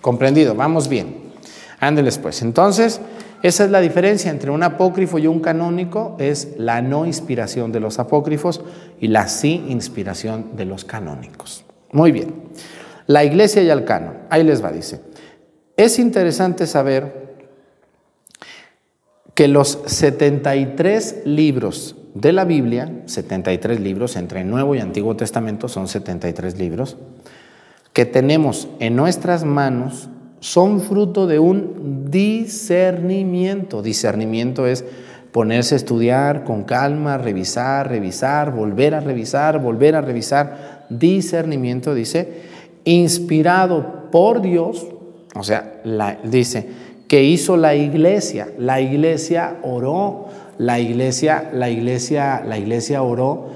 comprendido, vamos bien. Ándeles pues. Entonces, esa es la diferencia entre un apócrifo y un canónico, es la no inspiración de los apócrifos y la sí inspiración de los canónicos. Muy bien. La iglesia y el canon. Ahí les va, dice. Es interesante saber que los 73 libros de la Biblia, 73 libros, entre Nuevo y Antiguo Testamento son 73 libros, que tenemos en nuestras manos son fruto de un discernimiento. Discernimiento es ponerse a estudiar con calma, revisar, revisar, volver a revisar, volver a revisar. Discernimiento dice, inspirado por Dios, o sea, dice, que hizo la iglesia. La iglesia oró, la iglesia, la iglesia, la iglesia oró,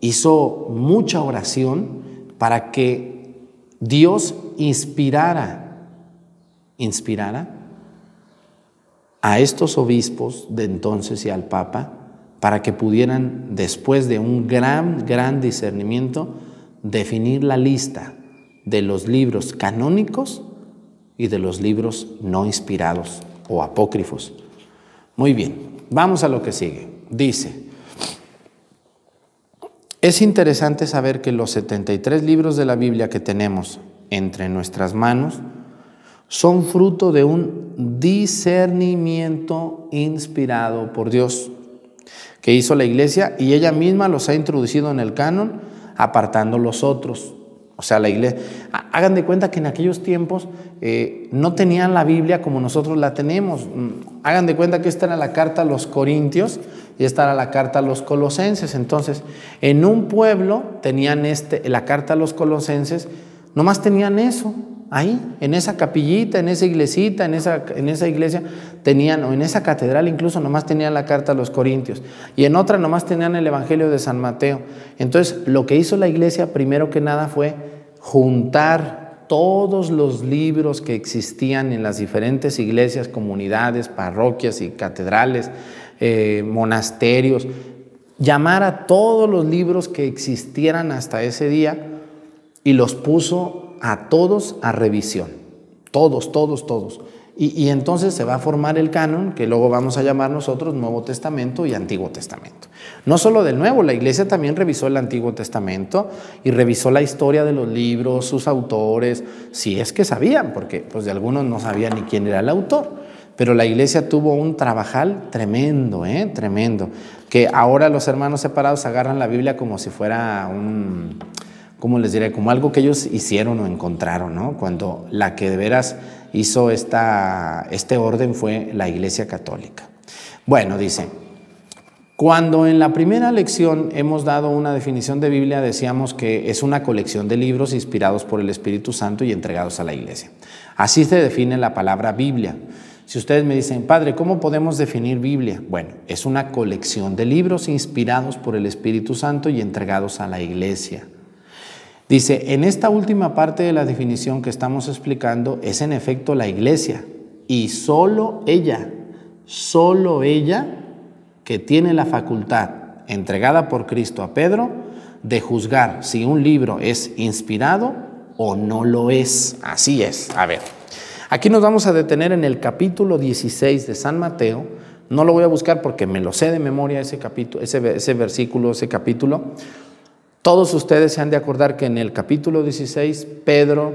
hizo mucha oración para que Dios inspirara inspirara a estos obispos de entonces y al Papa para que pudieran, después de un gran, gran discernimiento, definir la lista de los libros canónicos y de los libros no inspirados o apócrifos. Muy bien, vamos a lo que sigue. Dice, es interesante saber que los 73 libros de la Biblia que tenemos entre nuestras manos son fruto de un discernimiento inspirado por Dios que hizo la iglesia y ella misma los ha introducido en el canon apartando los otros. O sea, la iglesia, hagan de cuenta que en aquellos tiempos eh, no tenían la Biblia como nosotros la tenemos. Mm, hagan de cuenta que esta era la carta a los Corintios y esta era la carta a los Colosenses. Entonces, en un pueblo tenían este, la carta a los Colosenses, nomás tenían eso. Ahí, en esa capillita, en esa iglesita, en esa, en esa iglesia, tenían, o en esa catedral incluso, nomás tenían la carta a los Corintios. Y en otra nomás tenían el Evangelio de San Mateo. Entonces, lo que hizo la iglesia, primero que nada, fue juntar todos los libros que existían en las diferentes iglesias, comunidades, parroquias y catedrales, eh, monasterios, llamar a todos los libros que existieran hasta ese día y los puso a todos a revisión. Todos, todos, todos. Y, entonces se va a formar el canon, que luego vamos a llamar nosotros Nuevo Testamento y Antiguo Testamento. No solo del Nuevo, la iglesia también revisó el Antiguo Testamento y revisó la historia de los libros, sus autores, si es que sabían, porque pues de algunos no sabían ni quién era el autor. Pero la iglesia tuvo un trabajal tremendo, ¿eh? tremendo, que ahora los hermanos separados agarran la Biblia como si fuera un, ¿cómo les diré? Como algo que ellos hicieron o encontraron, ¿no? Cuando la que de veras hizo esta, este orden fue la Iglesia Católica. Bueno, dice, cuando en la primera lección hemos dado una definición de Biblia, decíamos que es una colección de libros inspirados por el Espíritu Santo y entregados a la Iglesia. Así se define la palabra Biblia. Si ustedes me dicen, Padre, ¿cómo podemos definir Biblia? Bueno, es una colección de libros inspirados por el Espíritu Santo y entregados a la Iglesia. Dice, en esta última parte de la definición que estamos explicando es en efecto la iglesia y solo ella, solo ella que tiene la facultad entregada por Cristo a Pedro de juzgar si un libro es inspirado o no lo es. Así es. A ver, aquí nos vamos a detener en el capítulo 16 de San Mateo. No lo voy a buscar porque me lo sé de memoria ese capítulo, ese, ese versículo, ese capítulo. Todos ustedes se han de acordar que en el capítulo 16 Pedro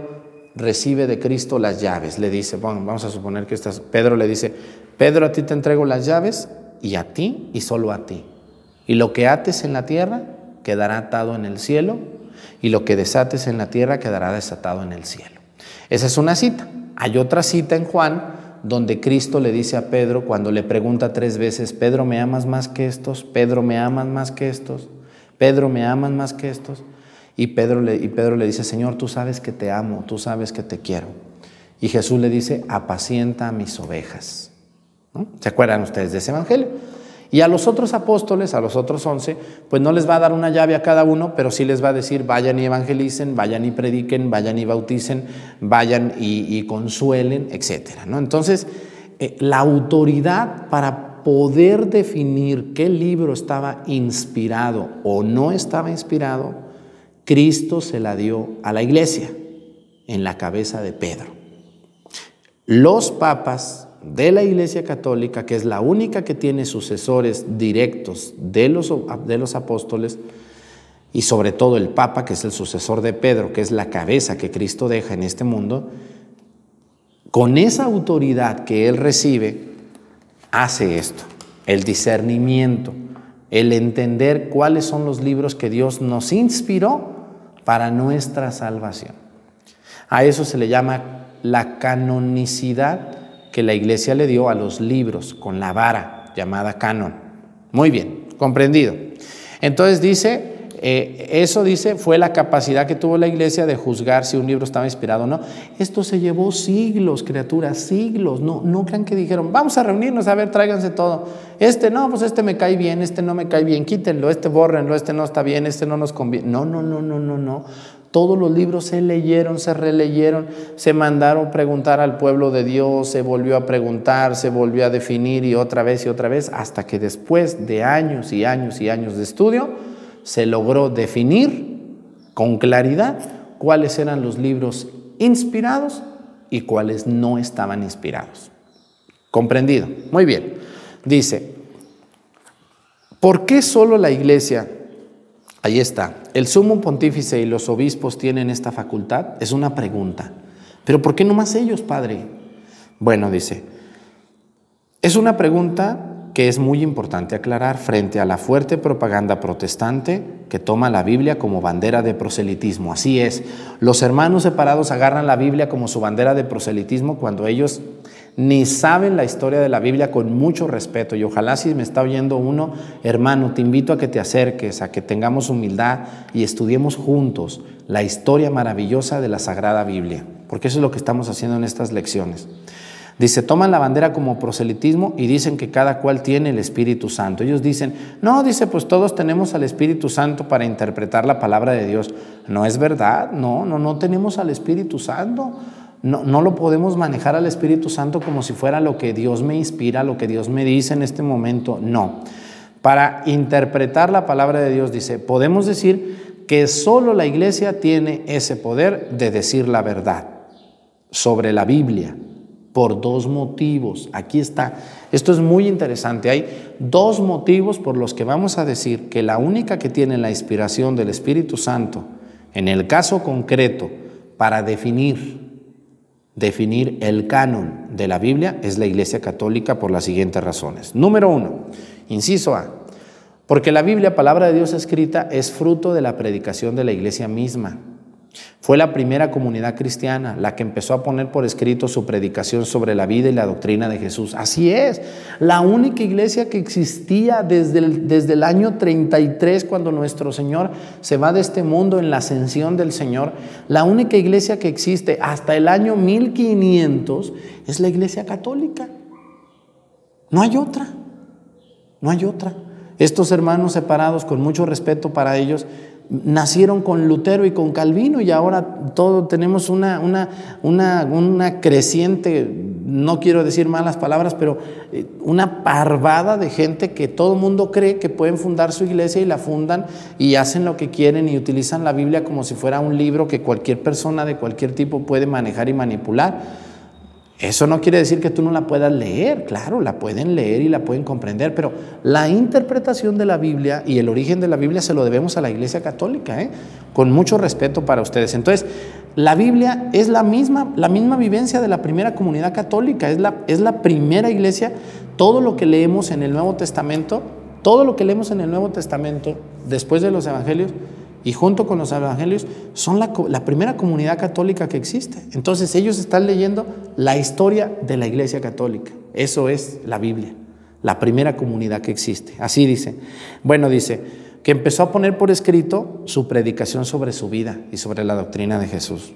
recibe de Cristo las llaves. Le dice, bueno, vamos a suponer que estás, Pedro le dice, Pedro a ti te entrego las llaves y a ti y solo a ti. Y lo que ates en la tierra quedará atado en el cielo y lo que desates en la tierra quedará desatado en el cielo. Esa es una cita. Hay otra cita en Juan donde Cristo le dice a Pedro cuando le pregunta tres veces, Pedro, ¿me amas más que estos? Pedro, ¿me amas más que estos? Pedro, ¿me aman más que estos? Y Pedro, le, y Pedro le dice, Señor, tú sabes que te amo, tú sabes que te quiero. Y Jesús le dice, apacienta a mis ovejas. ¿Se acuerdan ustedes de ese evangelio? Y a los otros apóstoles, a los otros once, pues no les va a dar una llave a cada uno, pero sí les va a decir, vayan y evangelicen, vayan y prediquen, vayan y bauticen, vayan y, consuelen, etc. ¿no? Entonces, eh, la autoridad para poder definir qué libro estaba inspirado o no estaba inspirado, Cristo se la dio a la iglesia en la cabeza de Pedro. Los papas de la Iglesia Católica, que es la única que tiene sucesores directos de los, de los apóstoles, y sobre todo el Papa, que es el sucesor de Pedro, que es la cabeza que Cristo deja en este mundo, con esa autoridad que él recibe, hace esto, el discernimiento, el entender cuáles son los libros que Dios nos inspiró para nuestra salvación. A eso se le llama la canonicidad que la iglesia le dio a los libros con la vara llamada canon. Muy bien, comprendido. Entonces dice, eh, eso dice, fue la capacidad que tuvo la iglesia de juzgar si un libro estaba inspirado o no. Esto se llevó siglos, criaturas, siglos. No, no crean que dijeron, vamos a reunirnos, a ver, tráiganse todo. Este no, pues este me cae bien, este no me cae bien, quítenlo, este bórrenlo, este no está bien, este no nos conviene. No, no, no, no, no, no. Todos los libros se leyeron, se releyeron, se mandaron preguntar al pueblo de Dios, se volvió a preguntar, se volvió a definir y otra vez y otra vez, hasta que después de años y años y años de estudio, se logró definir con claridad cuáles eran los libros inspirados y cuáles no estaban inspirados. ¿Comprendido? Muy bien. Dice, ¿por qué solo la iglesia Ahí está. ¿El sumo pontífice y los obispos tienen esta facultad? Es una pregunta. ¿Pero por qué no más ellos, padre? Bueno, dice, es una pregunta que es muy importante aclarar frente a la fuerte propaganda protestante que toma la Biblia como bandera de proselitismo. Así es, los hermanos separados agarran la Biblia como su bandera de proselitismo cuando ellos ni saben la historia de la Biblia con mucho respeto. Y ojalá si me está oyendo uno, hermano, te invito a que te acerques, a que tengamos humildad y estudiemos juntos la historia maravillosa de la Sagrada Biblia, porque eso es lo que estamos haciendo en estas lecciones. Dice, toman la bandera como proselitismo y dicen que cada cual tiene el Espíritu Santo. Ellos dicen, no, dice, pues todos tenemos al Espíritu Santo para interpretar la palabra de Dios. No es verdad, no, no, no tenemos al Espíritu Santo. No, no, lo podemos manejar al Espíritu Santo como si fuera lo que Dios me inspira, lo que Dios me dice en este momento. No. Para interpretar la palabra de Dios dice, podemos decir que solo la iglesia tiene ese poder de decir la verdad sobre la Biblia por dos motivos. Aquí está. Esto es muy interesante. Hay dos motivos por los que vamos a decir que la única que tiene la inspiración del Espíritu Santo, en el caso concreto, para definir definir el canon de la Biblia es la Iglesia Católica por las siguientes razones. Número uno, inciso A, porque la Biblia, palabra de Dios escrita, es fruto de la predicación de la Iglesia misma. Fue la primera comunidad cristiana la que empezó a poner por escrito su predicación sobre la vida y la doctrina de Jesús. Así es, la única iglesia que existía desde el, desde el año 33, cuando nuestro Señor se va de este mundo en la ascensión del Señor, la única iglesia que existe hasta el año 1500 es la iglesia católica. No hay otra, no hay otra. Estos hermanos separados, con mucho respeto para ellos, nacieron con Lutero y con Calvino y ahora todo tenemos una, una, una, una, creciente, no quiero decir malas palabras, pero eh, una parvada de gente que todo el mundo cree que pueden fundar su iglesia y la fundan y hacen lo que quieren y utilizan la Biblia como si fuera un libro que cualquier persona de cualquier tipo puede manejar y manipular. Eso no quiere decir que tú no la puedas leer, claro, la pueden leer y la pueden comprender, pero la interpretación de la Biblia y el origen de la Biblia se lo debemos a la Iglesia Católica, ¿eh? con mucho respeto para ustedes. Entonces, la Biblia es la misma, la misma vivencia de la primera comunidad católica, es la, es la primera iglesia, todo lo que leemos en el Nuevo Testamento, todo lo que leemos en el Nuevo Testamento después de los Evangelios, y junto con los evangelios son la, primera comunidad católica que existe. Entonces ellos están leyendo la historia de la Iglesia Católica. Eso es la Biblia, la primera comunidad que existe. Así dice. Bueno, dice que empezó a poner por escrito su predicación sobre su vida y sobre la doctrina de Jesús.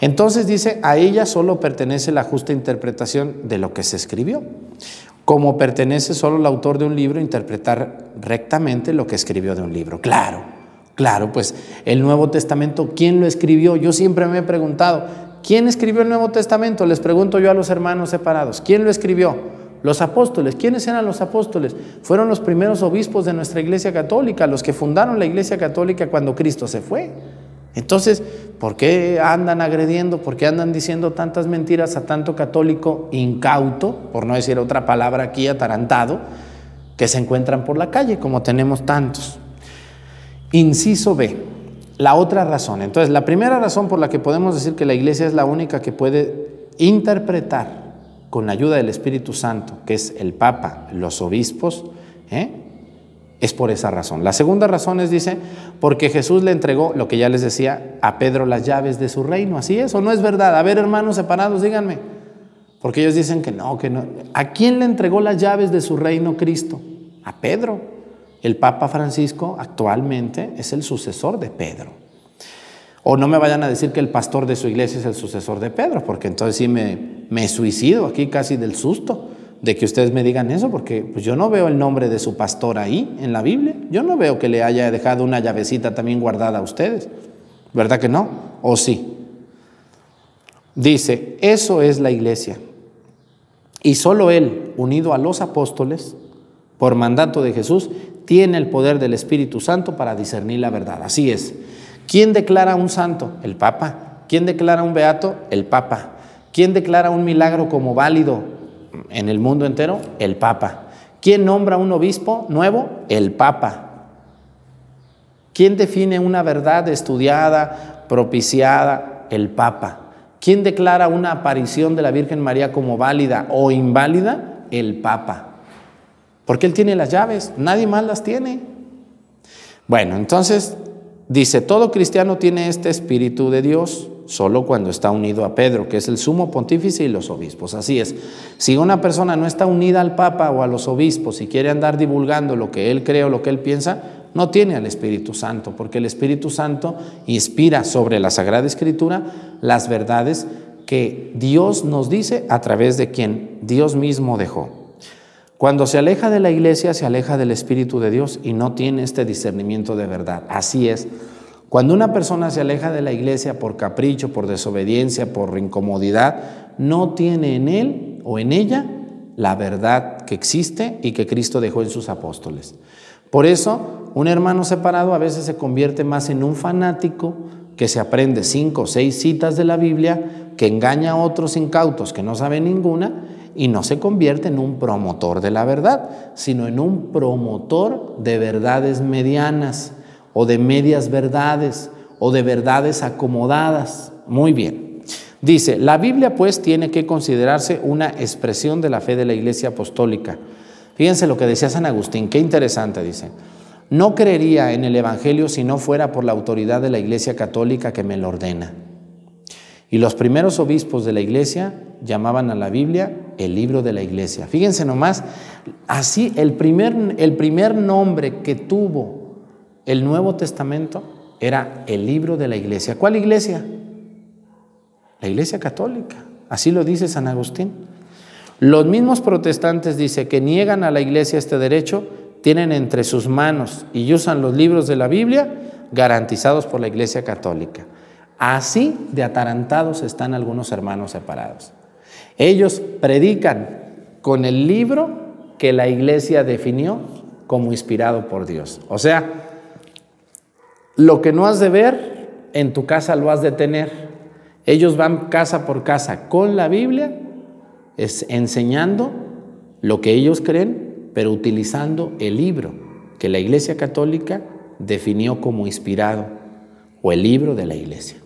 Entonces dice, a ella solo pertenece la justa interpretación de lo que se escribió, como pertenece solo el autor de un libro interpretar rectamente lo que escribió de un libro. Claro, Claro, pues el Nuevo Testamento, ¿quién lo escribió? Yo siempre me he preguntado, ¿quién escribió el Nuevo Testamento? Les pregunto yo a los hermanos separados, ¿quién lo escribió? Los apóstoles. ¿Quiénes eran los apóstoles? Fueron los primeros obispos de nuestra Iglesia Católica, los que fundaron la Iglesia Católica cuando Cristo se fue. Entonces, ¿por qué andan agrediendo? ¿Por qué andan diciendo tantas mentiras a tanto católico incauto, por no decir otra palabra aquí, atarantado, que se encuentran por la calle, como tenemos tantos? Inciso B, la otra razón. Entonces, la primera razón por la que podemos decir que la iglesia es la única que puede interpretar con la ayuda del Espíritu Santo, que es el Papa, los obispos, ¿eh? es por esa razón. La segunda razón es, dice, porque Jesús le entregó, lo que ya les decía, a Pedro las llaves de su reino. Así es o no es verdad. A ver, hermanos separados, díganme. Porque ellos dicen que no, que no. ¿A quién le entregó las llaves de su reino Cristo? A Pedro. El Papa Francisco actualmente es el sucesor de Pedro. O no me vayan a decir que el pastor de su iglesia es el sucesor de Pedro, porque entonces sí me, suicido aquí casi del susto de que ustedes me digan eso, porque pues yo no veo el nombre de su pastor ahí en la Biblia. Yo no veo que le haya dejado una llavecita también guardada a ustedes. ¿Verdad que no? ¿O sí? Dice, eso es la iglesia. Y solo Él, unido a los apóstoles, por mandato de Jesús, tiene el poder del Espíritu Santo para discernir la verdad. Así es. ¿Quién declara un santo? El Papa. ¿Quién declara un beato? El Papa. ¿Quién declara un milagro como válido en el mundo entero? El Papa. ¿Quién nombra un obispo nuevo? El Papa. ¿Quién define una verdad estudiada, propiciada? El Papa. ¿Quién declara una aparición de la Virgen María como válida o inválida? El Papa. Porque Él tiene las llaves, nadie más las tiene. Bueno, entonces dice, todo cristiano tiene este Espíritu de Dios solo cuando está unido a Pedro, que es el sumo pontífice y los obispos. Así es, si una persona no está unida al Papa o a los obispos y quiere andar divulgando lo que él cree o lo que él piensa, no tiene al Espíritu Santo, porque el Espíritu Santo inspira sobre la Sagrada Escritura las verdades que Dios nos dice a través de quien Dios mismo dejó. Cuando se aleja de la iglesia, se aleja del Espíritu de Dios y no tiene este discernimiento de verdad. Así es. Cuando una persona se aleja de la iglesia por capricho, por desobediencia, por incomodidad, no tiene en él o en ella la verdad que existe y que Cristo dejó en sus apóstoles. Por eso, un hermano separado a veces se convierte más en un fanático que se aprende cinco o seis citas de la Biblia, que engaña a otros incautos que no saben ninguna y no se convierte en un promotor de la verdad, sino en un promotor de verdades medianas o de medias verdades o de verdades acomodadas. Muy bien. Dice, la Biblia pues tiene que considerarse una expresión de la fe de la Iglesia Apostólica. Fíjense lo que decía San Agustín, qué interesante, dice. No creería en el Evangelio si no fuera por la autoridad de la Iglesia Católica que me lo ordena. Y los primeros obispos de la Iglesia llamaban a la Biblia el libro de la Iglesia. Fíjense nomás, así el primer, el primer nombre que tuvo el Nuevo Testamento era el libro de la Iglesia. ¿Cuál iglesia? La Iglesia Católica. Así lo dice San Agustín. Los mismos protestantes dice que niegan a la iglesia este derecho, tienen entre sus manos y usan los libros de la Biblia garantizados por la iglesia católica. Así de atarantados están algunos hermanos separados. Ellos predican con el libro que la iglesia definió como inspirado por Dios. O sea, lo que no has de ver, en tu casa lo has de tener. Ellos van casa por casa con la Biblia es enseñando lo que ellos creen, pero utilizando el libro que la Iglesia Católica definió como inspirado, o el libro de la Iglesia.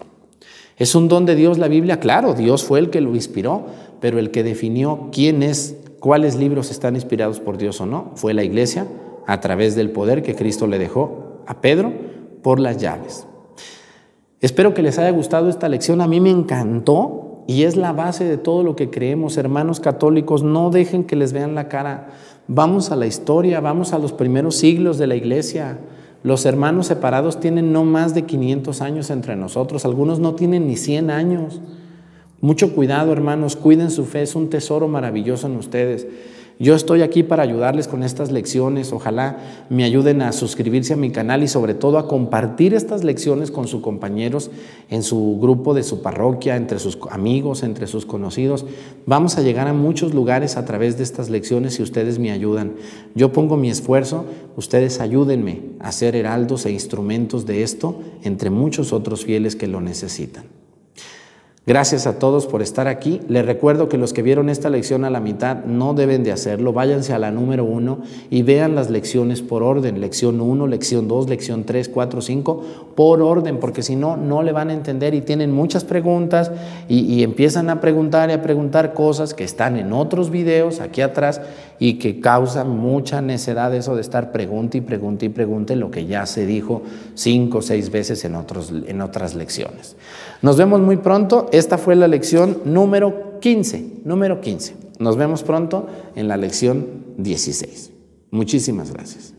¿Es un don de Dios la Biblia? Claro, Dios fue el que lo inspiró, pero el que definió quién es, cuáles libros están inspirados por Dios o no, fue la Iglesia a través del poder que Cristo le dejó a Pedro por las llaves. Espero que les haya gustado esta lección, a mí me encantó y es la base de todo lo que creemos, hermanos católicos, no dejen que les vean la cara. Vamos a la historia, vamos a los primeros siglos de la iglesia. Los hermanos separados tienen no más de 500 años entre nosotros, algunos no tienen ni 100 años. Mucho cuidado, hermanos, cuiden su fe, es un tesoro maravilloso en ustedes. Yo estoy aquí para ayudarles con estas lecciones. Ojalá me ayuden a suscribirse a mi canal y sobre todo a compartir estas lecciones con sus compañeros en su grupo de su parroquia, entre sus amigos, entre sus conocidos. Vamos a llegar a muchos lugares a través de estas lecciones si ustedes me ayudan. Yo pongo mi esfuerzo, ustedes ayúdenme a ser heraldos e instrumentos de esto entre muchos otros fieles que lo necesitan. Gracias a todos por estar aquí. Les recuerdo que los que vieron esta lección a la mitad no deben de hacerlo. Váyanse a la número uno y vean las lecciones por orden. Lección 1, lección 2, lección 3, 4, 5, por orden, porque si no, no le van a entender y tienen muchas preguntas y, y empiezan a preguntar y a preguntar cosas que están en otros videos aquí atrás y que causan mucha necedad eso de estar pregunte y pregunte y pregunte lo que ya se dijo cinco o seis veces en, otros, en otras lecciones. Nos vemos muy pronto. Esta fue la lección número 15. Número 15. Nos vemos pronto en la lección 16. Muchísimas gracias.